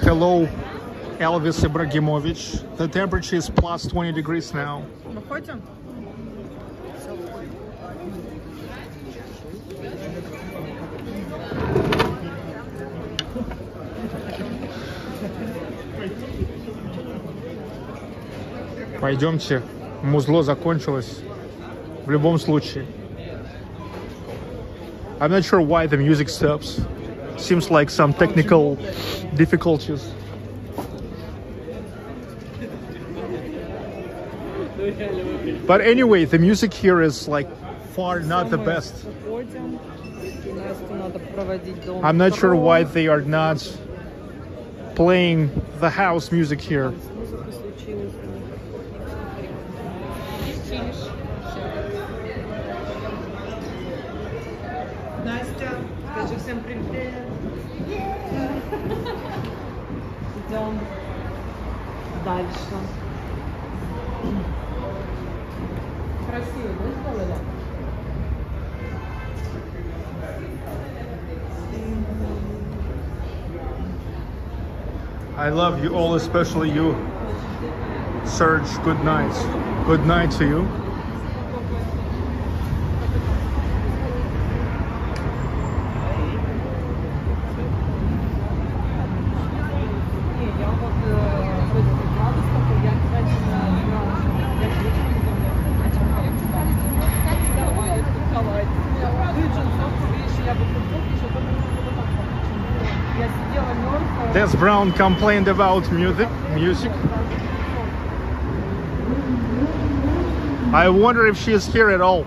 Hello, Elvis Ibrahimovic. The temperature is plus 20 degrees now. Выходим? Пойдемте. Музло закончилось. В любом случае. I'm not sure why the music stops. Seems like some technical difficulties. But anyway, the music here is like far not the best. Уходим. Настю надо проводить дом. I'm not sure why they are not playing the house music here. Настя, скажи всем привет. Идем дальше. Красиво, да, сделали? I love you all, especially you. Serge, good night. Good night to you. Des Brown complained about music. Music. I wonder if she is here at all.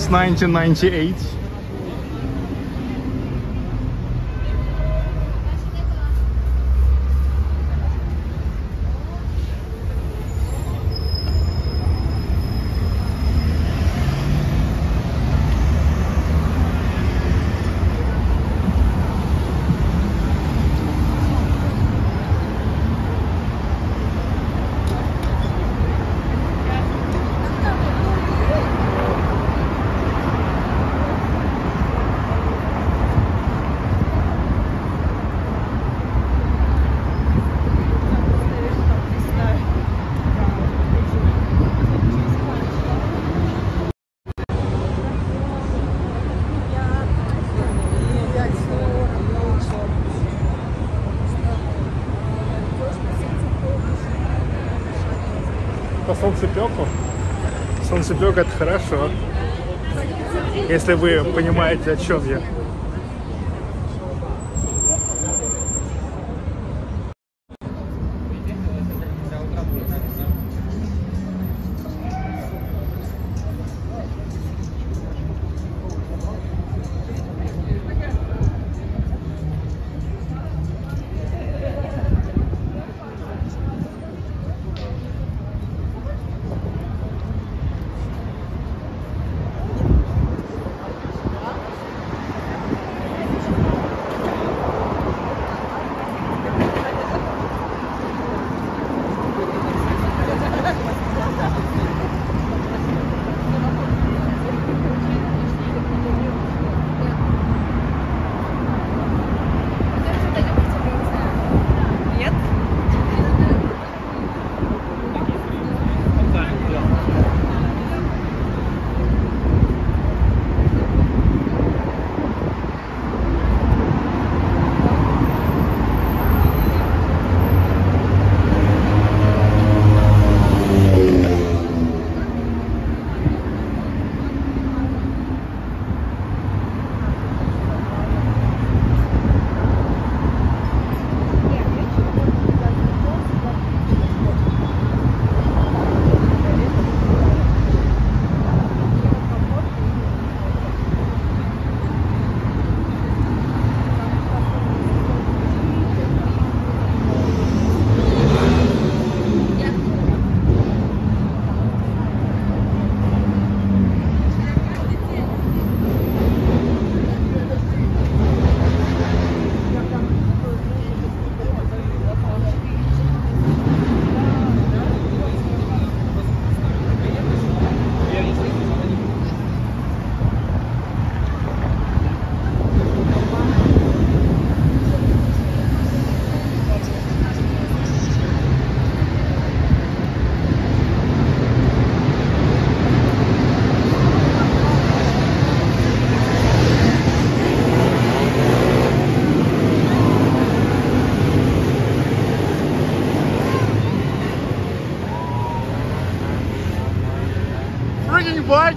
Since 1998. Солнцепеку. Солнцепек это хорошо. Если вы понимаете, о чем я.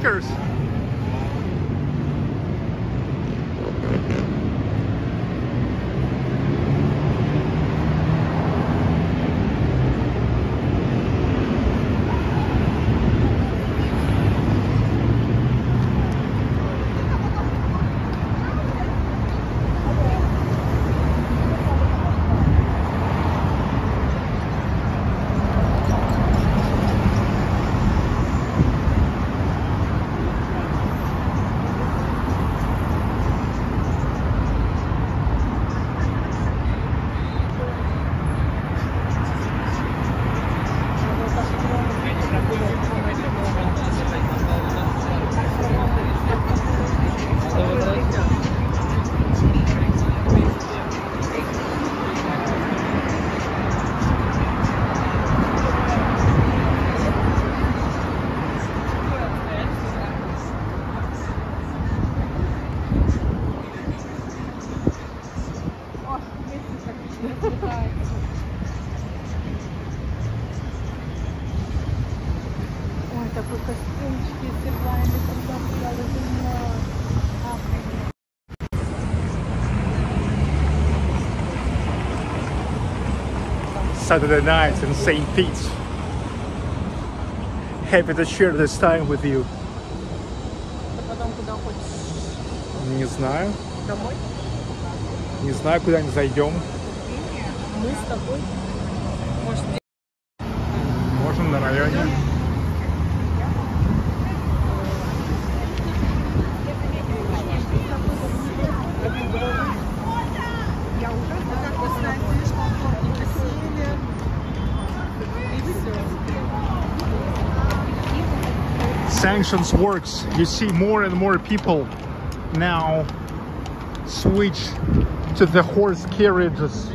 Bikers. Saturday night in St. Pete. Happy to share this time with you. А потом куда хочешь? Не знаю. Домой? Не знаю, куда-нибудь зайдем. Мы с тобой. options works. You see more and more people now switch to the horse carriages.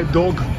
Hi, dog.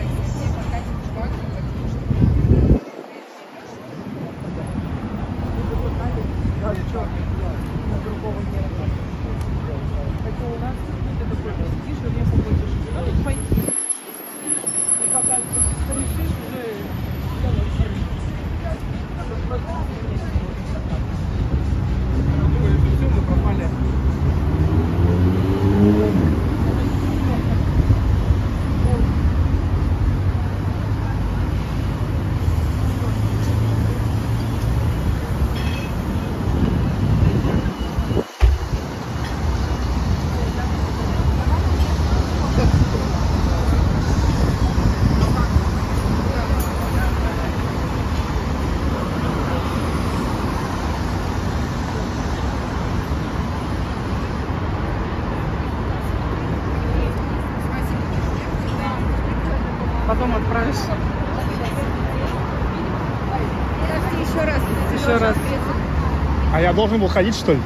А я должен был ходить, что ли?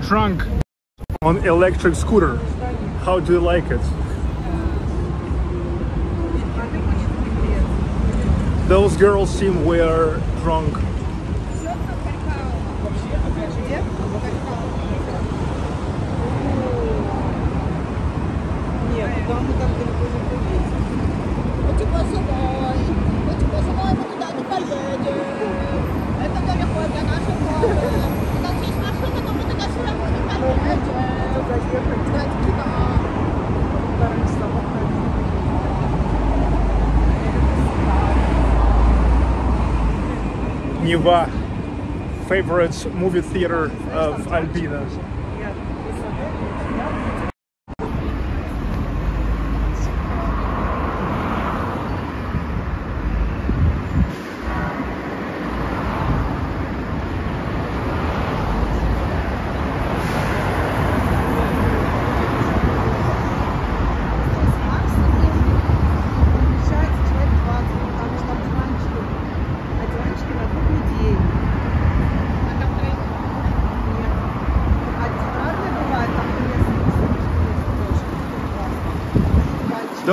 The drunk on electric scooter. How do you like it? Those girls seem were drunk. Favorite movie theater of Albinas.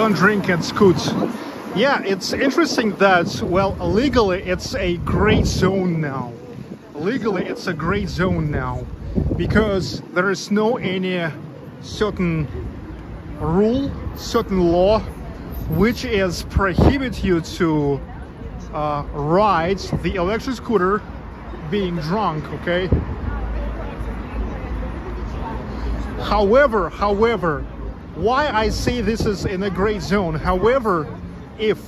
Don't drink and scoot. Yeah, it's interesting that, well, legally it's a gray zone now. Legally it's a gray zone now because there is no any certain rule, certain law which is prohibit you to uh, ride the electric scooter being drunk, okay? However, however, why I say this is in a gray zone. However, if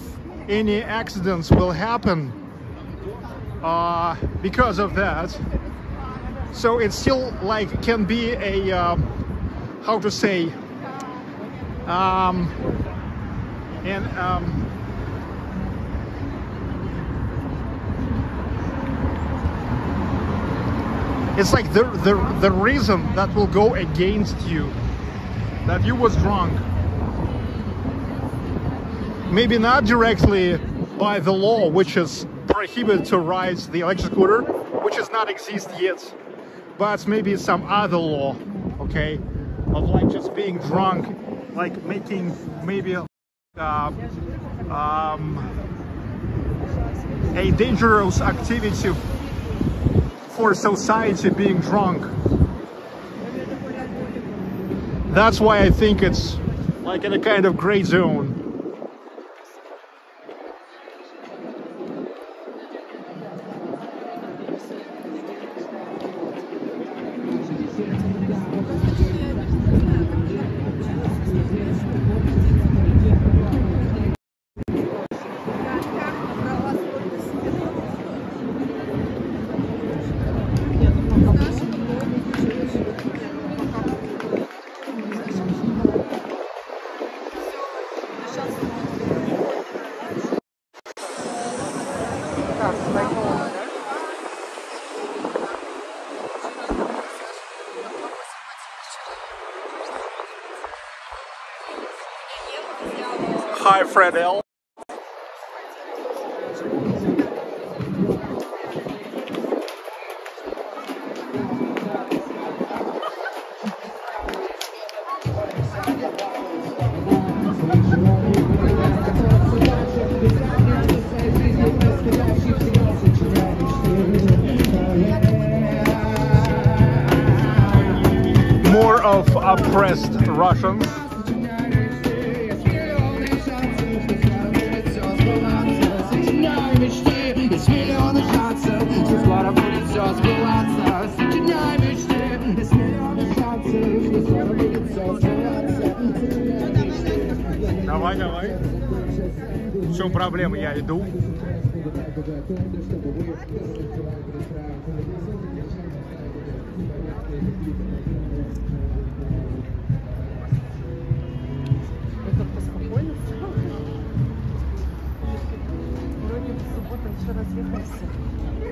any accidents will happen uh, because of that, so it still like can be a um, how to say um, and um, it's like the, the the reason that will go against you that you was drunk maybe not directly by the law which is prohibited to ride the electric scooter which does not exist yet but maybe some other law okay of like just being drunk like making maybe uh, um, a dangerous activity for society being drunk. That's why I think it's like in a kind of gray zone. More of oppressed Russians. Чем проблема? Я иду.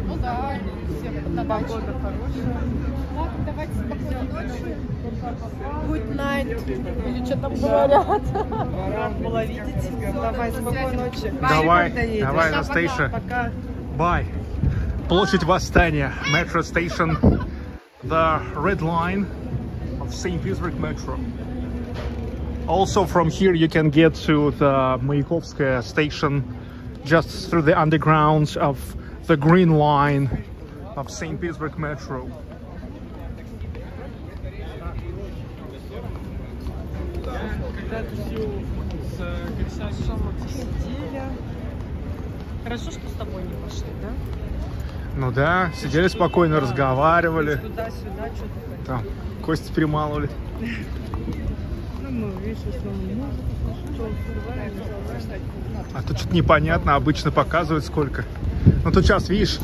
Ну да, все Погода хорошая. Ладно, давайте спокойной ночи. Good night. Или что там говорят? (laughs) Рад было видеть. Давай, спокойной ночи. Давай, Когда едешь? давай на стейшн. Пока. Бай. Площадь Восстания, метро стейшн. the red line of St. Petersburg Metro. Also from here you can get to the Mayakovskaya station just through the undergrounds of the green line of St. Petersburg Metro. Когда-то Гришашом сидели. Хорошо, что с тобой не пошли, да? Ну да, сидели спокойно, разговаривали, Туда-сюда, что-то там кости перемалывали. (laughs) Ну, мы, видишь, открываем, закрываем. А тут что-то непонятно, обычно показывают сколько. Ну тут сейчас, видишь,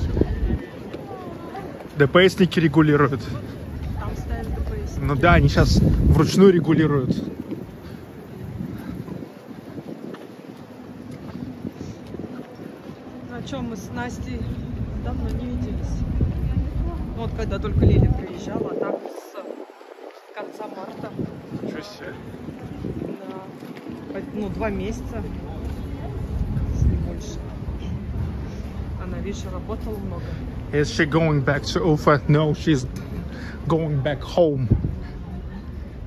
ДПСники регулируют. Там стоят ДПС. Ну да, они сейчас вручную регулируют. Ну, о чем мы с Настей давно не виделись. Ну, Вот когда только Лиля приезжала, а так с конца марта. Ничего себе. Да. Ну, два месяца. Если не больше. Она, видишь, работала много. Is she going back to Ufa? No, she's going back home.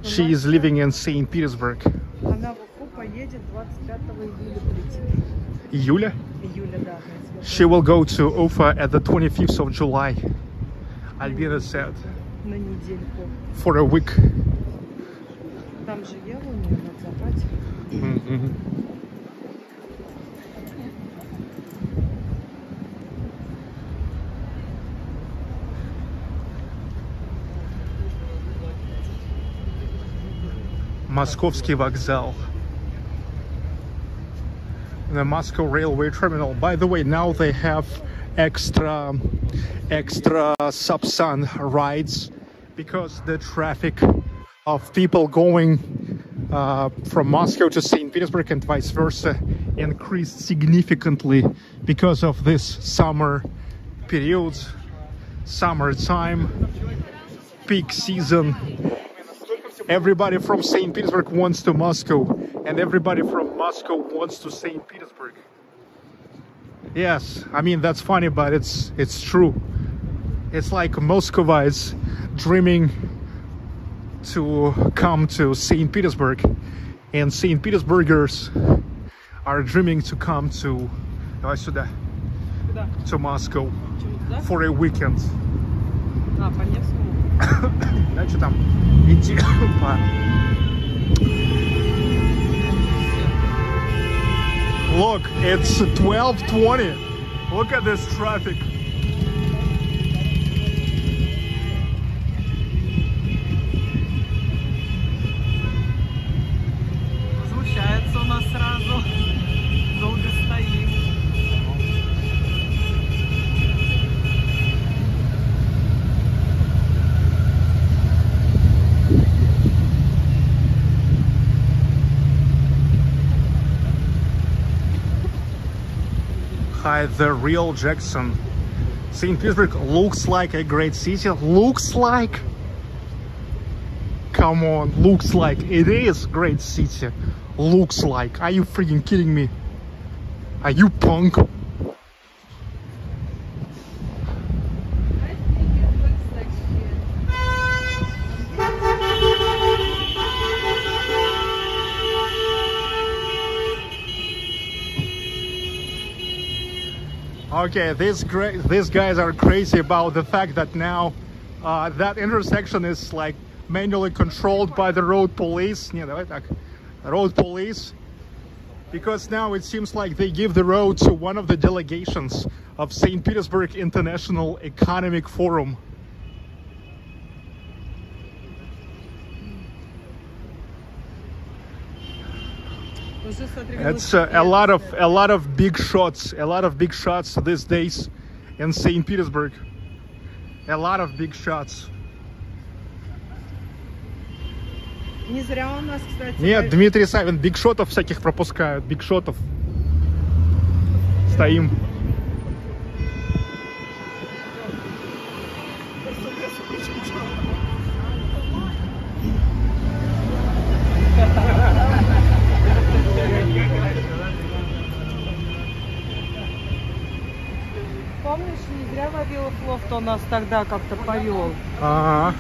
She is living in St. Petersburg. Она в Уфу поедет 25 июля прийти. Июля? Июля, да. She will go to Ufa at the 25th of July. Albina said. На недельку. For a week. Там же нее надо забрать. Мгм. Московский вокзал. The Moscow railway terminal. By the way, now they have extra extra Sapsan rides because the traffic of people going uh, from Moscow to St. Petersburg and vice versa increased significantly because of this summer period, summertime, peak season Everybody from St. Petersburg wants to Moscow, and everybody from Moscow wants to St. Petersburg. Yes, I mean that's funny, but it's it's true. It's like Muscovites dreaming to come to St. Petersburg, and St. Petersburgers are dreaming to come to давай сюда, Куда? to Moscow Почему туда? for a weekend. А, по Невскому. Да, что там? Идти по- Look, it's 12:20. Look at this traffic. The real Jackson. St. Petersburg looks like a great city. Looks like. Come on, looks like. It is great city. Looks like. Are you freaking kidding me? Are you punk? Okay, these, these guys are crazy about the fact that now uh, that intersection is like manually controlled by the road police, Yeah, right. like road police, because now it seems like they give the road to one of the delegations of St. Petersburg International Economic Forum. It's uh, a lot of a lot of big shots, a lot of big shots these days in St. Petersburg. A lot of big shots. Не зря у нас, кстати, Нет, Дмитрий Савин, бигшотов всяких пропускают, бигшотов. Стоим. помнишь, не зря в Вавилов Лофт он нас тогда как-то повел. Uh,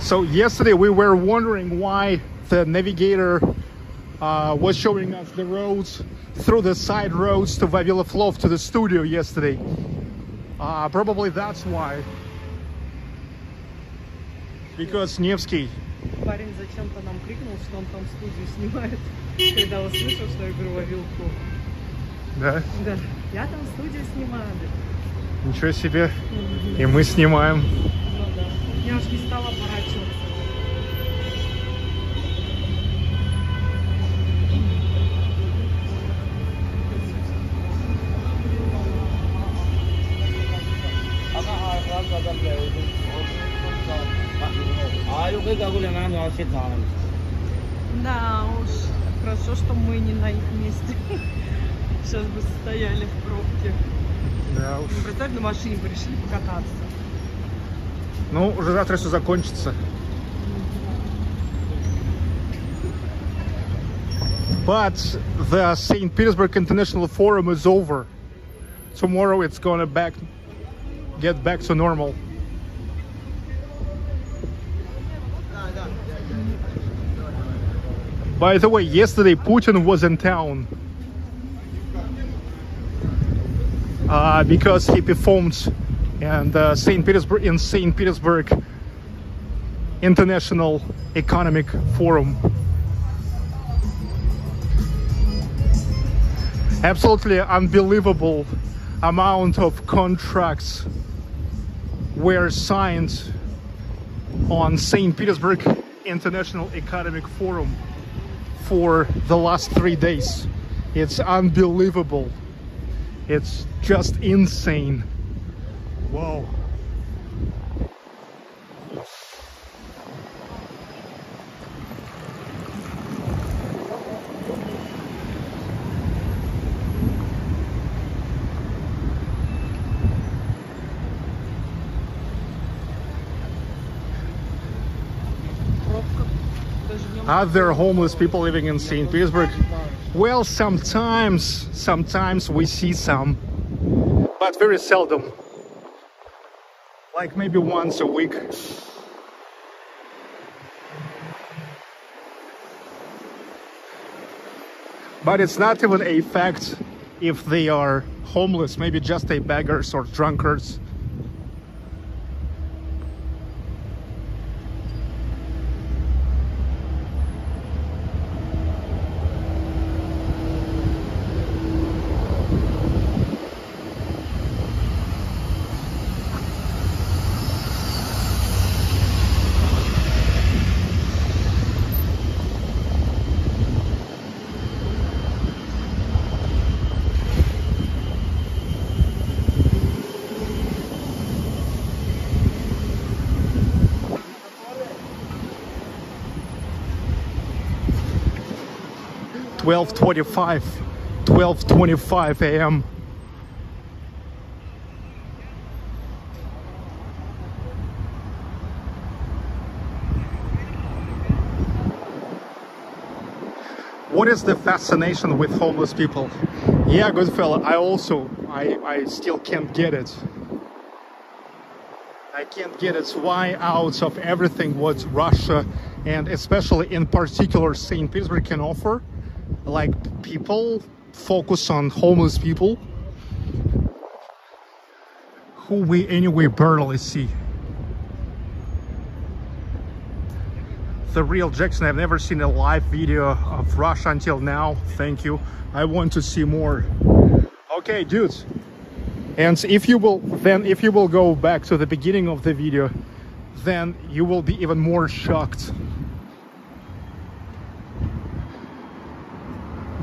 so yesterday we were wondering why the navigator uh, was showing us the roads through the side roads to Vavilov Loft to the studio yesterday. Uh, probably that's why. Because Nevsky. Парень зачем-то нам крикнул, что он там студию снимает. Когда услышал, что я говорю Вавилов Лофт. Да? Да, я там студию снимаю. Ничего себе. И мы снимаем. Я уж не стала оборачиваться. Да уж, хорошо, что мы не на их месте. (laughs) Сейчас бы стояли в пробке. Да уж. Ну, Представь, на машине бы решили покататься. Ну, уже завтра все закончится. But the St. Petersburg International Forum is over. Tomorrow it's gonna back get back to normal. By the way, yesterday Putin was in town Uh, because he performed and uh, St. Petersburg in St. Petersburg International Economic Forum. Absolutely unbelievable amount of contracts were signed on St. Petersburg International Economic Forum for the last three days. It's unbelievable. It's just insane. Wow. other homeless people living in St. Petersburg? Well, sometimes, sometimes we see some, but very seldom. Like maybe once a week. But it's not even a fact if they are homeless, maybe just a beggars or drunkards Twelve twenty-five, twelve twenty-five a.m. What is the fascination with homeless people? Yeah, good fella. I also, I, I still can't get it. I can't get it. Why out of everything what Russia and especially in particular St. Petersburg can offer, like people focus on homeless people who we anyway barely see. The real Jackson, I've never seen a live video of Russia until now. Thank you. I want to see more. Okay, dudes. And if you will, then if you will go back to the beginning of the video, then you will be even more shocked.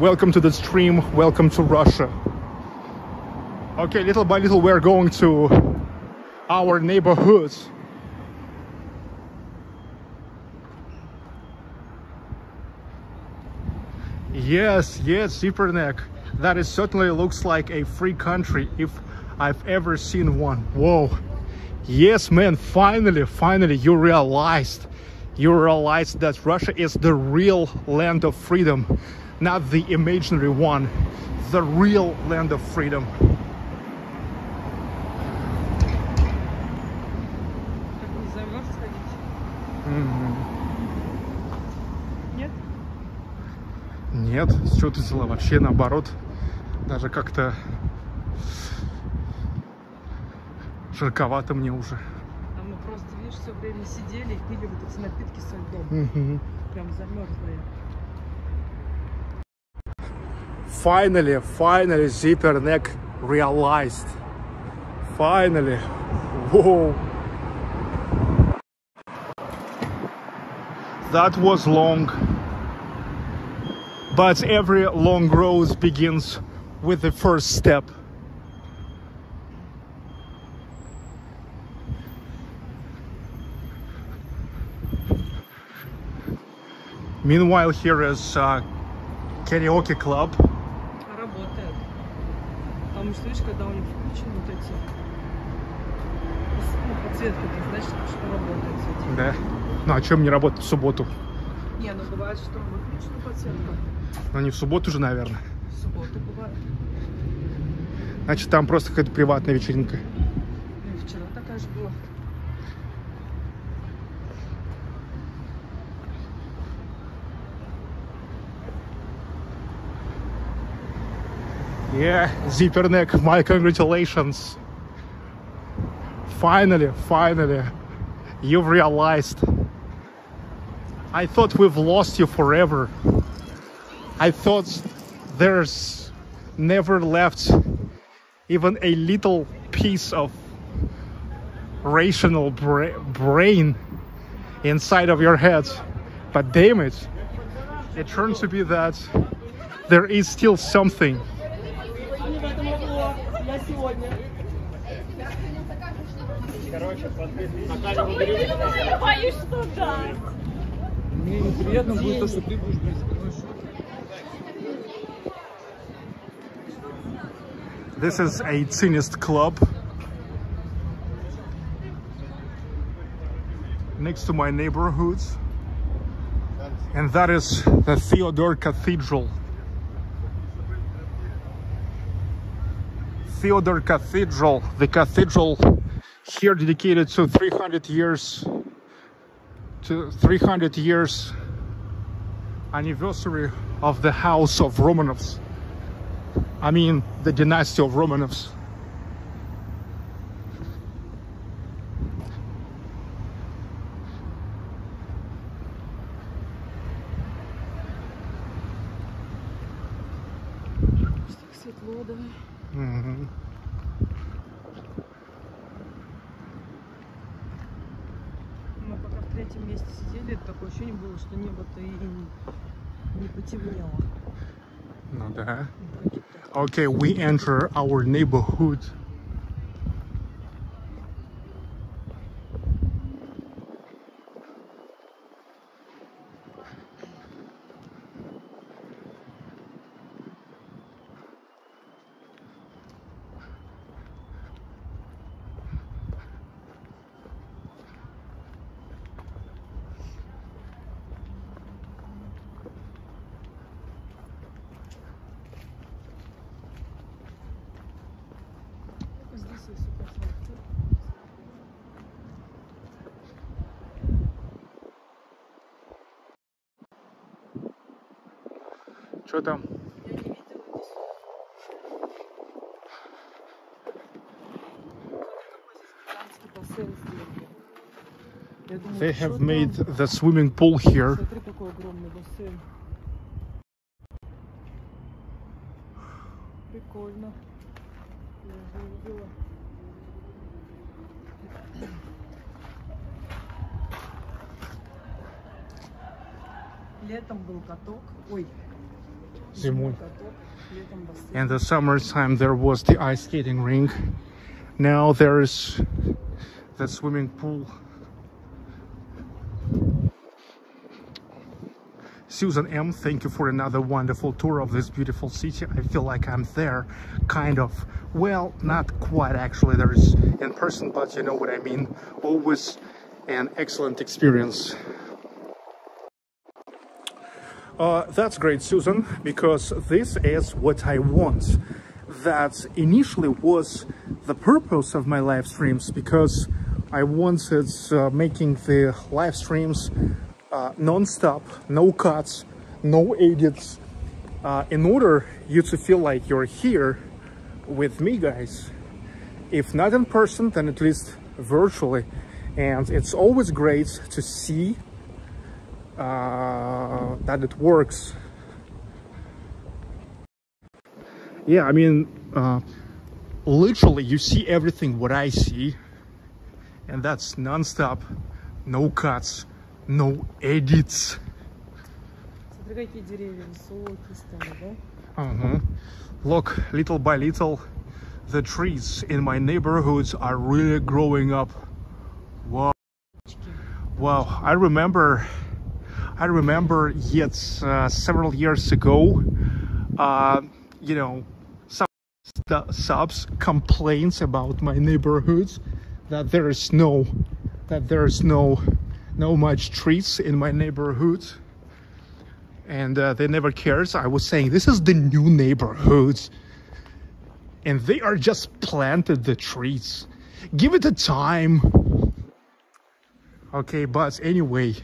Welcome to the stream. Welcome to Russia. Okay, little by little, we're going to our neighborhoods. Yes, yes, Zipperneck. That is certainly looks like a free country if I've ever seen one. Whoa. Yes, man, finally, finally you realized, you realized that Russia is the real land of freedom, not the imaginary one, the real land of freedom. Нет? Нет, что ты взяла? Вообще наоборот, даже как-то жарковато мне уже. А мы просто, видишь, все время сидели и пили вот эти напитки со льдом. Угу. Прям замерзли. Finally, finally, zipper neck realized. Finally. Whoa. That was long. But every long road begins with the first step. Meanwhile, here is uh, karaoke club. Работает. Что, видишь, когда у них включены вот эти ну, подсветка, это значит, что работает все Да. Ну а чем не работать в субботу? Не, ну бывает, что выключена подсветка. Ну не в субботу же, наверное. В субботу бывает. Значит, там просто какая-то приватная вечеринка. Yeah, zipper neck, my congratulations. Finally, finally, you've realized. I thought we've lost you forever. I thought there's never left even a little piece of rational bra- brain inside of your head. But damn it, it turns to be that there is still something Боюсь, что да. Мне неприятно будет то, что ты будешь блядь, спиной шел. This is a Zinist club. Next to my neighborhood. And that is the Theodore Cathedral. Theodore Cathedral, the cathedral here dedicated to 300 years to 300 years anniversary of the house of Romanovs. I mean, the dynasty of Romanovs. не, не потемнело. Ну да. Okay, we enter our neighborhood. Я думаю, They что have там? made the swimming pool here. Смотри, какой огромный бассейн. Прикольно. Я уже увидела. Летом был каток. Ой. Зимой. каток. Летом бассейн. In the summertime, there was the ice skating rink. Now there is the swimming pool. Susan M, thank you for another wonderful tour of this beautiful city. I feel like I'm there, kind of. Well, not quite actually, there is in person, but you know what I mean. Always an excellent experience. Uh, that's great, Susan, because this is what I want. That initially was the purpose of my live streams, because I wanted uh, making the live streams uh, non-stop, no cuts, no edits, uh, in order you to feel like you're here with me guys if not in person then at least virtually and it's always great to see uh, that it works yeah i mean uh, literally you see everything what i see and that's non-stop no cuts no edits Смотри, какие деревья высокие стали, да? uh-huh. look little by little the trees in my neighborhoods are really growing up wow wow i remember i remember yet uh, several years ago uh, you know some subs complaints about my neighborhoods that there is no that there is no no much trees in my neighborhood and uh, they never cares. I was saying this is the new neighborhoods and they are just planted the trees give it a time. Okay but anyway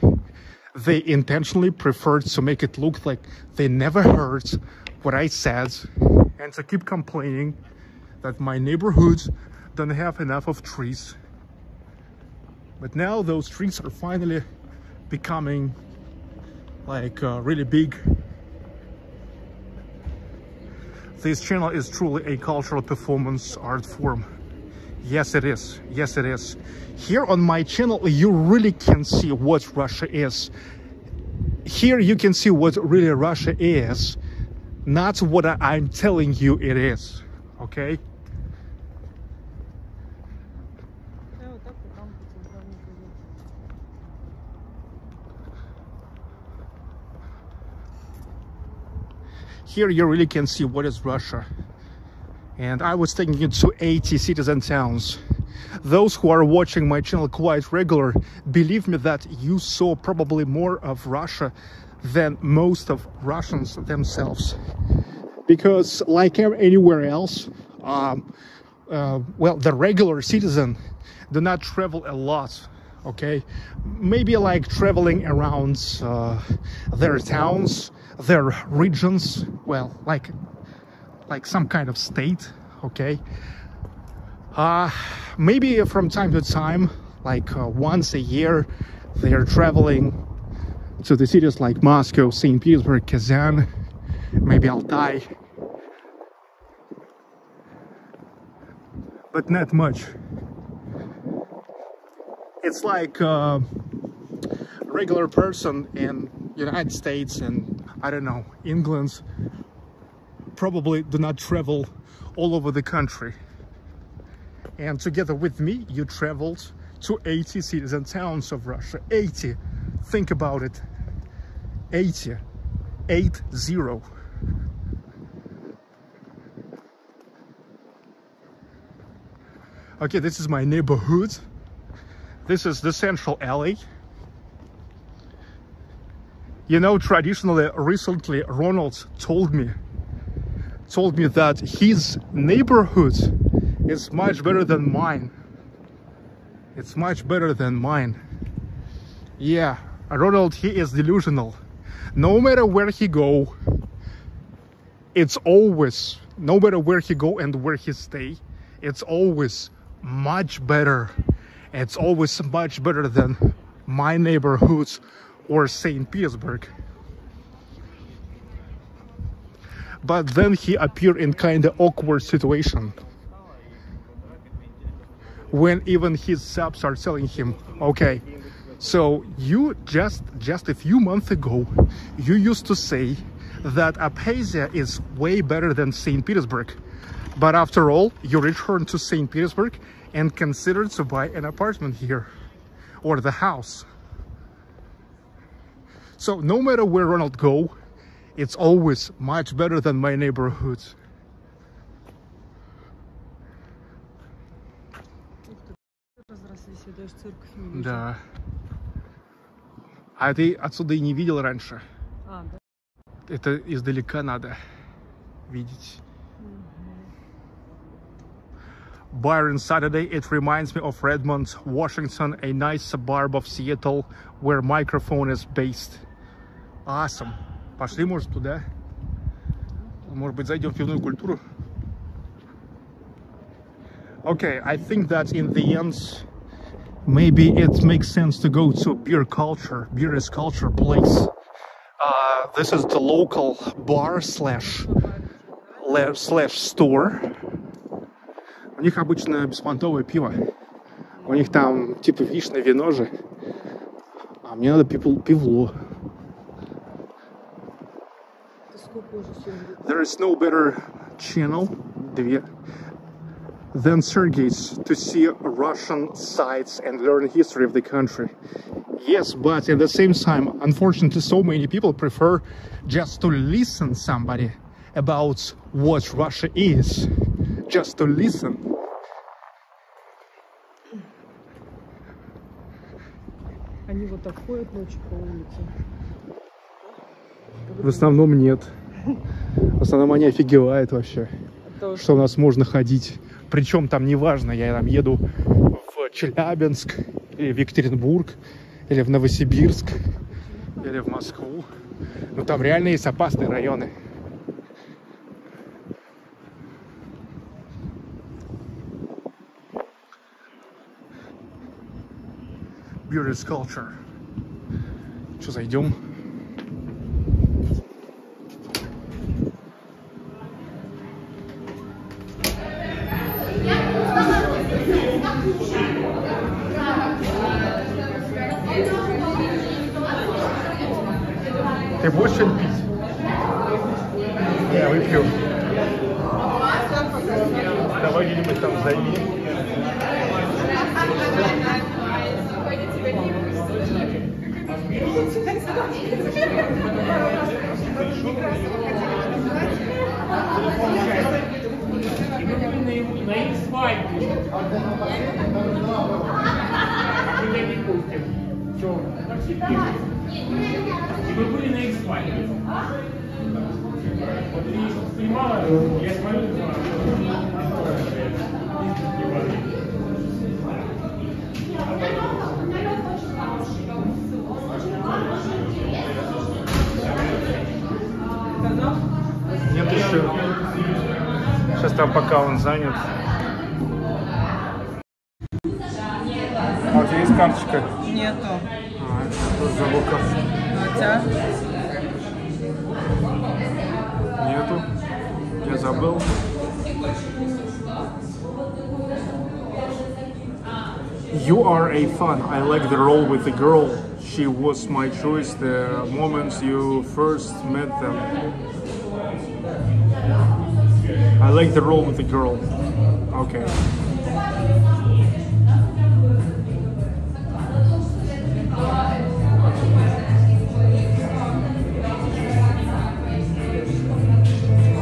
they intentionally preferred to make it look like they never heard what i said and to keep complaining that my neighborhoods don't have enough of trees. But now those trees are finally becoming like uh, really big. This channel is truly a cultural performance art form Yes, it is. Yes, it is. Here on my channel, you really can see what Russia is. Here you can see what really Russia is, not what I'm telling you it is. Okay? Here you really can see what is Russia. And I was taking you to 80 cities and towns. Those who are watching my channel quite regular, believe me that you saw probably more of Russia than most of Russians themselves. Because like anywhere else, um, uh, well, the regular citizen do not travel a lot okay maybe like traveling around uh, their towns their regions well like like some kind of state okay? Uh maybe from time to time like uh, once a year they are traveling to the cities like moscow st petersburg kazan. Maybe altai but not much. It's like a regular person in united states and i don't know england probably do not travel all over the country. And together with me you traveled to 80 cities and towns of russia. 80 think about it. 80 8 0 okay this is my neighborhood. This is the central alley. You know, traditionally, recently, Ronald told me, told me that his neighborhood is much better than mine. It's much better than mine. Yeah, Ronald, he is delusional. No matter where he go, it's always, no matter where he go and where he stay, it's always much better it's always much better than my neighborhoods or St. Petersburg. But then he appeared in kind of awkward situation when even his subs are telling him, okay, so you just just a few months ago, you used to say that Abkhazia is way better than St. Petersburg. But after all, you returned to St. Petersburg and considered to buy an apartment here or the house. So no matter where Ronald go, it's always much better than my neighborhoods. Да. А ты отсюда и не видел раньше. А, да. Это издалека надо видеть. Byron Saturday, it reminds me of Redmond, Washington, a nice suburb of Seattle where Microsoft is based. Awesome. Пошли, может, туда? Может быть, зайдем в пивную культуру? Okay, I think that in the end, maybe it makes sense to go to beer culture, beer is culture place. Uh, this is the local bar slash slash store. У них обычно беспонтовое пиво. У них там типа вишное вино же. А мне надо пиво- There is no better channel две, than Sergey's to see Russian sites and learn history of the country. Yes, but at the same time, unfortunately, so many people prefer just to listen somebody about what Russia is, just to listen. Они вот так ходят ночью по улице. В основном нет. В основном они офигевают вообще, То, что у нас можно ходить. Причем там неважно, я там еду в Челябинск, или в Екатеринбург, или в Новосибирск, или в Москву. Но там реально есть опасные районы. Beauty is culture. Что, зайдем? Ты будешь что-нибудь пить? Я выпью. Давай где-нибудь там займи. на их свадьбе. Мы них пустим. Все. И мы были на их свадьбе. Вот ты снимала, я смотрю, Нет еще. Сейчас там пока он занят. А у тебя есть карточка? Нету. А, это что за луков? Хотя, Нету. Я забыл. You are a fun. I like the role with the girl. She was my choice the moment you first met them. I like the role with the girl. Okay.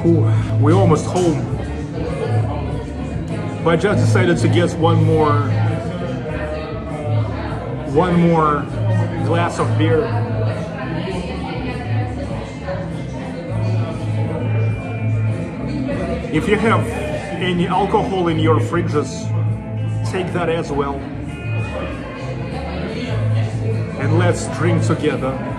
Whew, we're almost home. But I just decided to get one more one more glass of beer. If you have any alcohol in your fridges, take that as well. And let's drink together.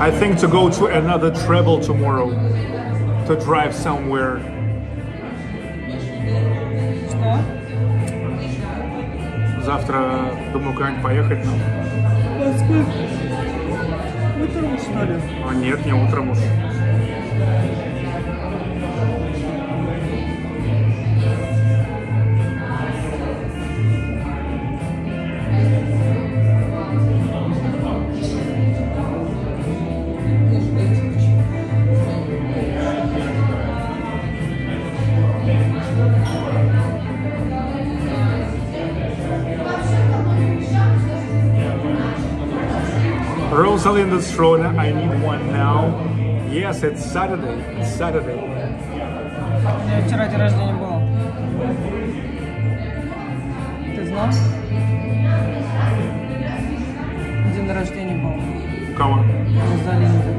I think to go to another travel tomorrow, to drive somewhere. что? Завтра думаю куда-нибудь поехать. Во сколько? Утром, что ли? А нет, не утром уж. Rosalind Estrona, I need one now. Yes, it's Saturday. It's Saturday. Вчера день рождения был. Ты знал? День рождения был. Кого? Розалинда.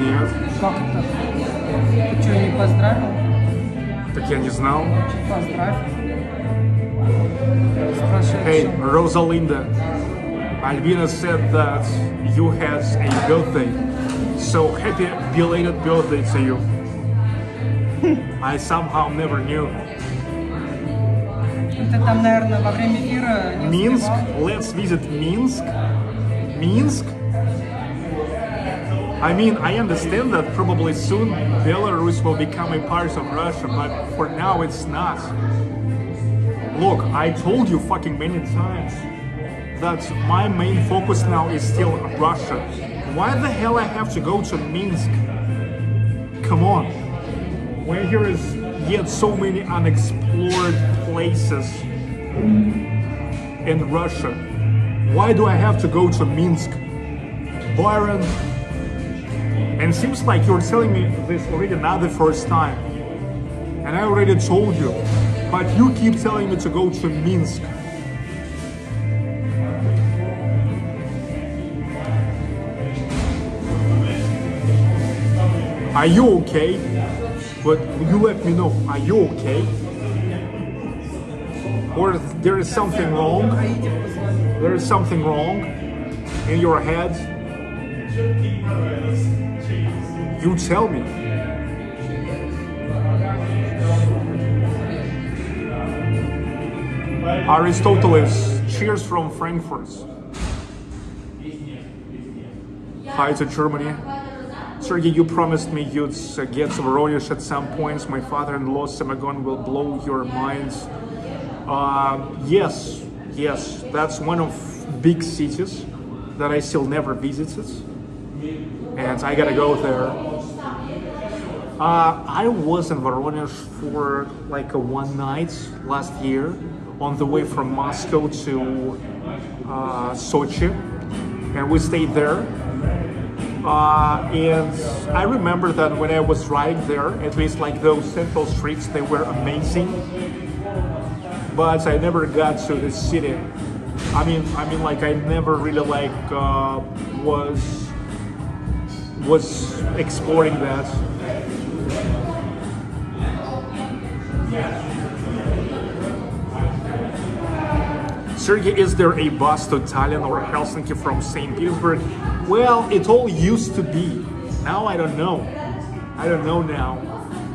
Нет. Как это? Ты что, не поздравил? Так я не знал. Поздравь. С прошедшим. Hey, Albina said that you had a birthday. So happy belated birthday to you. (laughs) I somehow never knew. Minsk? Let's visit Minsk? Minsk? I mean, I understand that probably soon Belarus will become a part of Russia, but for now it's not. Look, I told you fucking many times that my main focus now is still Russia. Why the hell I have to go to Minsk? Come on. When here is yet so many unexplored places in Russia. Why do I have to go to Minsk? Byron, and seems like you're telling me this already not the first time. And I already told you, but you keep telling me to go to Minsk. Are you okay? But you let me know, are you okay? Or there is something wrong? There is something wrong in your head? You tell me. Aristoteles, cheers from Frankfurt. Hi to Germany. Sergey, you promised me you'd uh, get to Voronezh at some points. My father-in-law Semagon will blow your minds. Uh, yes, yes, that's one of big cities that I still never visited, and I gotta go there. Uh, I was in Voronezh for like a one night last year on the way from Moscow to uh, Sochi, and we stayed there. Uh, and I remember that when I was riding there, at least like those central streets, they were amazing. But I never got to the city. I mean, I mean, like I never really like uh, was was exploring that. Sergey, is there a bus to Tallinn or Helsinki from St. Petersburg? Well, it all used to be. Now I don't know. I don't know now.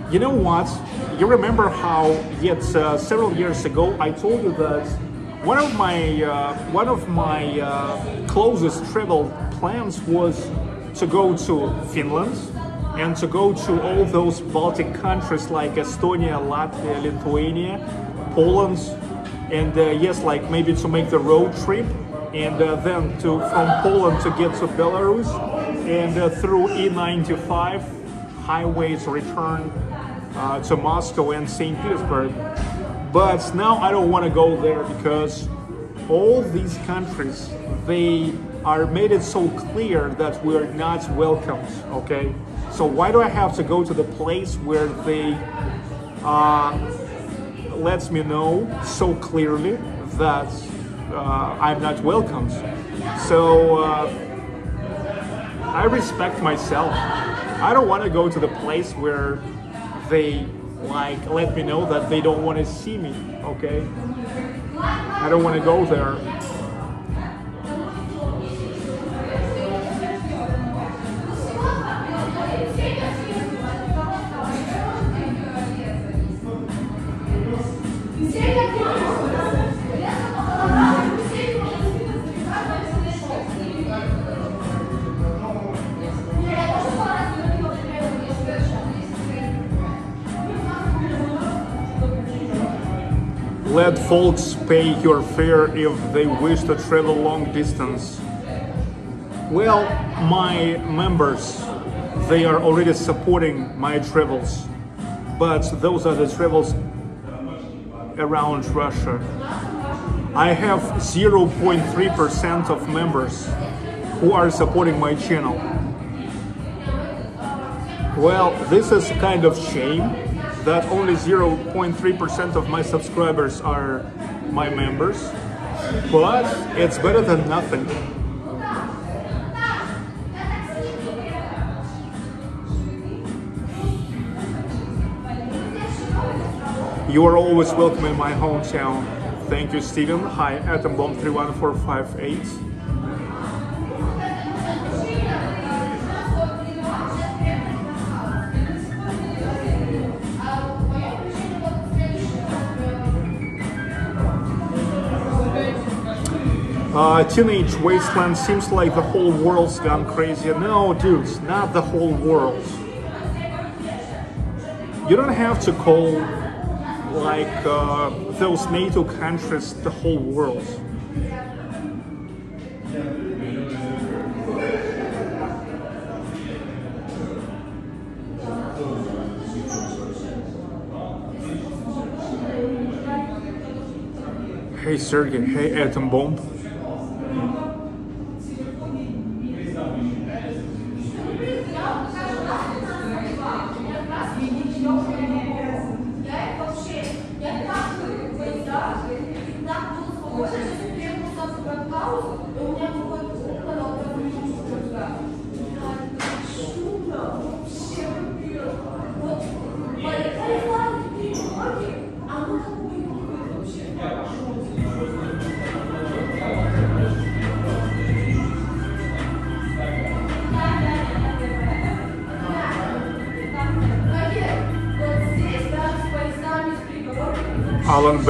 You know what? You remember how yet uh, several years ago I told you that one of my uh, one of my uh, closest travel plans was to go to Finland and to go to all those Baltic countries like Estonia, Latvia, Lithuania, Poland, and uh, yes, like maybe to make the road trip, and uh, then to from Poland to get to Belarus, and uh, through E95 highways return uh, to Moscow and St. Petersburg. But now I don't want to go there because all these countries they are made it so clear that we are not welcomed. Okay, so why do I have to go to the place where they? Lets me know so clearly that uh, I'm not welcomed. So uh, I respect myself. I don't want to go to the place where they like let me know that they don't want to see me. Okay, I don't want to go there. Folks pay your fare if they wish to travel long distance. Well, my members, they are already supporting my travels, but those are the travels around Russia. I have 0.3% of members who are supporting my channel. Well, this is kind of shame that only 0.3% of my subscribers are my members, but it's better than nothing. You are always welcome in my hometown. Thank you, Steven. Hi, Atom Bomb 31458. Uh, Teenage Wasteland seems like the whole world's gone crazy. No, dudes, not the whole world. You don't have to call like uh, those NATO countries the whole world. Hey Sergey, hey Atom Bomb.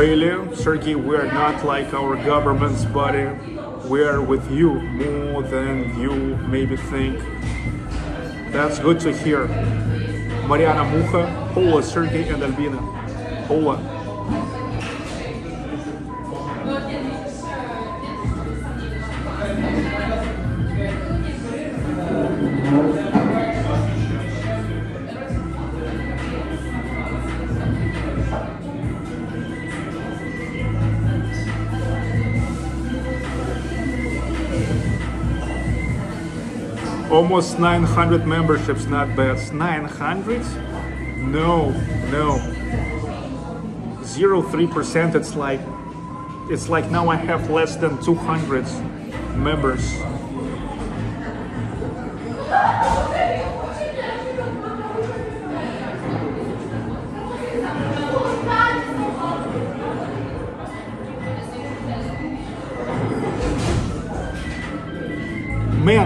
Bailey, Sergey, we are not like our government's body. We are with you more than you maybe think. That's good to hear. Mariana Mucha, Hola, Sergey and Albina. Hola. Almost 900 memberships, not bad. 900? No, no. Zero three percent. It's like, it's like now I have less than 200 members.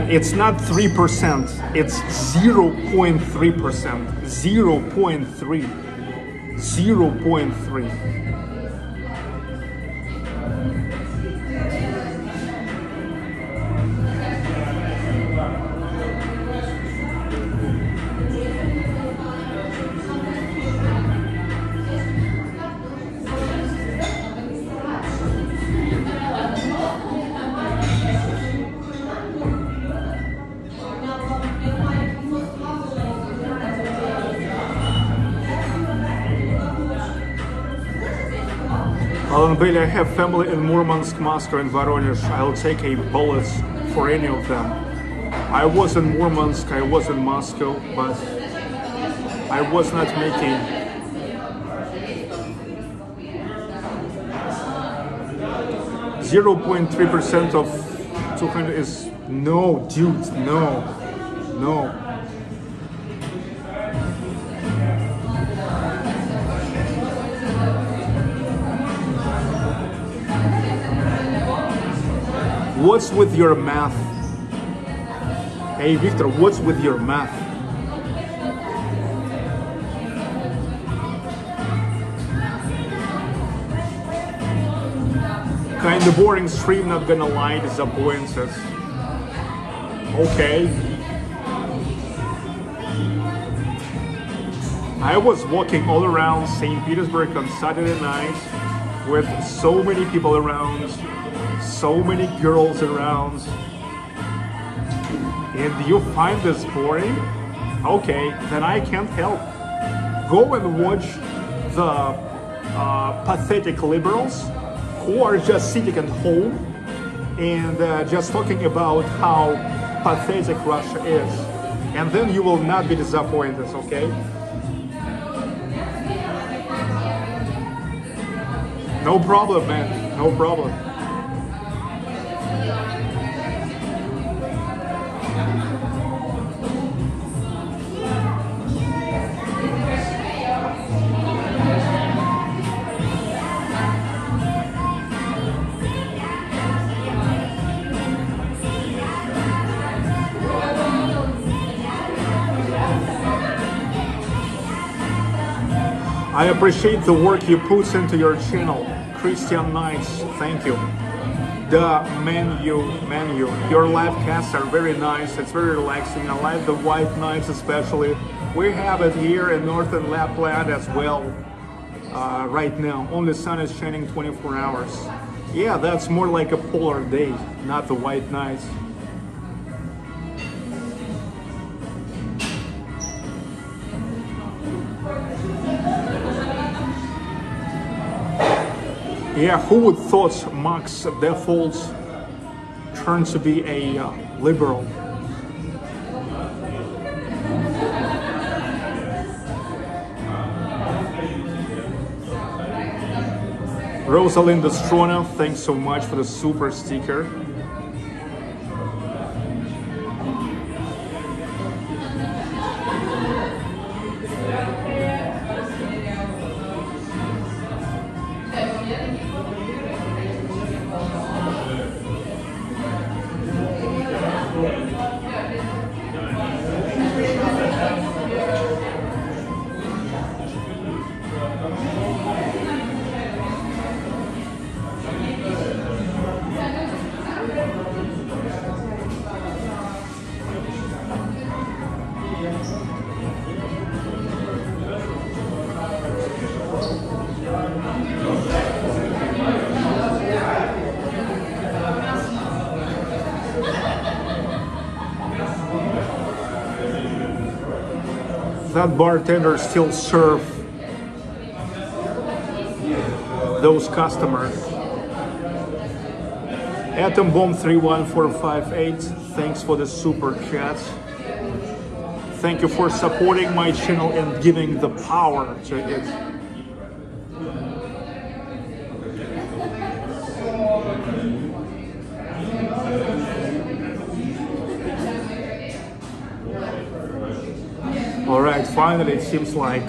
It's not 3%, it's 0.3%. 0.3. 0.3. Bailey, I have family in Murmansk, Moscow, and Voronezh. I'll take a bullet for any of them. I was in Murmansk, I was in Moscow, but I was not making Zero point three percent of two hundred is no, dude, no, no. What's with your math? Hey Victor, what's with your math? Kinda boring stream, not gonna lie, disappointed. Okay. I was walking all around St. Petersburg on Saturday night with so many people around, so many girls around. And you find this boring? Okay, then I can't help. Go and watch the uh, pathetic liberals who are just sitting at home and uh, just talking about how pathetic Russia is. And then you will not be disappointed, okay? No problem, man. No problem. I appreciate the work you put into your channel. Christian Knights, thank you. The menu, menu. Your live casts are very nice. It's very relaxing. I like the white nights especially. We have it here in northern Lapland as well. Uh, right now, only sun is shining 24 hours. Yeah, that's more like a polar day, not the white nights. Yeah, who would thought Max Defaults turned to be a uh, liberal? Rosalinda Strona, thanks so much for the super sticker. That bartender still serve those customers. Atom Bomb 31458, thanks for the super chat. Thank you for supporting my channel and giving the power to it. All right, finally it seems like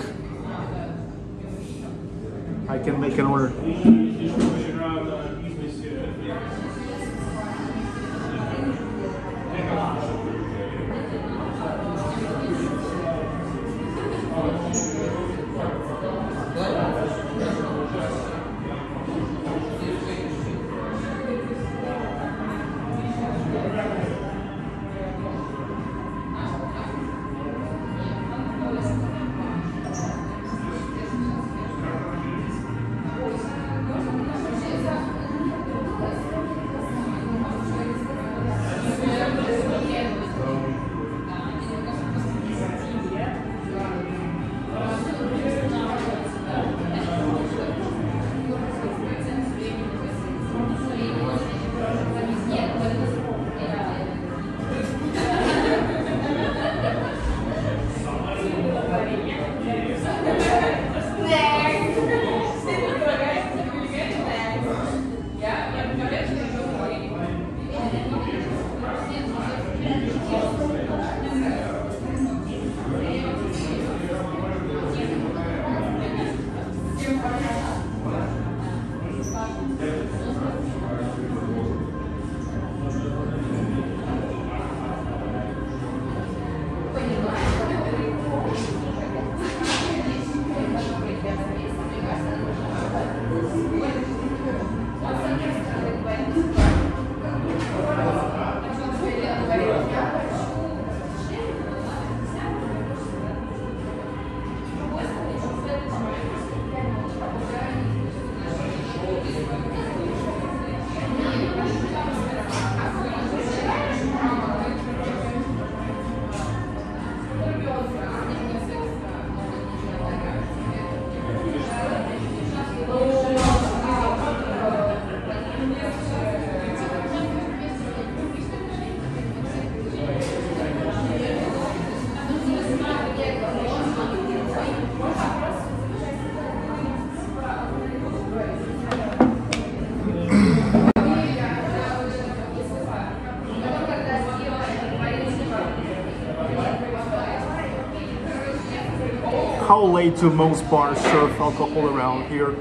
late do most bars serve alcohol around here?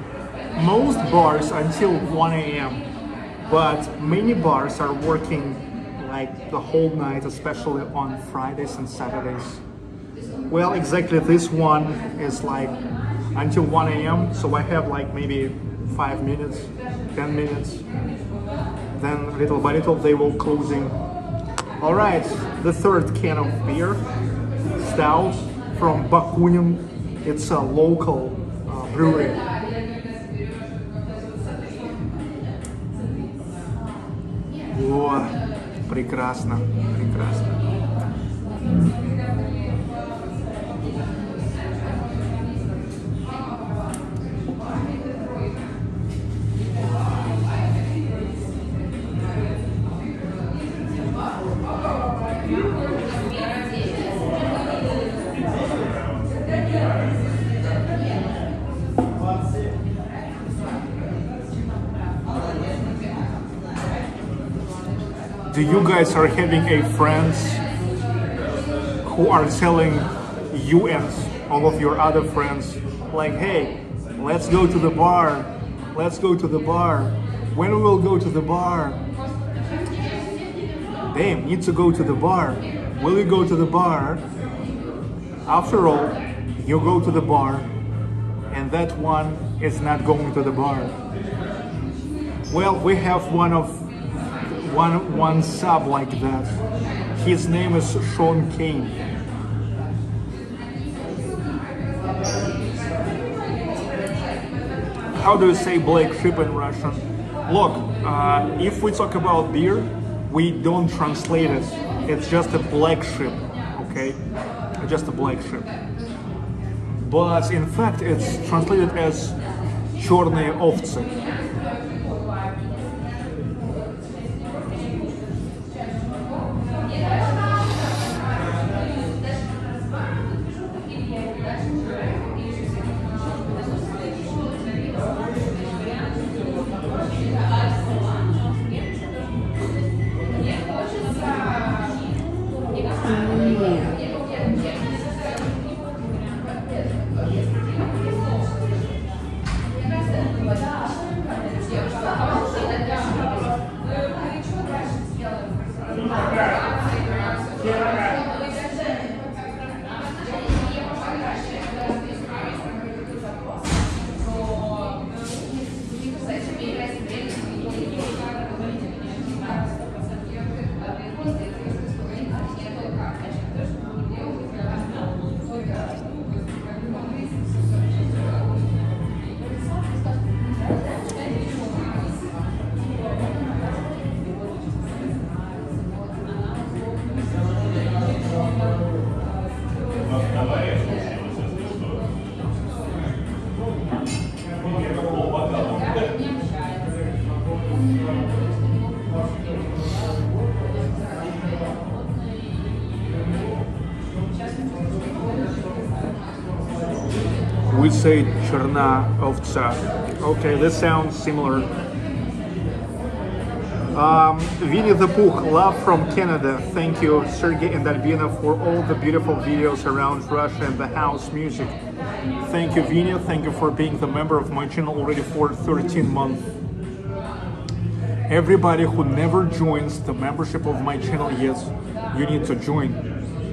Most bars until 1 a.m. But many bars are working like the whole night, especially on Fridays and Saturdays. Well, exactly this one is like until 1 a.m. So I have like maybe five minutes, 10 minutes. Then little by little they will closing. All right, the third can of beer, stout from Bakunin. It's a local uh, brewery. Прекрасно, прекрасно. Guys are having a friends who are telling you and all of your other friends like, hey, let's go to the bar, let's go to the bar. When we will go to the bar? Damn, need to go to the bar. Will you go to the bar? After all, you go to the bar, and that one is not going to the bar. Well, we have one of one one sub like that. His name is Sean Kane. How do you say black sheep in Russian? Look, uh, if we talk about beer, we don't translate it. It's just a black sheep, okay? Just a black sheep. But in fact, it's translated as черные овцы. черна овца. Okay, this sounds similar. Um, Winnie the Pooh, love from Canada. Thank you, Sergey and Albina, for all the beautiful videos around Russia and the house music. Thank you, Vinny. Thank you for being the member of my channel already for 13 months. Everybody who never joins the membership of my channel yet, you need to join.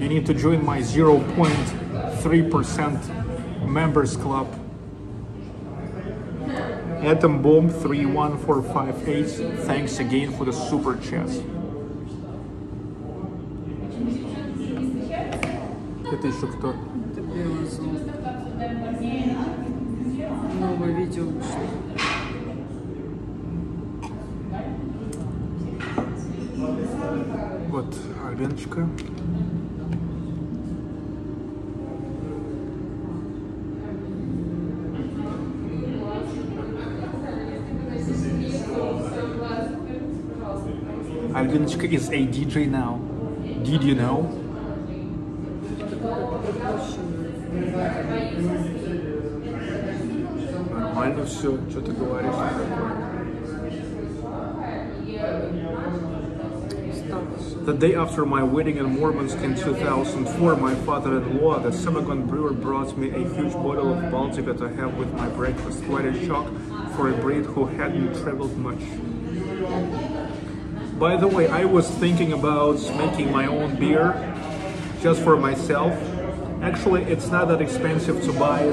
You need to join my 0.3% members club. Atom Bomb 31458, thanks again for the super chat. Это еще кто? Это белый зол. Новое видео вышло. Вот Альбиночка. Albinochka is a DJ now. Did you know? Нормально все, что ты говоришь? The day after my wedding in Murmansk in 2004, my father-in-law, the samogon brewer, brought me a huge bottle of Baltika to have with my breakfast. Quite a shock for a Brit who hadn't traveled much. By the way, I was thinking about making my own beer just for myself, actually it's not that expensive to buy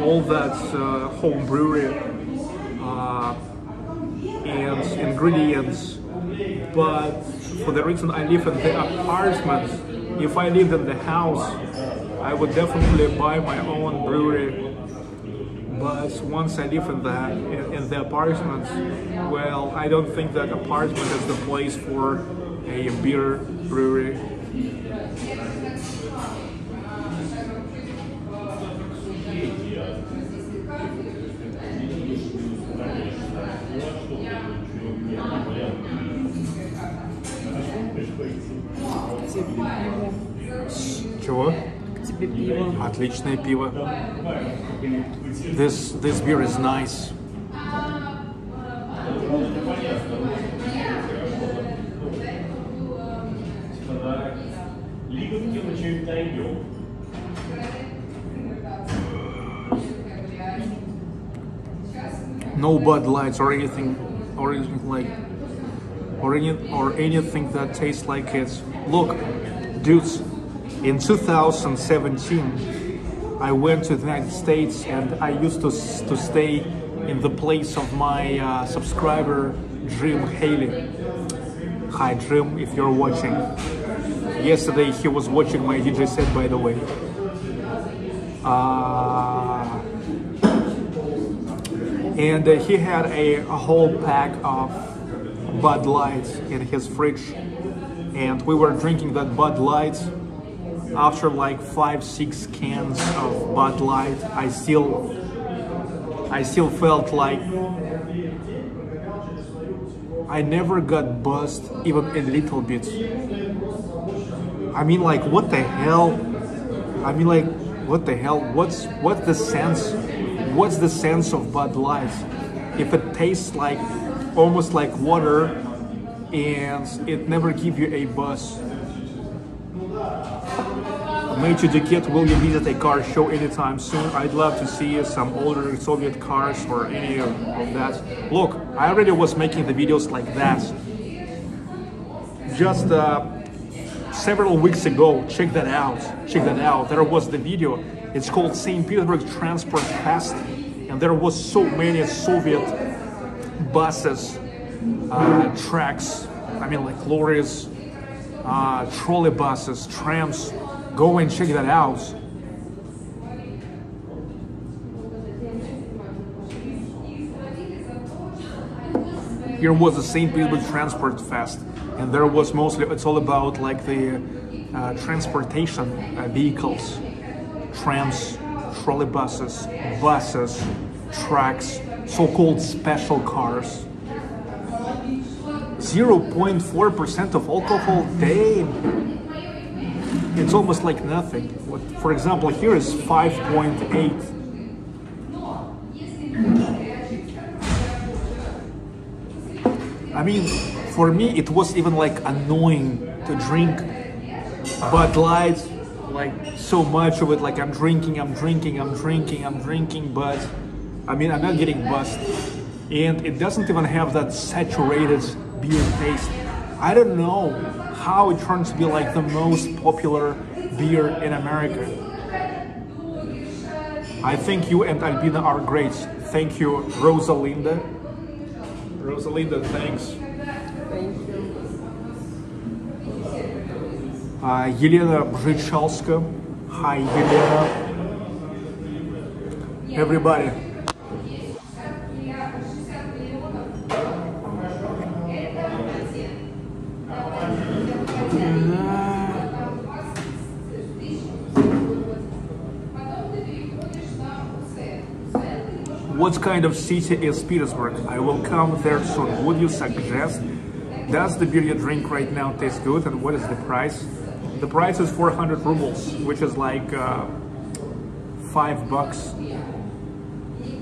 all that uh, home brewery uh, and ingredients. But for the reason I live in the apartment if I lived in the house I would definitely buy my own brewery once I live in the in, in the apartment well I don't think that apartment is the place for a beer brewery Тебе пиво. Отличное пиво. This this beer is nice. No Bud Lights or anything, or anything like, or any or anything that tastes like it. Look, dudes, in 2017, I went to the United States and I used to to stay in the place of my uh, subscriber Jim Haley. Hi Jim, if you're watching. Yesterday he was watching my DJ set, by the way. Uh, and uh, he had a, a whole pack of Bud Light in his fridge, and we were drinking that Bud Light. After like five, six cans of Bud Light, I still, I still felt like I never got buzzed even a little bit. I mean, like, what the hell? I mean, like, what the hell? What's what's the sense? What's the sense of Bud Light if it tastes like almost like water and it never give you a buzz? Major Duquette, will you visit a car show anytime soon? I'd love to see some older Soviet cars or any of, of that. Look, I already was making the videos like that. Just uh, several weeks ago, check that out, check that out. There was the video, it's called St. Petersburg Transport Fest, and there was so many Soviet buses, uh, tracks, I mean like lorries, uh, trolley buses, trams. Go and check that out. Here was the St. Petersburg Transport Fest, and there was mostly, it's all about like the uh, transportation uh, vehicles, trams, trolley buses, trucks, so-called special cars. 0.4% of alcohol, damn it's almost like nothing. What, for example, here is 5.8. I mean, for me, it was even like annoying to drink Bud Light, like so much of it. Like I'm drinking, I'm drinking, I'm drinking, I'm drinking, but I mean, I'm not getting buzzed. And it doesn't even have that saturated beer taste. I don't know how it turned to be like the most popular beer in America. I think you and Albina are great. Thank you, Rosalinda. Rosalinda, thanks. Thank you. Uh, Елена Brzyczalska. Hi, Елена. Everybody. What kind of city is Petersburg? I will come there soon. Would you suggest? Does the beer you drink right now taste good and what is the price? The price is 400 rubles, which is like uh, five bucks.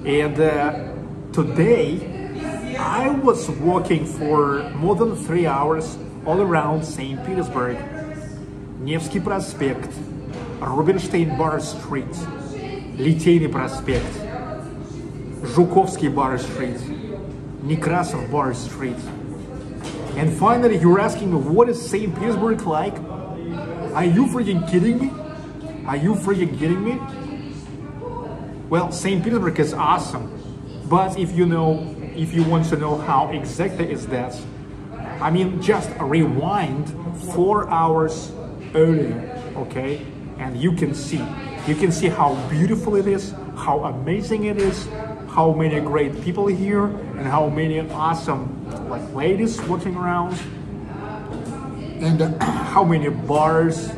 And uh, today I was walking for more than three hours all around St. Petersburg, Nevsky Prospect, Rubinstein Bar Street, Liteyny Prospect, Zhukovsky Bar Street, Nekrasov Bar Street. And finally, you're asking me, what is St. Petersburg like? Are you freaking kidding me? Are you freaking kidding me? Well, St. Petersburg is awesome. But if you know, if you want to know how exactly is that, I mean, just rewind four hours earlier, okay? And you can see, you can see how beautiful it is, how amazing it is, how many great people here, and how many awesome like ladies walking around, and uh, (clears throat) how many bars.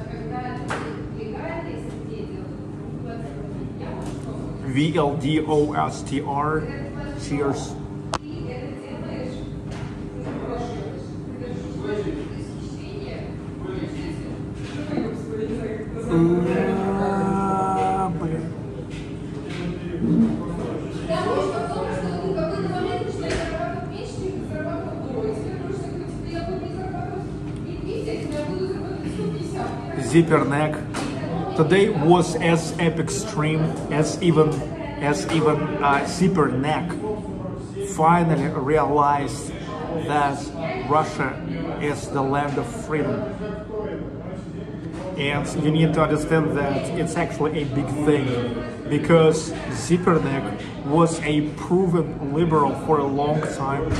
VLDOSTR. Cheers. Zipper neck. Today was as epic stream as even as even uh, neck finally realized that Russia is the land of freedom. And you need to understand that it's actually a big thing because Zipperneck was a proven liberal for a long time.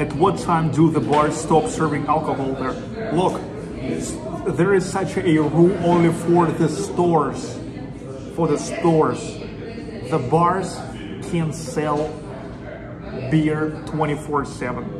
At what time do the bars stop serving alcohol there? Look, there is such a rule only for the stores. For the stores. The bars can sell beer 24 7.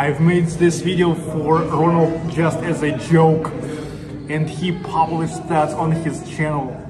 I've made this video for Ronald just as a joke and he published that on his channel.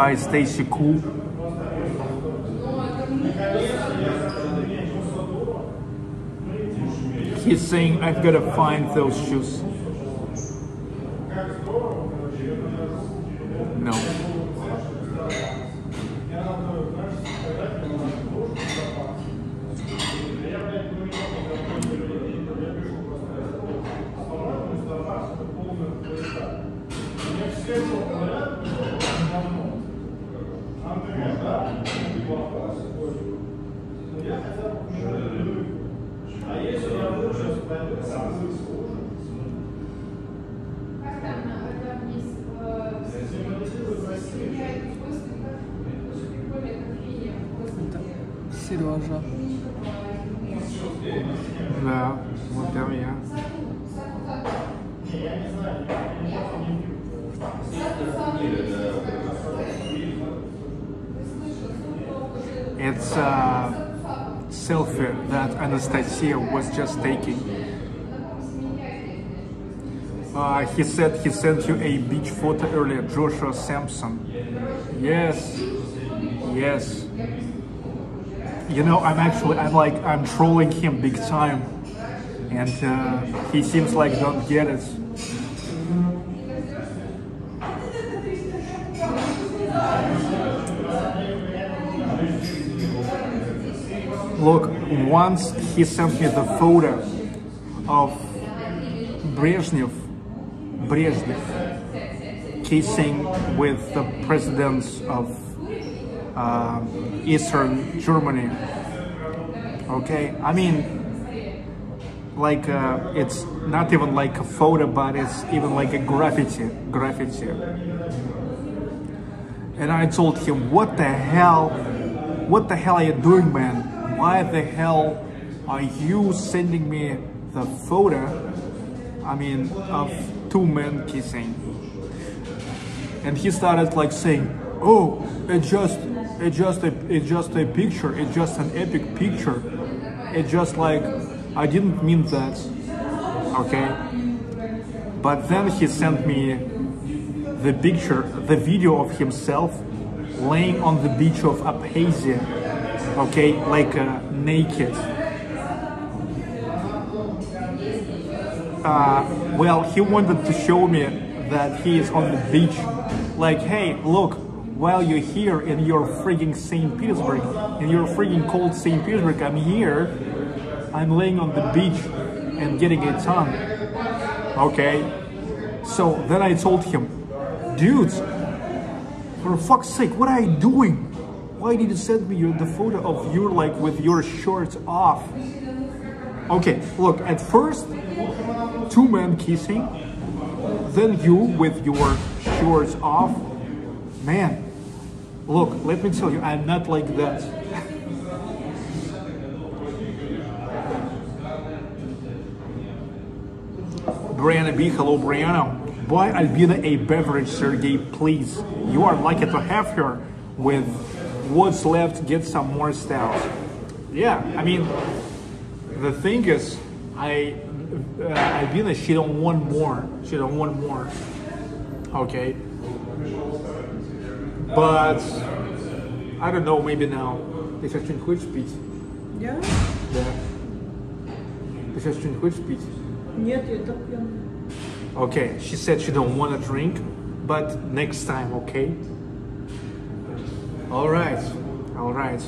Hi, Stacy Cool. He's saying, I've got to find those shoes. No Сережа. Да, вот там я. It's a selfie that Anastasia was just taking. Uh, he said he sent you a beach photo earlier, Joshua Sampson. Yes, yes. You know, I'm actually, I'm like, I'm trolling him big time, and uh, he seems like don't get it. Look, once he sent me the photo of Brezhnev, Brezhnev kissing with the presidents of uh, Eastern Germany. Okay, I mean, like uh, it's not even like a photo, but it's even like a graffiti, graffiti. And I told him, "What the hell? What the hell are you doing, man? Why the hell are you sending me the photo? I mean, of two men kissing?" And he started like saying, "Oh, it just, it just, a, it's just a picture. It's just an epic picture. It's just like I didn't mean that." Okay. But then he sent me the picture, the video of himself laying on the beach of Abkhazia, okay, like uh, naked. Uh, well, he wanted to show me that he is on the beach, like, hey, look, while you're here in your frigging St. Petersburg, in your frigging cold St. Petersburg, I'm here, I'm laying on the beach and getting a tan. Okay, so then I told him, dudes, for fuck's sake, what are you doing? Why did you send me your, the photo of you like with your shorts off? Okay, look, at first, two men kissing, then you with your shorts off. Man, look, let me tell you, I'm not like that. Brianna B, hello Brianna. Buy Albina a beverage, Sergey, please. You are lucky to have her. With what's left, get some more styles. Yeah, I mean, the thing is, I uh, Albina, she don't want more. She don't want more. Okay. But I don't know, maybe now. Ты сейчас что-нибудь хочешь пить? Я? Да. Ты сейчас что-нибудь хочешь пить? Нет, я так пьяная. Okay, she said she don't want to drink, but next time, okay? All right, all right.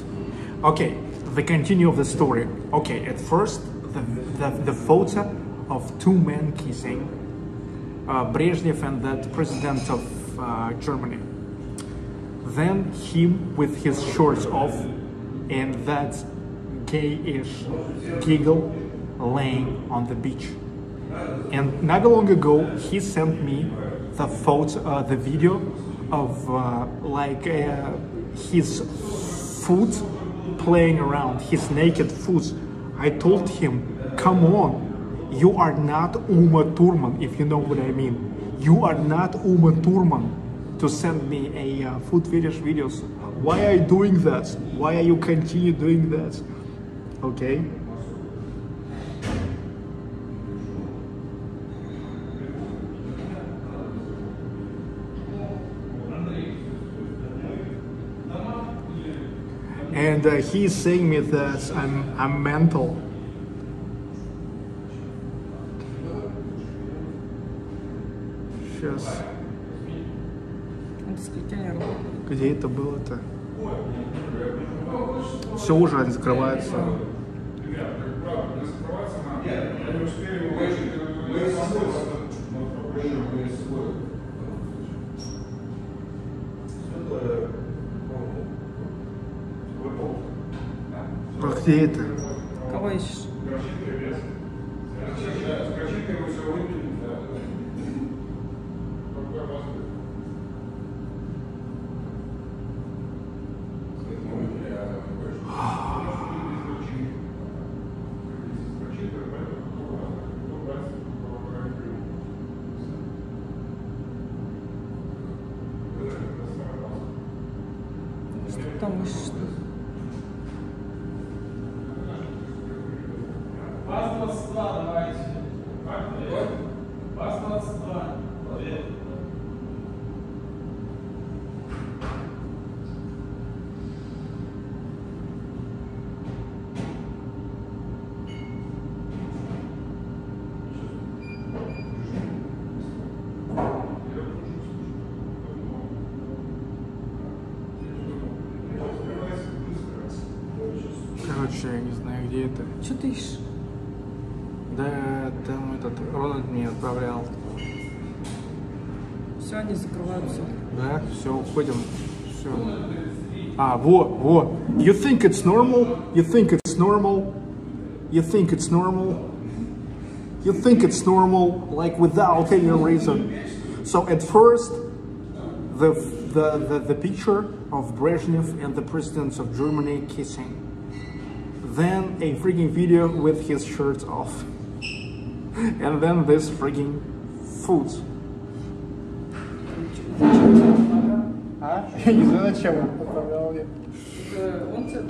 Okay, the continue of the story. Okay, at first, the, the, the photo of two men kissing, uh, Brezhnev and that president of uh, Germany. Then him with his shorts off and that gayish giggle laying on the beach. And not long ago, he sent me the photo, uh, the video of uh, like uh, his foot playing around, his naked foot. I told him, come on, you are not Uma Thurman, if you know what I mean. You are not Uma Thurman to send me a uh, food videos, videos. Why are you doing that? Why are you continue doing that? Okay. And uh, he's saying me that I'm, I'm mental. Just... Где это было-то? Все уже они закрываются. А где это? Кого ищешь? все, уходим. Все. А, во, во. You think it's normal? You think it's normal? You think it's normal? You think it's normal, like without any reason. So at first, the the the, the picture of Brezhnev and the presidents of Germany kissing. Then a freaking video with his shirt off. (laughs) And then this freaking food. А? Я не знаю, зачем он поправлял мне. Он тебе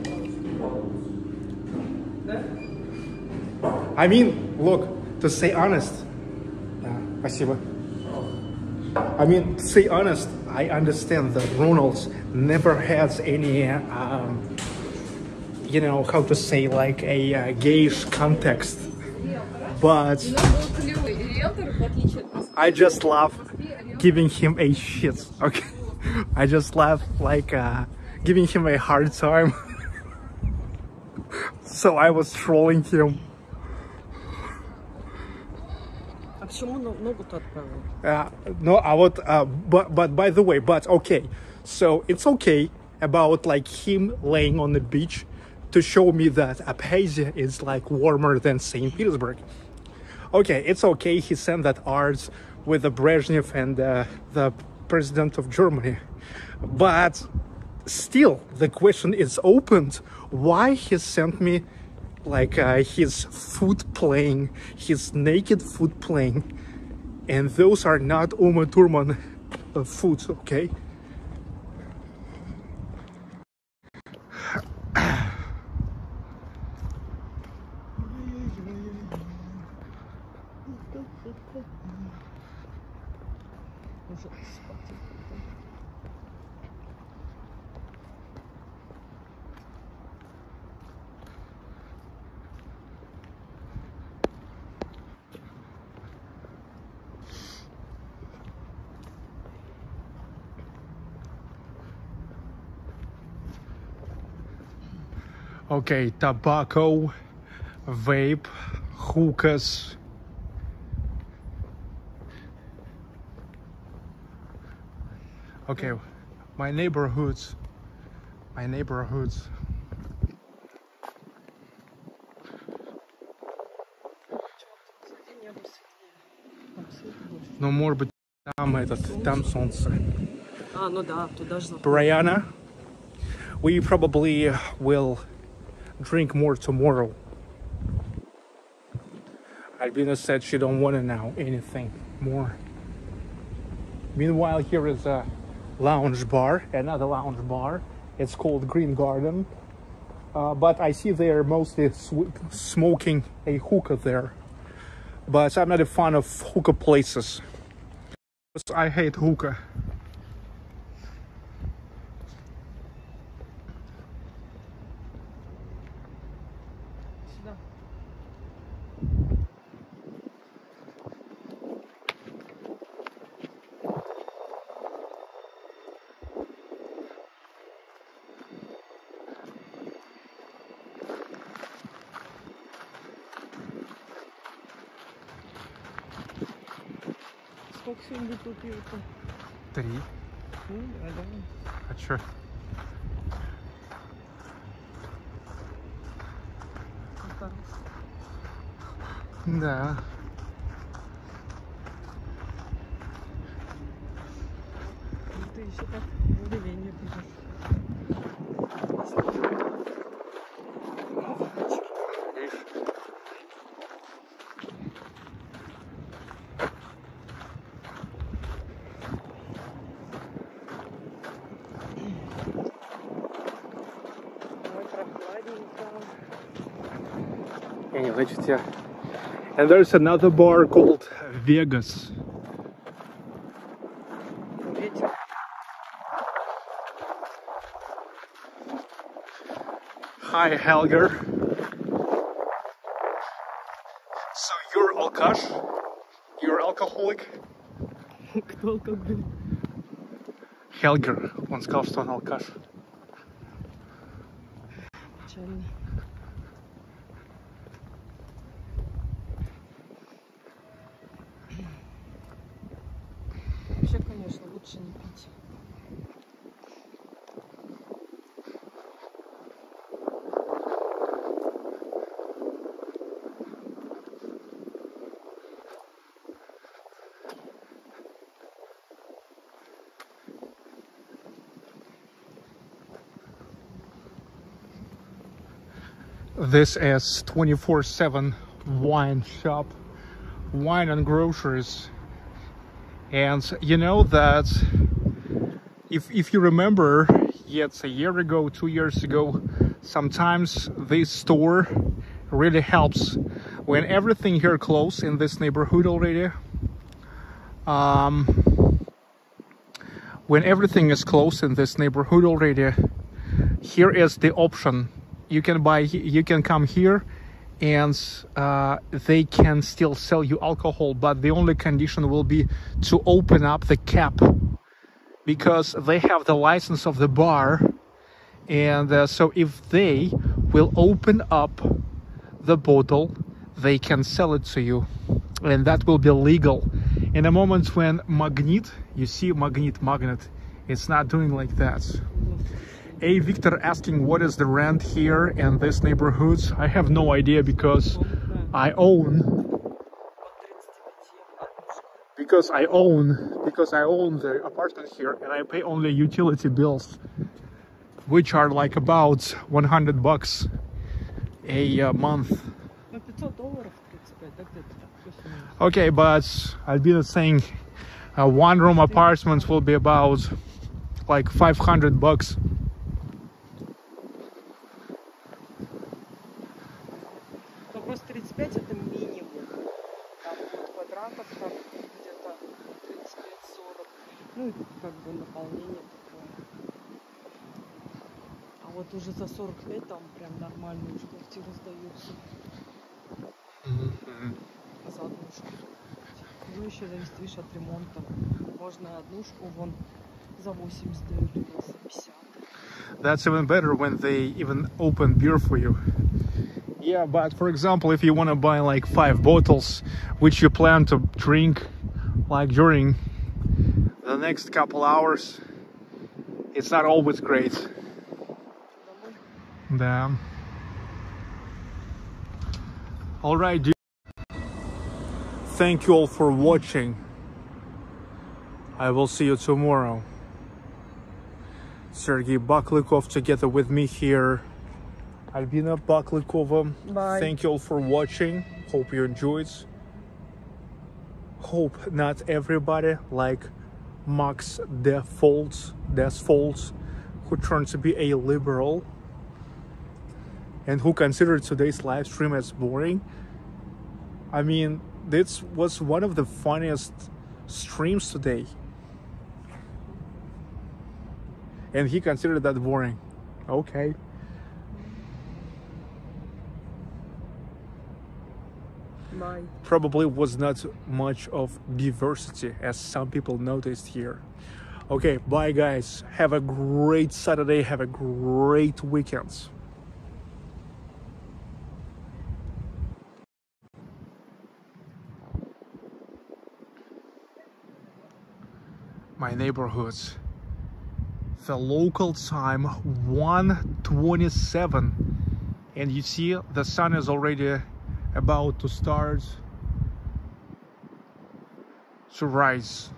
Да? I mean, look, to say honest, uh, спасибо. I mean, to say honest, I understand that Ronald's never has any, um, you know, how to say, like a uh, gayish context. But I just love giving him a shit. Okay, (laughs) I just love like uh, giving him a hard time. (laughs) so I was trolling him. А почему но- ногу-то отправил? Uh, no, I would, uh, but but by the way, but okay, so it's okay about like him laying on the beach to show me that Abkhazia is like warmer than Saint Petersburg. Okay, it's okay. He sent that art with the Brezhnev and uh, the president of Germany, but still the question is opened. Why he sent me like uh, his foot playing, his naked foot playing, and those are not Uma Thurman uh, okay? Okay, tobacco, vape, hookahs. Okay, my neighborhoods, my neighborhoods. Но может быть там этот, там солнце. А, ну да, туда же. Brianna, we probably will drink more tomorrow. Albina said she don't want to now anything more. Meanwhile, here is a lounge bar, another lounge bar. It's called Green Garden. Uh, but I see they're mostly smoking a hookah there. But I'm not a fan of hookah places. I hate hookah. купил-то? Три. Ну, а, да. а чё? Остался. Да. И ты еще так в удивление пишешь. Anyway, значит, я... And there's another bar called Vegas. Ветер. Hi, Helger. So you're alkash? You're alcoholic? Кто алкоголь? Helger. Он сказал, что он алкаш. This is 24/7 wine shop, wine and groceries. And you know that if if you remember, yes, a year ago, two years ago, sometimes this store really helps when everything here closed in this neighborhood already. Um, when everything is closed in this neighborhood already, here is the option you can buy you can come here and uh, they can still sell you alcohol but the only condition will be to open up the cap because they have the license of the bar and uh, so if they will open up the bottle they can sell it to you and that will be legal. In a moment when Magnit you see Magnit Magnit it's not doing like that a. Victor asking what is the rent here in this neighborhoods. I have no idea because I own because I own because I own the apartment here and I pay only utility bills which are like about 100 bucks a uh, month. Okay, but I've been saying a one room apartment will be about like 500 bucks нормальные уже квартиры сдаются. За однушку. Ну, еще зависит, видишь, от ремонта. Можно однушку вон за 80 дают, у нас за 50. That's even better when they even open beer for you. Yeah, but for example, if you want to buy like five bottles, which you plan to drink like during the next couple hours, it's not always great. Да. All right, dude. Thank you all for watching. I will see you tomorrow. Sergey Baklykov together with me here. Albina Baklykova. Bye. Thank you all for watching. Hope you enjoyed. Hope not everybody like Max Defaults, Desfaults, who turned to be a liberal and who considered today's live stream as boring. I mean, this was one of the funniest streams today. And he considered that boring. Okay. Bye. Probably was not much of diversity as some people noticed here. Okay, bye guys. Have a great Saturday. Have a great weekend. My neighborhoods. The local time 127 and you see the sun is already about to start to rise